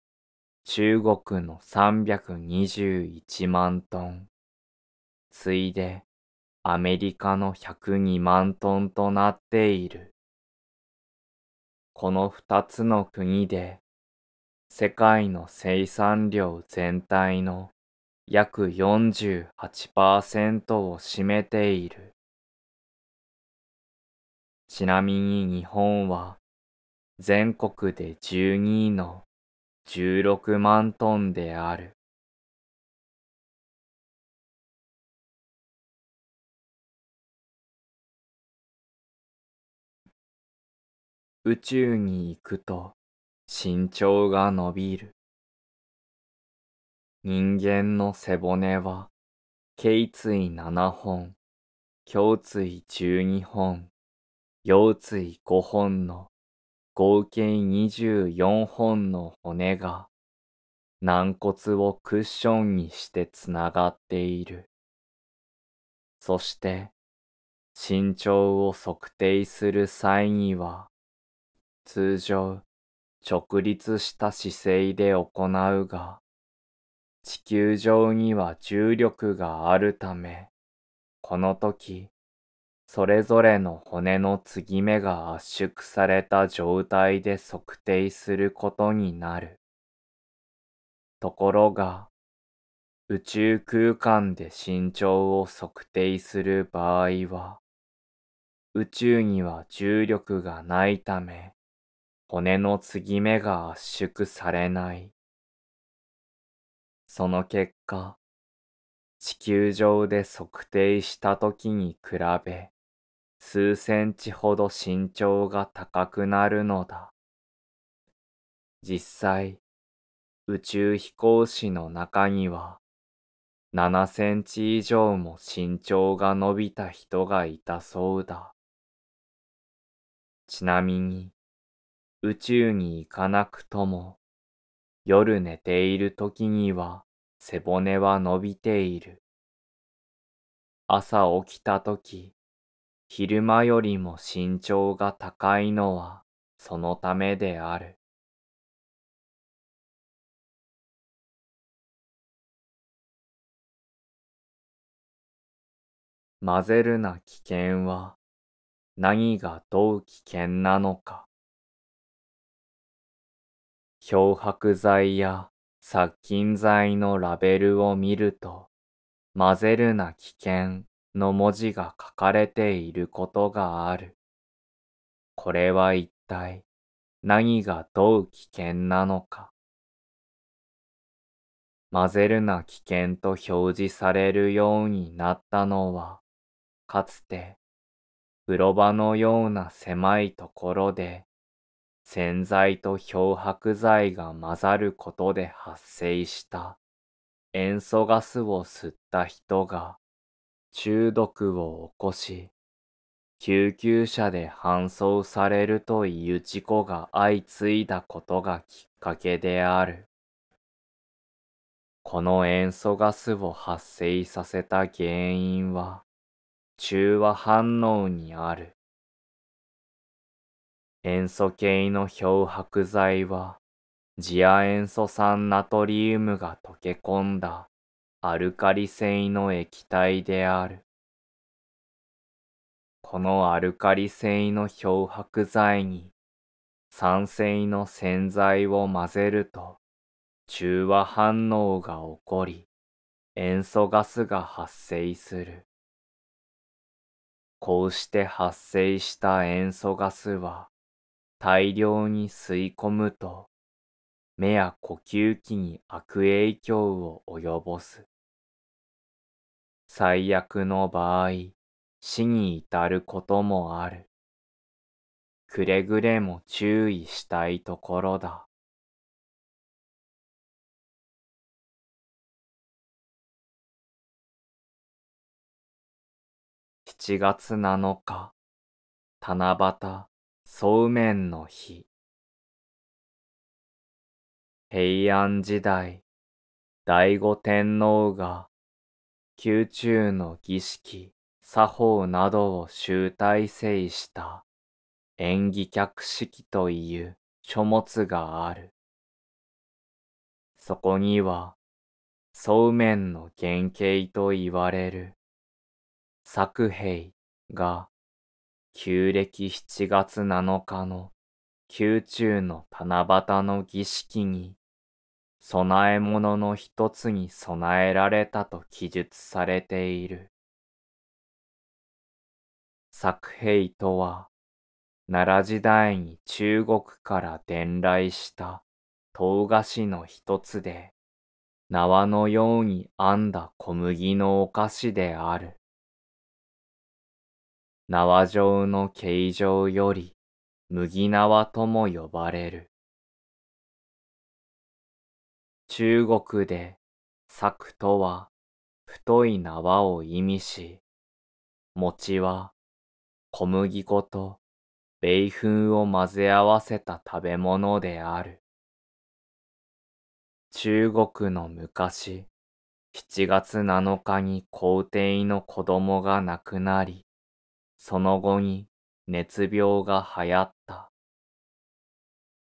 中国の321万トン。次いでアメリカの102万トンとなっている。この二つの国で世界の生産量全体の約48%を占めている。ちなみに日本は全国で12位の16万トンである。宇宙に行くと身長が伸びる。人間の背骨は頸椎7本、胸椎12本、腰椎5本の合計24本の骨が軟骨をクッションにしてつながっている。そして身長を測定する際には通常直立した姿勢で行うが地球上には重力があるためこの時それぞれの骨の継ぎ目が圧縮された状態で測定することになる。ところが、宇宙空間で身長を測定する場合は、宇宙には重力がないため、骨の継ぎ目が圧縮されない。その結果、地球上で測定した時に比べ、数センチほど身長が高くなるのだ。実際、宇宙飛行士の中には、7センチ以上も身長が伸びた人がいたそうだ。ちなみに、宇宙に行かなくとも、夜寝ている時には背骨は伸びている。朝起きた時、昼間よりも身長が高いのはそのためである。混ぜるな危険は何がどう危険なのか。漂白剤や殺菌剤のラベルを見ると、混ぜるな危険の文字が書かれていることがある。これは一体何がどう危険なのか。混ぜるな危険と表示されるようになったのは、かつて風呂場のような狭いところで洗剤と漂白剤が混ざることで発生した塩素ガスを吸った人が中毒を起こし救急車で搬送されるという事故が相次いだことがきっかけである。この塩素ガスを発生させた原因は中和反応にある。塩素系の漂白剤は、ジア塩素酸ナトリウムが溶け込んだアルカリ性の液体である。このアルカリ性の漂白剤に酸性の洗剤を混ぜると中和反応が起こり塩素ガスが発生する。こうして発生した塩素ガスは大量に吸い込むと目や呼吸器に悪影響を及ぼす。最悪の場合、死に至ることもある。くれぐれも注意したいところだ。7月7日、七夕、そうめんの日。平安時代、醍醐天皇が、宮中の儀式、作法などを集大成した演技客式という書物がある。そこには、そうめんの原型と言われる作兵が旧暦7月7日の宮中の七夕の儀式に供え物の一つに備えられたと記述されている。作兵とは奈良時代に中国から伝来した唐菓子の一つで縄のように編んだ小麦のお菓子である。縄状の形状より麦縄とも呼ばれる。中国で作とは太い縄を意味し、餅は小麦粉と米粉を混ぜ合わせた食べ物である。中国の昔、7月7日に皇帝の子供が亡くなり、その後に熱病が流行った。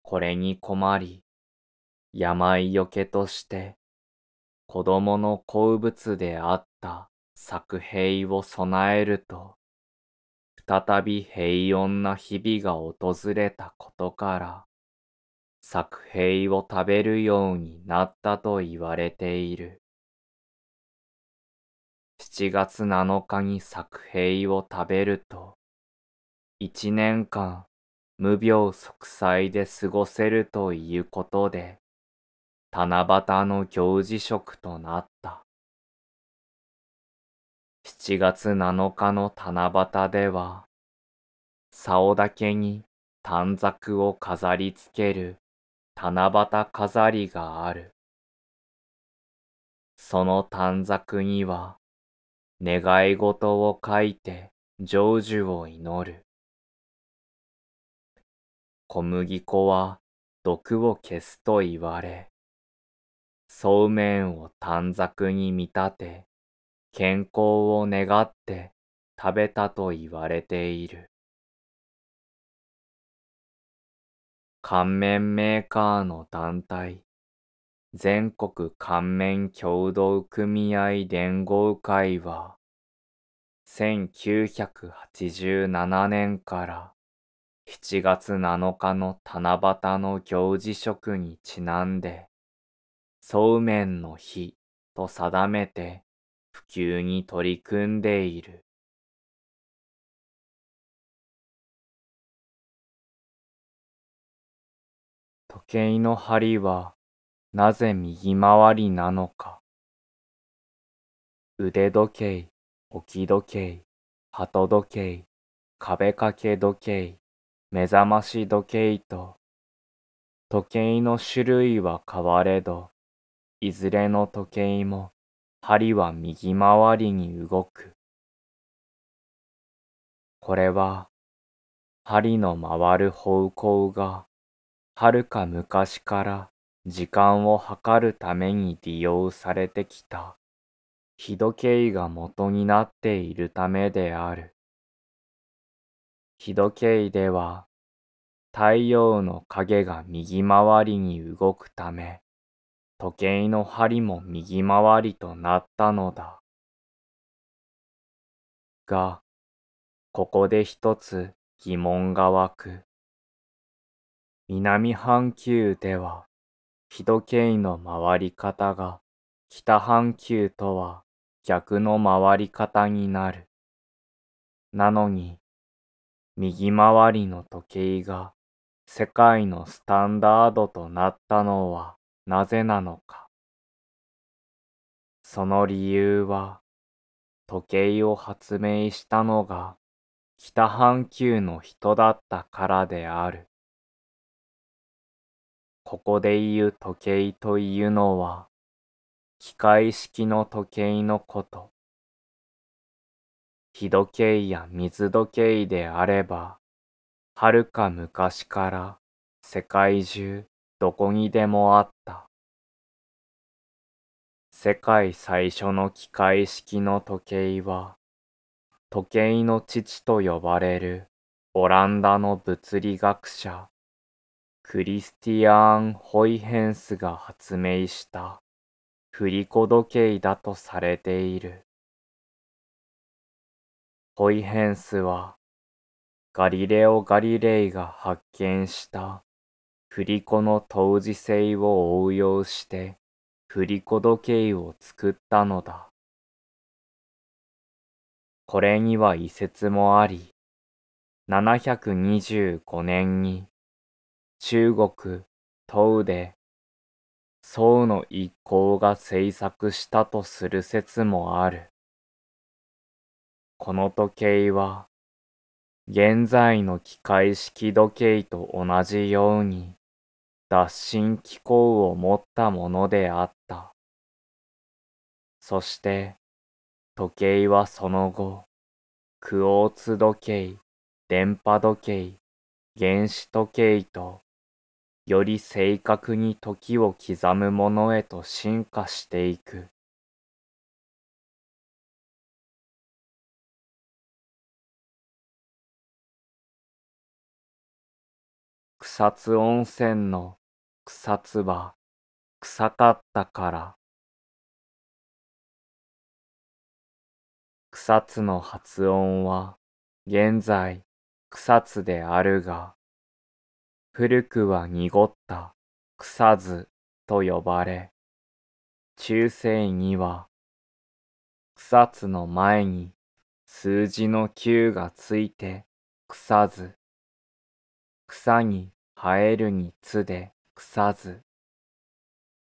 これに困り、病よけとして子供の好物であった作兵を備えると、再び平穏な日々が訪れたことから、作兵を食べるようになったと言われている。7月7日に作兵を食べると、一年間無病息災で過ごせるということで、七夕の行事食となった。7月7日の七夕では、竿だけに短冊を飾りつける七夕飾りがある。その短冊には、願い事を書いて成就を祈る。小麦粉は毒を消すと言われ、そうめんを短冊に見立て、健康を願って食べたと言われている。乾麺メーカーの団体、全国乾麺協同組合連合会は、1987年から7月7日の七夕の行事食にちなんで、そうめんの日と定めて普及に取り組んでいる。時計の針はなぜ右回りなのか。腕時計、置き時計、鳩時計、壁掛け時計、目覚まし時計と、時計の種類は変われど、いずれの時計も針は右回りに動く。これは、針の回る方向が、はるか昔から時間を計るために利用されてきた日時計が元になっているためである。日時計では太陽の影が右回りに動くため時計の針も右回りとなったのだ。が、ここで一つ疑問が湧く。南半球では、日時計の回り方が北半球とは逆の回り方になる。なのに、右回りの時計が世界のスタンダードとなったのはなぜなのか。その理由は、時計を発明したのが北半球の人だったからである。ここで言う時計というのは、機械式の時計のこと。日時計や水時計であれば、はるか昔から世界中どこにでもあった。世界最初の機械式の時計は、時計の父と呼ばれるオランダの物理学者クリスティアーン・ホイヘンスが発明した振り子時計だとされている。ホイヘンスはガリレオ・ガリレイが発見した振り子の当時性を応用して振り子時計を作ったのだ。これには異説もあり、725年に中国、唐で、宋の一行が制作したとする説もある。この時計は、現在の機械式時計と同じように、脱進機構を持ったものであった。そして、時計はその後、クォーツ時計、電波時計、原子時計と、より正確に時を刻むものへと進化していく。草津温泉の草津は臭かったから。草津の発音は現在草津であるが、古くは濁った草津と呼ばれ、中世には草津の前に数字の9がついて草津、草に生えるにつで草津、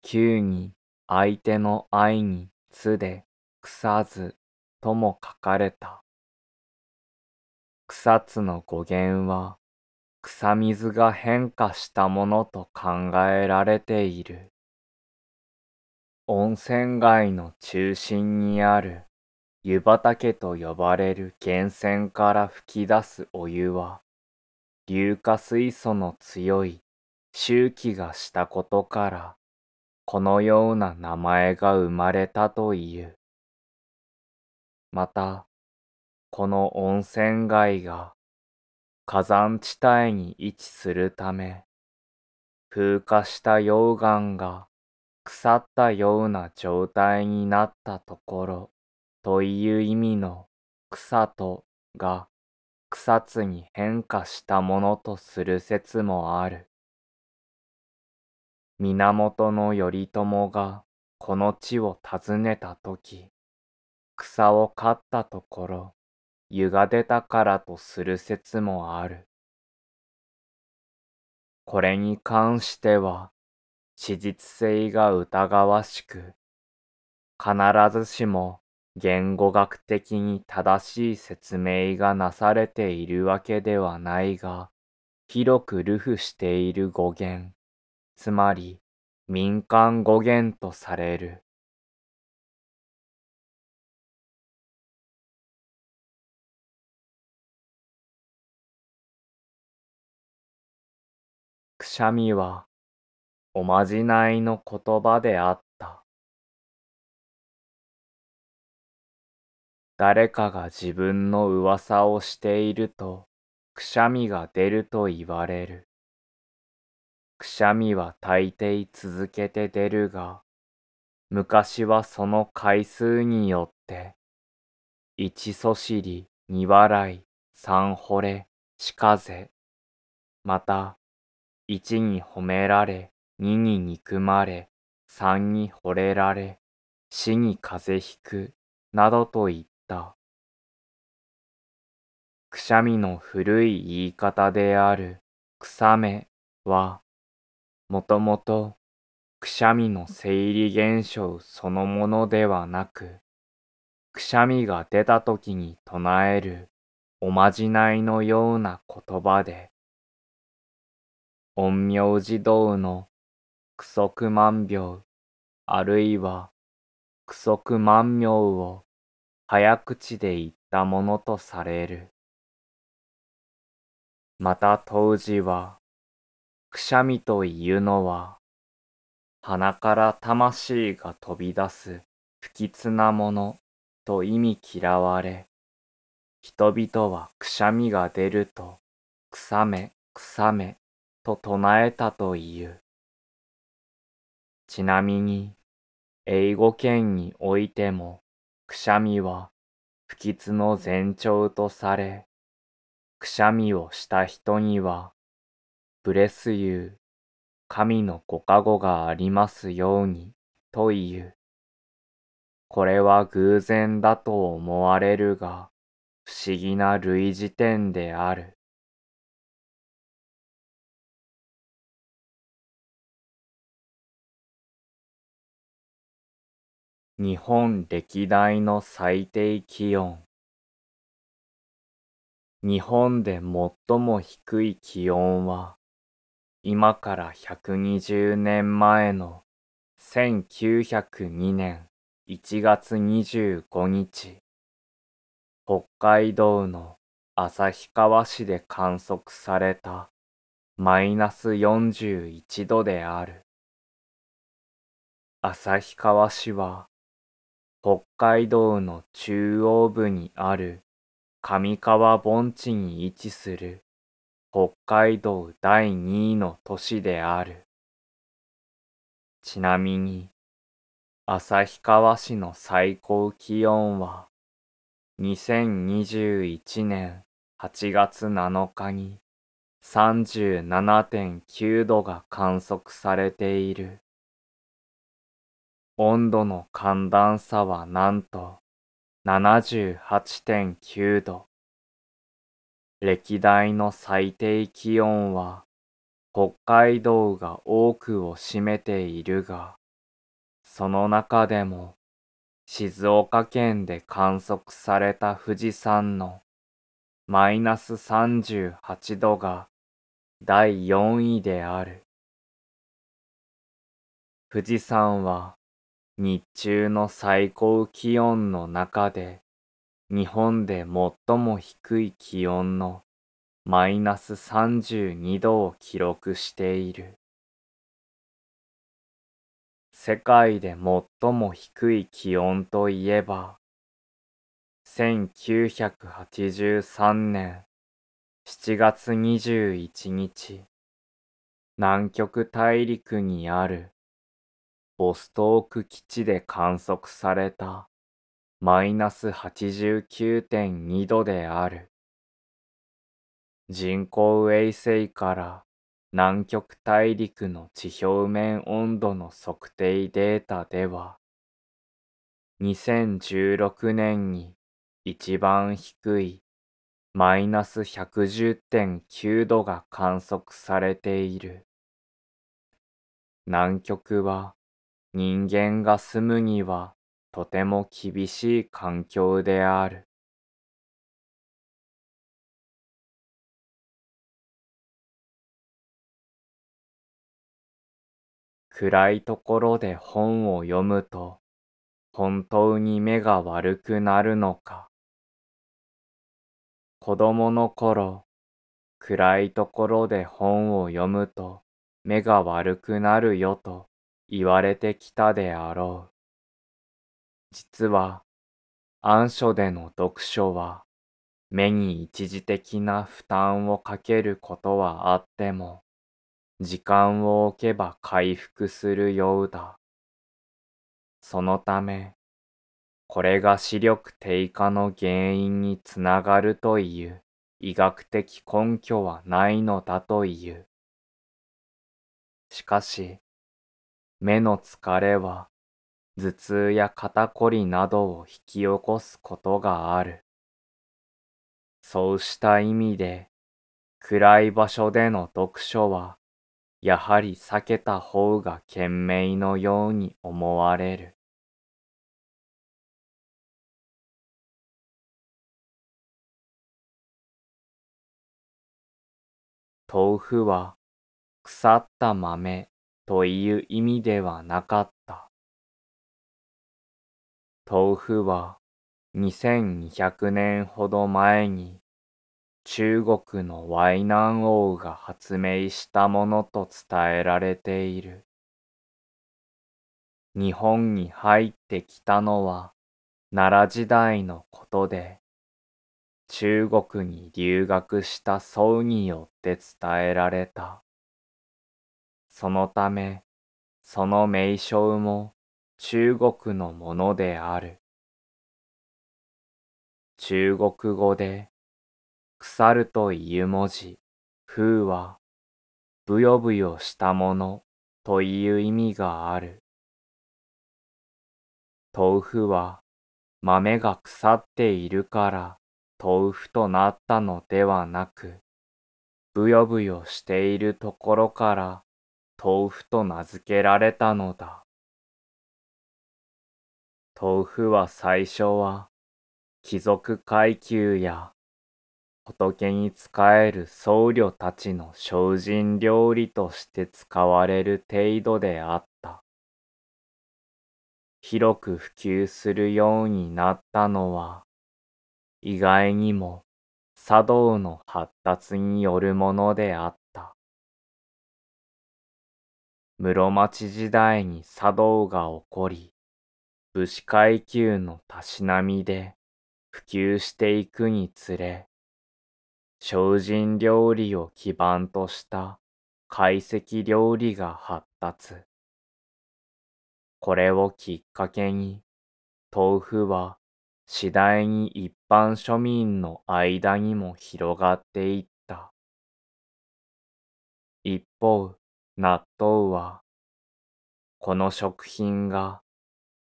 9に相手の愛につで草津とも書かれた。草津の語源は草水が変化したものと考えられている。温泉街の中心にある湯畑と呼ばれる源泉から噴き出すお湯は、硫化水素の強い周期がしたことから、このような名前が生まれたという。また、この温泉街が火山地帯に位置するため、風化した溶岩が腐ったような状態になったところという意味の草とが草津に変化したものとする説もある。源頼朝がこの地を訪ねたとき、草を刈ったところ、湯が出たからとする説もある。これに関しては、史実性が疑わしく、必ずしも言語学的に正しい説明がなされているわけではないが、広く流布している語源、つまり民間語源とされる。くしゃみはおまじないの言葉であった。誰かが自分の噂をしていると、くしゃみが出ると言われる。くしゃみは大抵続けて出るが、昔はその回数によって、一そしり、二笑い、三惚れ、四風、また、一に褒められ、二に憎まれ、三に惚れられ、死に風邪ひく、などと言った。くしゃみの古い言い方である、くさめは、もともと、くしゃみの生理現象そのものではなく、くしゃみが出た時に唱えるおまじないのような言葉で、陰陽児童のクソク万病、あるいはクソク万名を早口で言ったものとされる。また当時は、くしゃみというのは、鼻から魂が飛び出す不吉なものと意味嫌われ、人々はくしゃみが出ると、くさめ、くさめと唱えたという。ちなみに、英語圏においても、くしゃみは不吉の前兆とされ、くしゃみをした人には、ブレスユー、神のご加護がありますように、という。これは偶然だと思われるが、不思議な類似点である。日本歴代の最低気温日本で最も低い気温は今から120年前の1902年1月25日北海道の旭川市で観測されたマイナス41度である。旭川市は北海道の中央部にある上川盆地に位置する北海道第2位の都市である。ちなみに、旭川市の最高気温は2021年8月7日に37.9度が観測されている。温度の寒暖差はなんと78.9度。歴代の最低気温は北海道が多くを占めているが、その中でも静岡県で観測された富士山のマイナス38度が第4位である。富士山は日中の最高気温の中で日本で最も低い気温のマイナス32度を記録している。世界で最も低い気温といえば、1983年7月21日、南極大陸にあるボストーク基地で観測されたマイナス89.2度である。人工衛星から南極大陸の地表面温度の測定データでは、2016年に一番低いマイナス110.9度が観測されている。南極は人間が住むにはとても厳しい環境である。暗いところで本を読むと本当に目が悪くなるのか。子供の頃、暗いところで本を読むと目が悪くなるよと言われてきたであろう。実は暗所での読書は目に一時的な負担をかけることはあっても時間を置けば回復するようだ。そのため、これが視力低下の原因につながるという医学的根拠はないのだという。しかし、目の疲れは頭痛や肩こりなどを引き起こすことがある。そうした意味で、暗い場所での読書はやはり避けた方が賢明のように思われる。豆腐は腐った豆という意味ではなかった。豆腐は2200年ほど前に中国のワイナン王が発明したものと伝えられている。日本に入ってきたのは奈良時代のことで、中国に留学した僧によって伝えられた。そのため、その名称も中国のものである。中国語で腐るという文字、風は、ぶよぶよしたものという意味がある。豆腐は豆が腐っているから豆腐となったのではなく、ぶよぶよしているところから豆腐と名付けられたのだ。豆腐は最初は貴族階級や仏に仕える僧侶たちの精進料理として使われる程度であった。広く普及するようになったのは、意外にも茶道の発達によるものであった。室町時代に茶道が起こり、武士階級のたしなみで普及していくにつれ、精進料理を基盤とした懐石料理が発達。これをきっかけに、豆腐は次第に一般庶民の間にも広がっていった。一方、納豆は、この食品が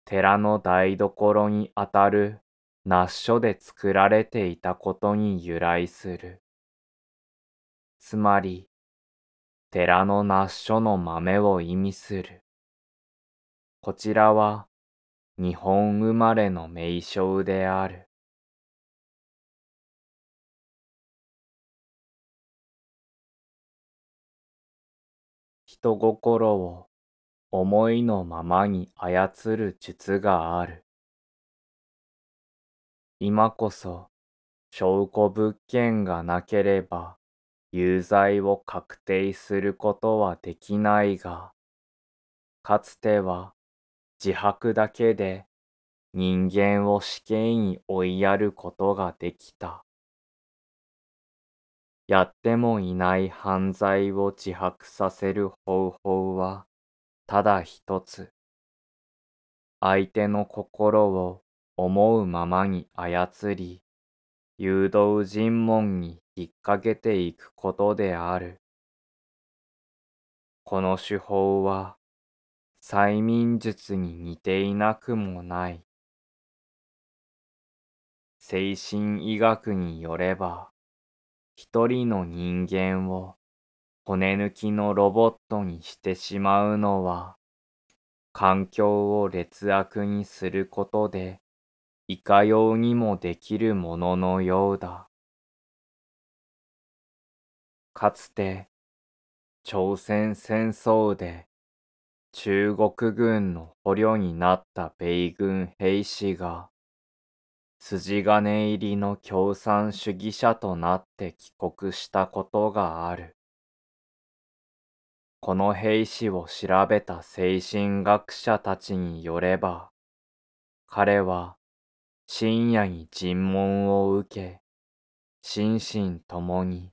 寺の台所にあたる納書で作られていたことに由来する。つまり、寺の納書の豆を意味する。こちらは、日本生まれの名称である。人心を思いのままに操る術がある。今こそ証拠物件がなければ有罪を確定することはできないが、かつては自白だけで人間を死刑に追いやることができた。やってもいない犯罪を自白させる方法はただ一つ。相手の心を思うままに操り、誘導尋問に引っ掛けていくことである。この手法は催眠術に似ていなくもない。精神医学によれば、一人の人間を骨抜きのロボットにしてしまうのは、環境を劣悪にすることで、いかようにもできるもののようだ。かつて、朝鮮戦争で中国軍の捕虜になった米軍兵士が、筋金入りの共産主義者となって帰国したことがある。この兵士を調べた精神学者たちによれば、彼は深夜に尋問を受け、心身ともに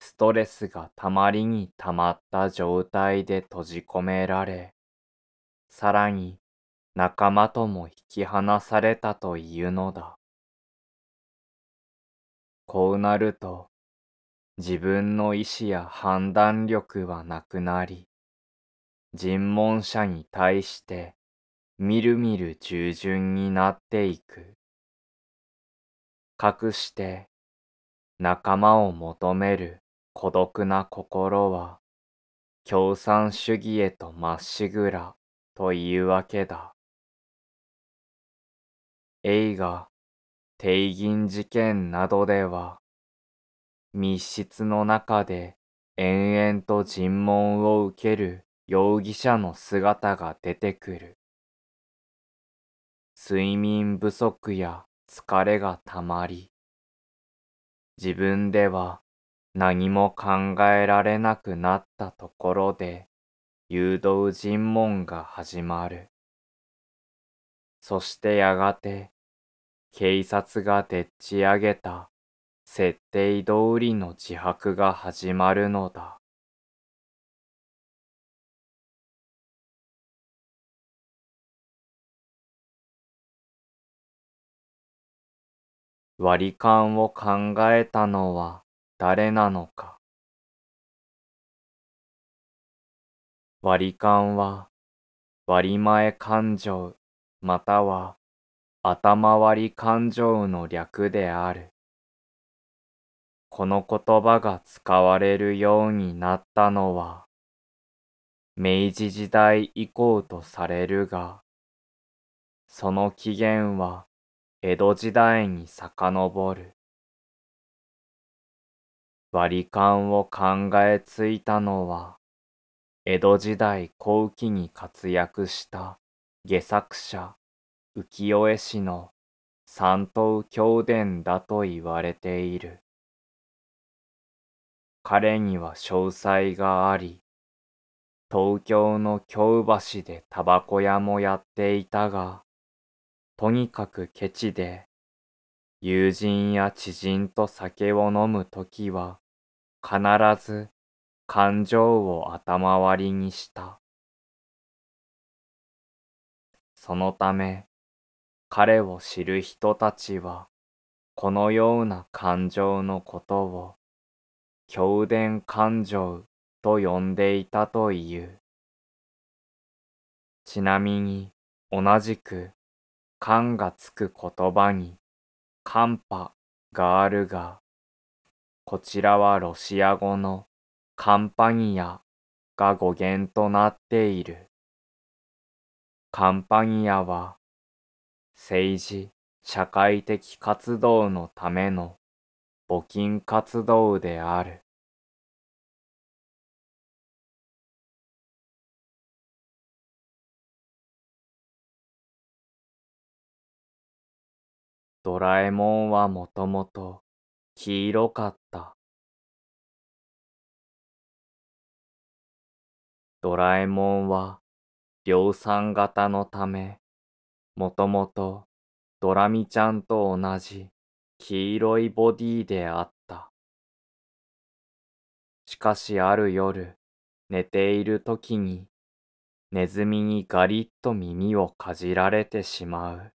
ストレスがたまりにたまった状態で閉じ込められ、さらに仲間とも引き離されたというのだ。こうなると、自分の意志や判断力はなくなり、尋問者に対してみるみる従順になっていく。かくして仲間を求める孤独な心は共産主義へとまっしぐらというわけだ。映画、帝銀事件などでは密室の中で延々と尋問を受ける容疑者の姿が出てくる。睡眠不足や疲れがたまり、自分では何も考えられなくなったところで誘導尋問が始まる。そしてやがて警察がでっち上げた設定通りの自白が始まるのだ。割り勘を考えたのは誰なのか。割り勘は割前勘定または頭割り勘定の略である。この言葉が使われるようになったのは、明治時代以降とされるが、その起源は江戸時代に遡る。割り勘を考えついたのは、江戸時代後期に活躍した下作者浮世絵師の三島教伝だと言われている。彼には詳細があり、東京の京橋でタバコ屋もやっていたが、とにかくケチで、友人や知人と酒を飲むときは、必ず感情を頭割りにした。そのため、彼を知る人たちは、このような感情のことを教伝感情と呼んでいたという。ちなみに同じく感がつく言葉にカンパがあるが、こちらはロシア語のカンパニアが語源となっている。カンパニアは政治、社会的活動のための募金活動である。ドラえもんはもともと黄色かった。ドラえもんは量産型のため、もともとドラミちゃんと同じ黄色いボディであった。しかしある夜、寝ている時に、ネズミにガリッと耳をかじられてしまう。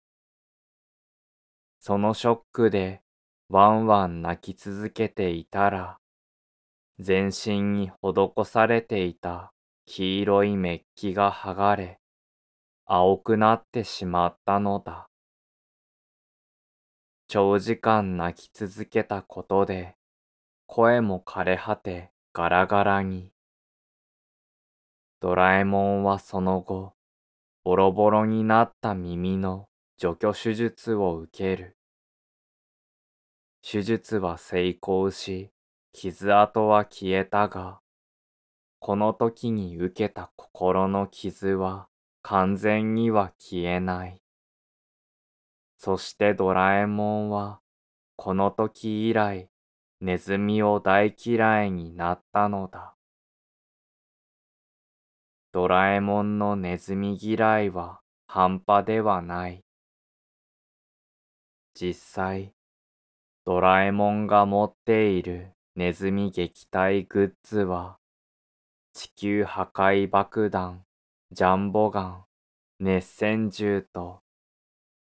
そのショックでワンワン泣き続けていたら、全身に施されていた黄色いメッキが剥がれ、青くなってしまったのだ。長時間泣き続けたことで、声も枯れ果てガラガラに。ドラえもんはその後、ボロボロになった耳の除去手術を受ける。手術は成功し、傷跡は消えたが、この時に受けた心の傷は完全には消えない。そしてドラえもんはこの時以来ネズミを大嫌いになったのだ。ドラえもんのネズミ嫌いは半端ではない。実際、ドラえもんが持っているネズミ撃退グッズは地球破壊爆弾、ジャンボガン、熱線銃と、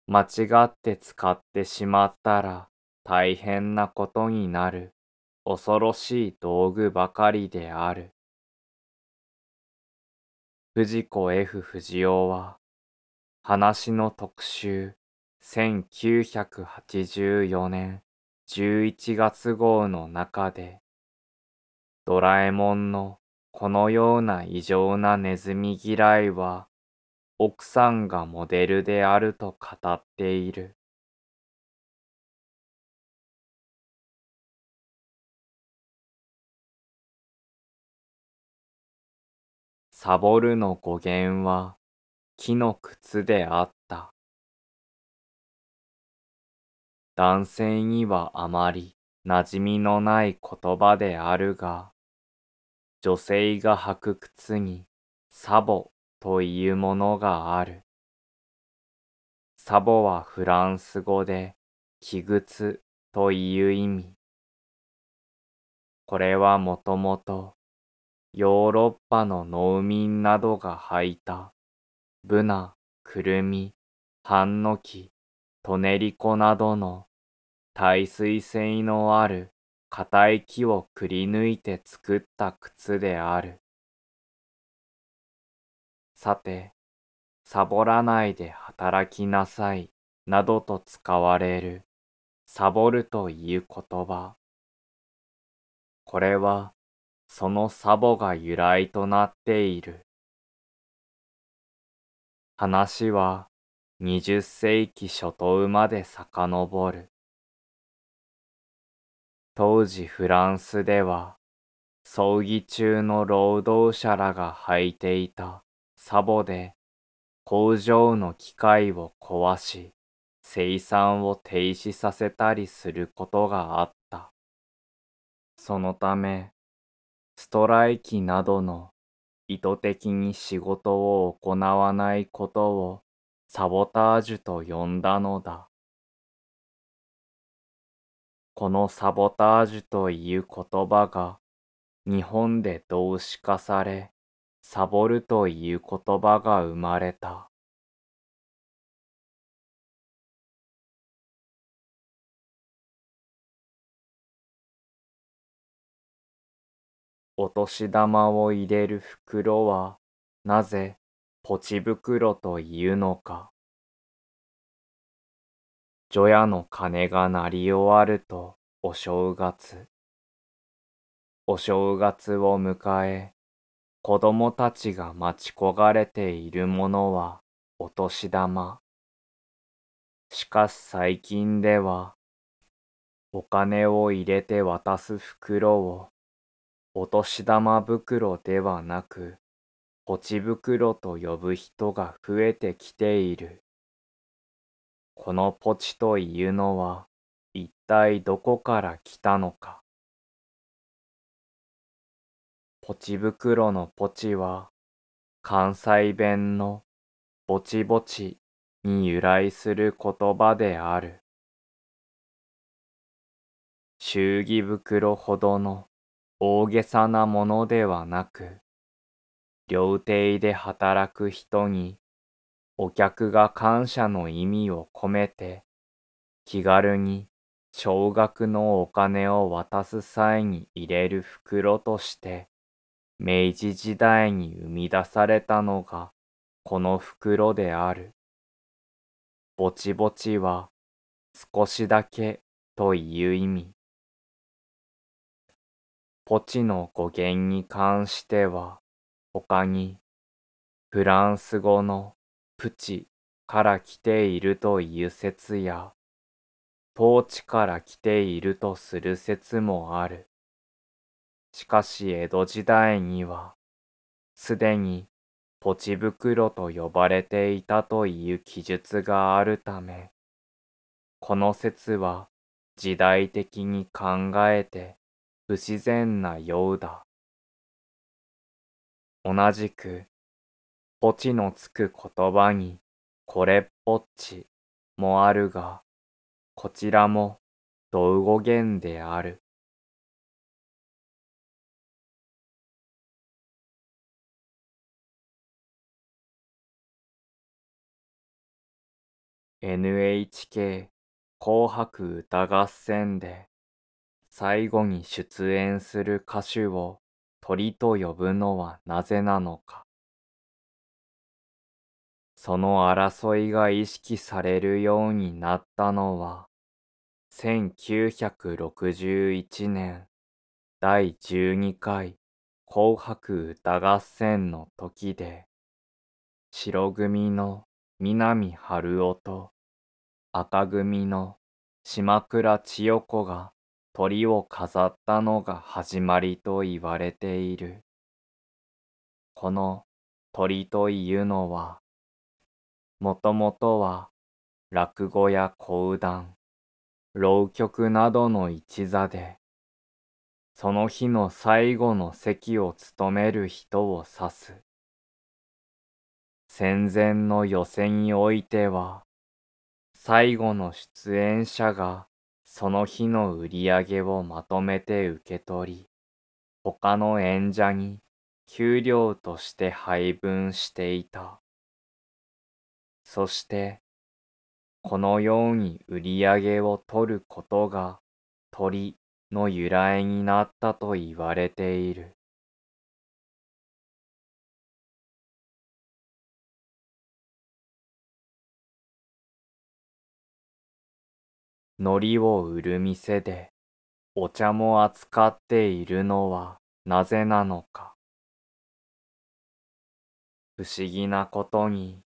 間違って使ってしまったら大変なことになる恐ろしい道具ばかりである。藤子 F 不二雄は、話の特集1984年11月号の中で、ドラえもんのこのような異常なネズミ嫌いは奥さんがモデルであると語っている。サボるの語源は木の靴であった。男性にはあまり馴染みのない言葉であるが、女性が履く靴にサボというものがある。サボはフランス語で木靴という意味。これはもともとヨーロッパの農民などが履いたブナ、クルミ、ハンノキ、トネリコなどの耐水性のある硬い木をくり抜いて作った靴である。さて、サボらないで働きなさいなどと使われるサボるという言葉。これはそのサボが由来となっている。話は20世紀初頭まで遡る。当時フランスでは、葬儀中の労働者らが履いていたサボで工場の機械を壊し、生産を停止させたりすることがあった。そのため、ストライキなどの意図的に仕事を行わないことをサボタージュと呼んだのだ。このサボタージュという言葉が日本で動詞化され、サボるという言葉が生まれた。お年玉を入れる袋はなぜポチ袋というのか。除夜の鐘が鳴り終わるとお正月。お正月を迎え、子供たちが待ち焦がれているものはお年玉。しかし最近では、お金を入れて渡す袋をお年玉袋ではなく、ポチ袋と呼ぶ人が増えてきている。このポチというのは一体どこから来たのか。ポチ袋のポチは関西弁のぼちぼちに由来する言葉である。祝儀袋ほどの大げさなものではなく、料亭で働く人にお客が感謝の意味を込めて気軽に少額のお金を渡す際に入れる袋として明治時代に生み出されたのがこの袋である。ぼちぼちは少しだけという意味。ポチの語源に関しては他にフランス語のプチから来ているという説や統治から来ているとする説もある。しかし江戸時代には、すでにポチ袋と呼ばれていたという記述があるため、この説は時代的に考えて不自然なようだ。同じく、ポチのつく言葉にこれっぽっちもあるが、こちらも道語源である。NHK 紅白歌合戦で最後に出演する歌手を鳥と呼ぶのはなぜなのか。その争いが意識されるようになったのは、1961年第12回紅白歌合戦の時で、白組の南春夫と赤組の島倉千代子が鳥を飾ったのが始まりと言われている。この鳥というのは、もともとは落語や講談、浪曲などの一座で、その日の最後の席を務める人を指す。戦前の寄席においては、最後の出演者がその日の売り上げをまとめて受け取り、他の演者に給料として配分していた。そして、このように売り上げを取ることが鳥の由来になったと言われている。海苔を売る店でお茶も扱っているのはなぜなのか。不思議なことに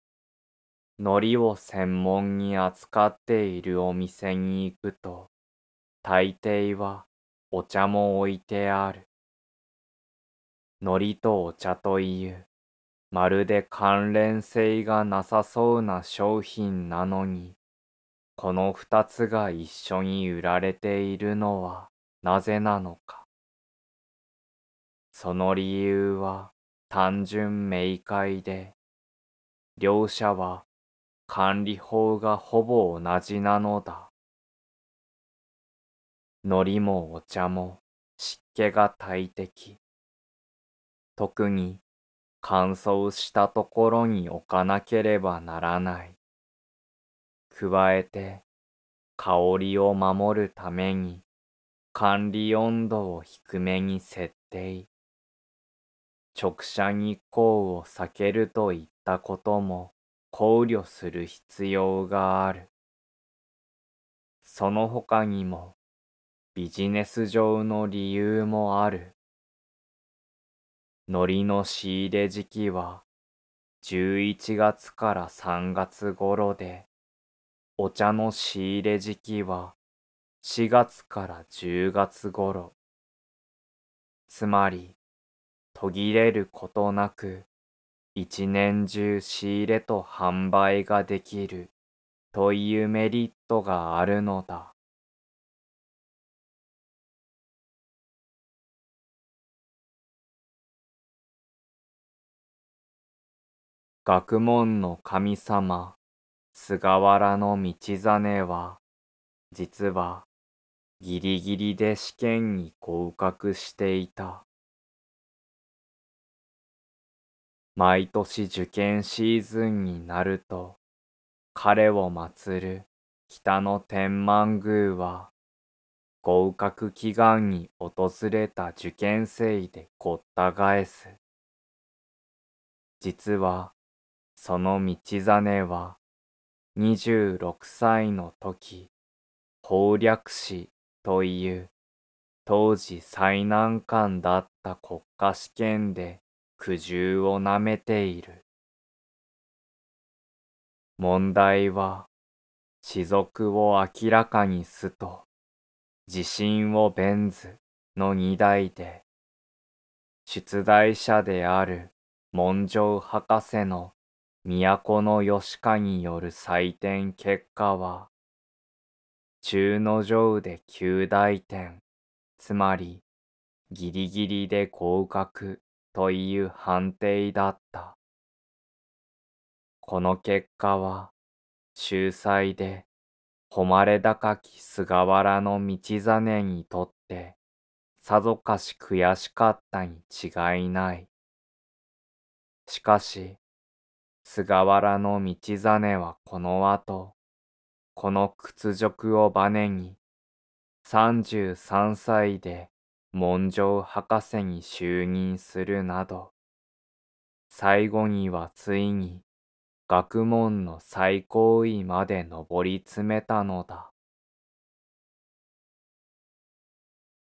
海苔を専門に扱っているお店に行くと、大抵はお茶も置いてある。海苔とお茶という、まるで関連性がなさそうな商品なのに、この二つが一緒に売られているのはなぜなのか。その理由は単純明快で、両者は管理法がほぼ同じなのだ。海苔もお茶も湿気が大敵。特に乾燥したところに置かなければならない。加えて香りを守るために管理温度を低めに設定。直射日光を避けるといったことも考慮する必要がある。その他にもビジネス上の理由もある。海苔の仕入れ時期は11月から3月頃で、お茶の仕入れ時期は4月から10月頃。つまり、途切れることなく一年中仕入れと販売ができるというメリットがあるのだ。学問の神様、菅原道真は、実は、ギリギリで試験に合格していた。毎年受験シーズンになると、彼を祀る北の天満宮は、合格祈願に訪れた受験生でごった返す。実は、その道真は、26歳の時、法略士という当時最難関だった国家試験で苦渋をなめている。問題は、士族を明らかにすと、自信を弁ずの二代で、出題者である文章博士の都の吉家による採点結果は、中の上で九大点、つまりギリギリで合格という判定だった。この結果は、秀才で、誉れ高き菅原の道真にとって、さぞかし悔しかったに違いない。しかし、菅原道真はこの後、この屈辱をバネに、33歳で文章博士に就任するなど、最後にはついに学問の最高位まで上り詰めたのだ。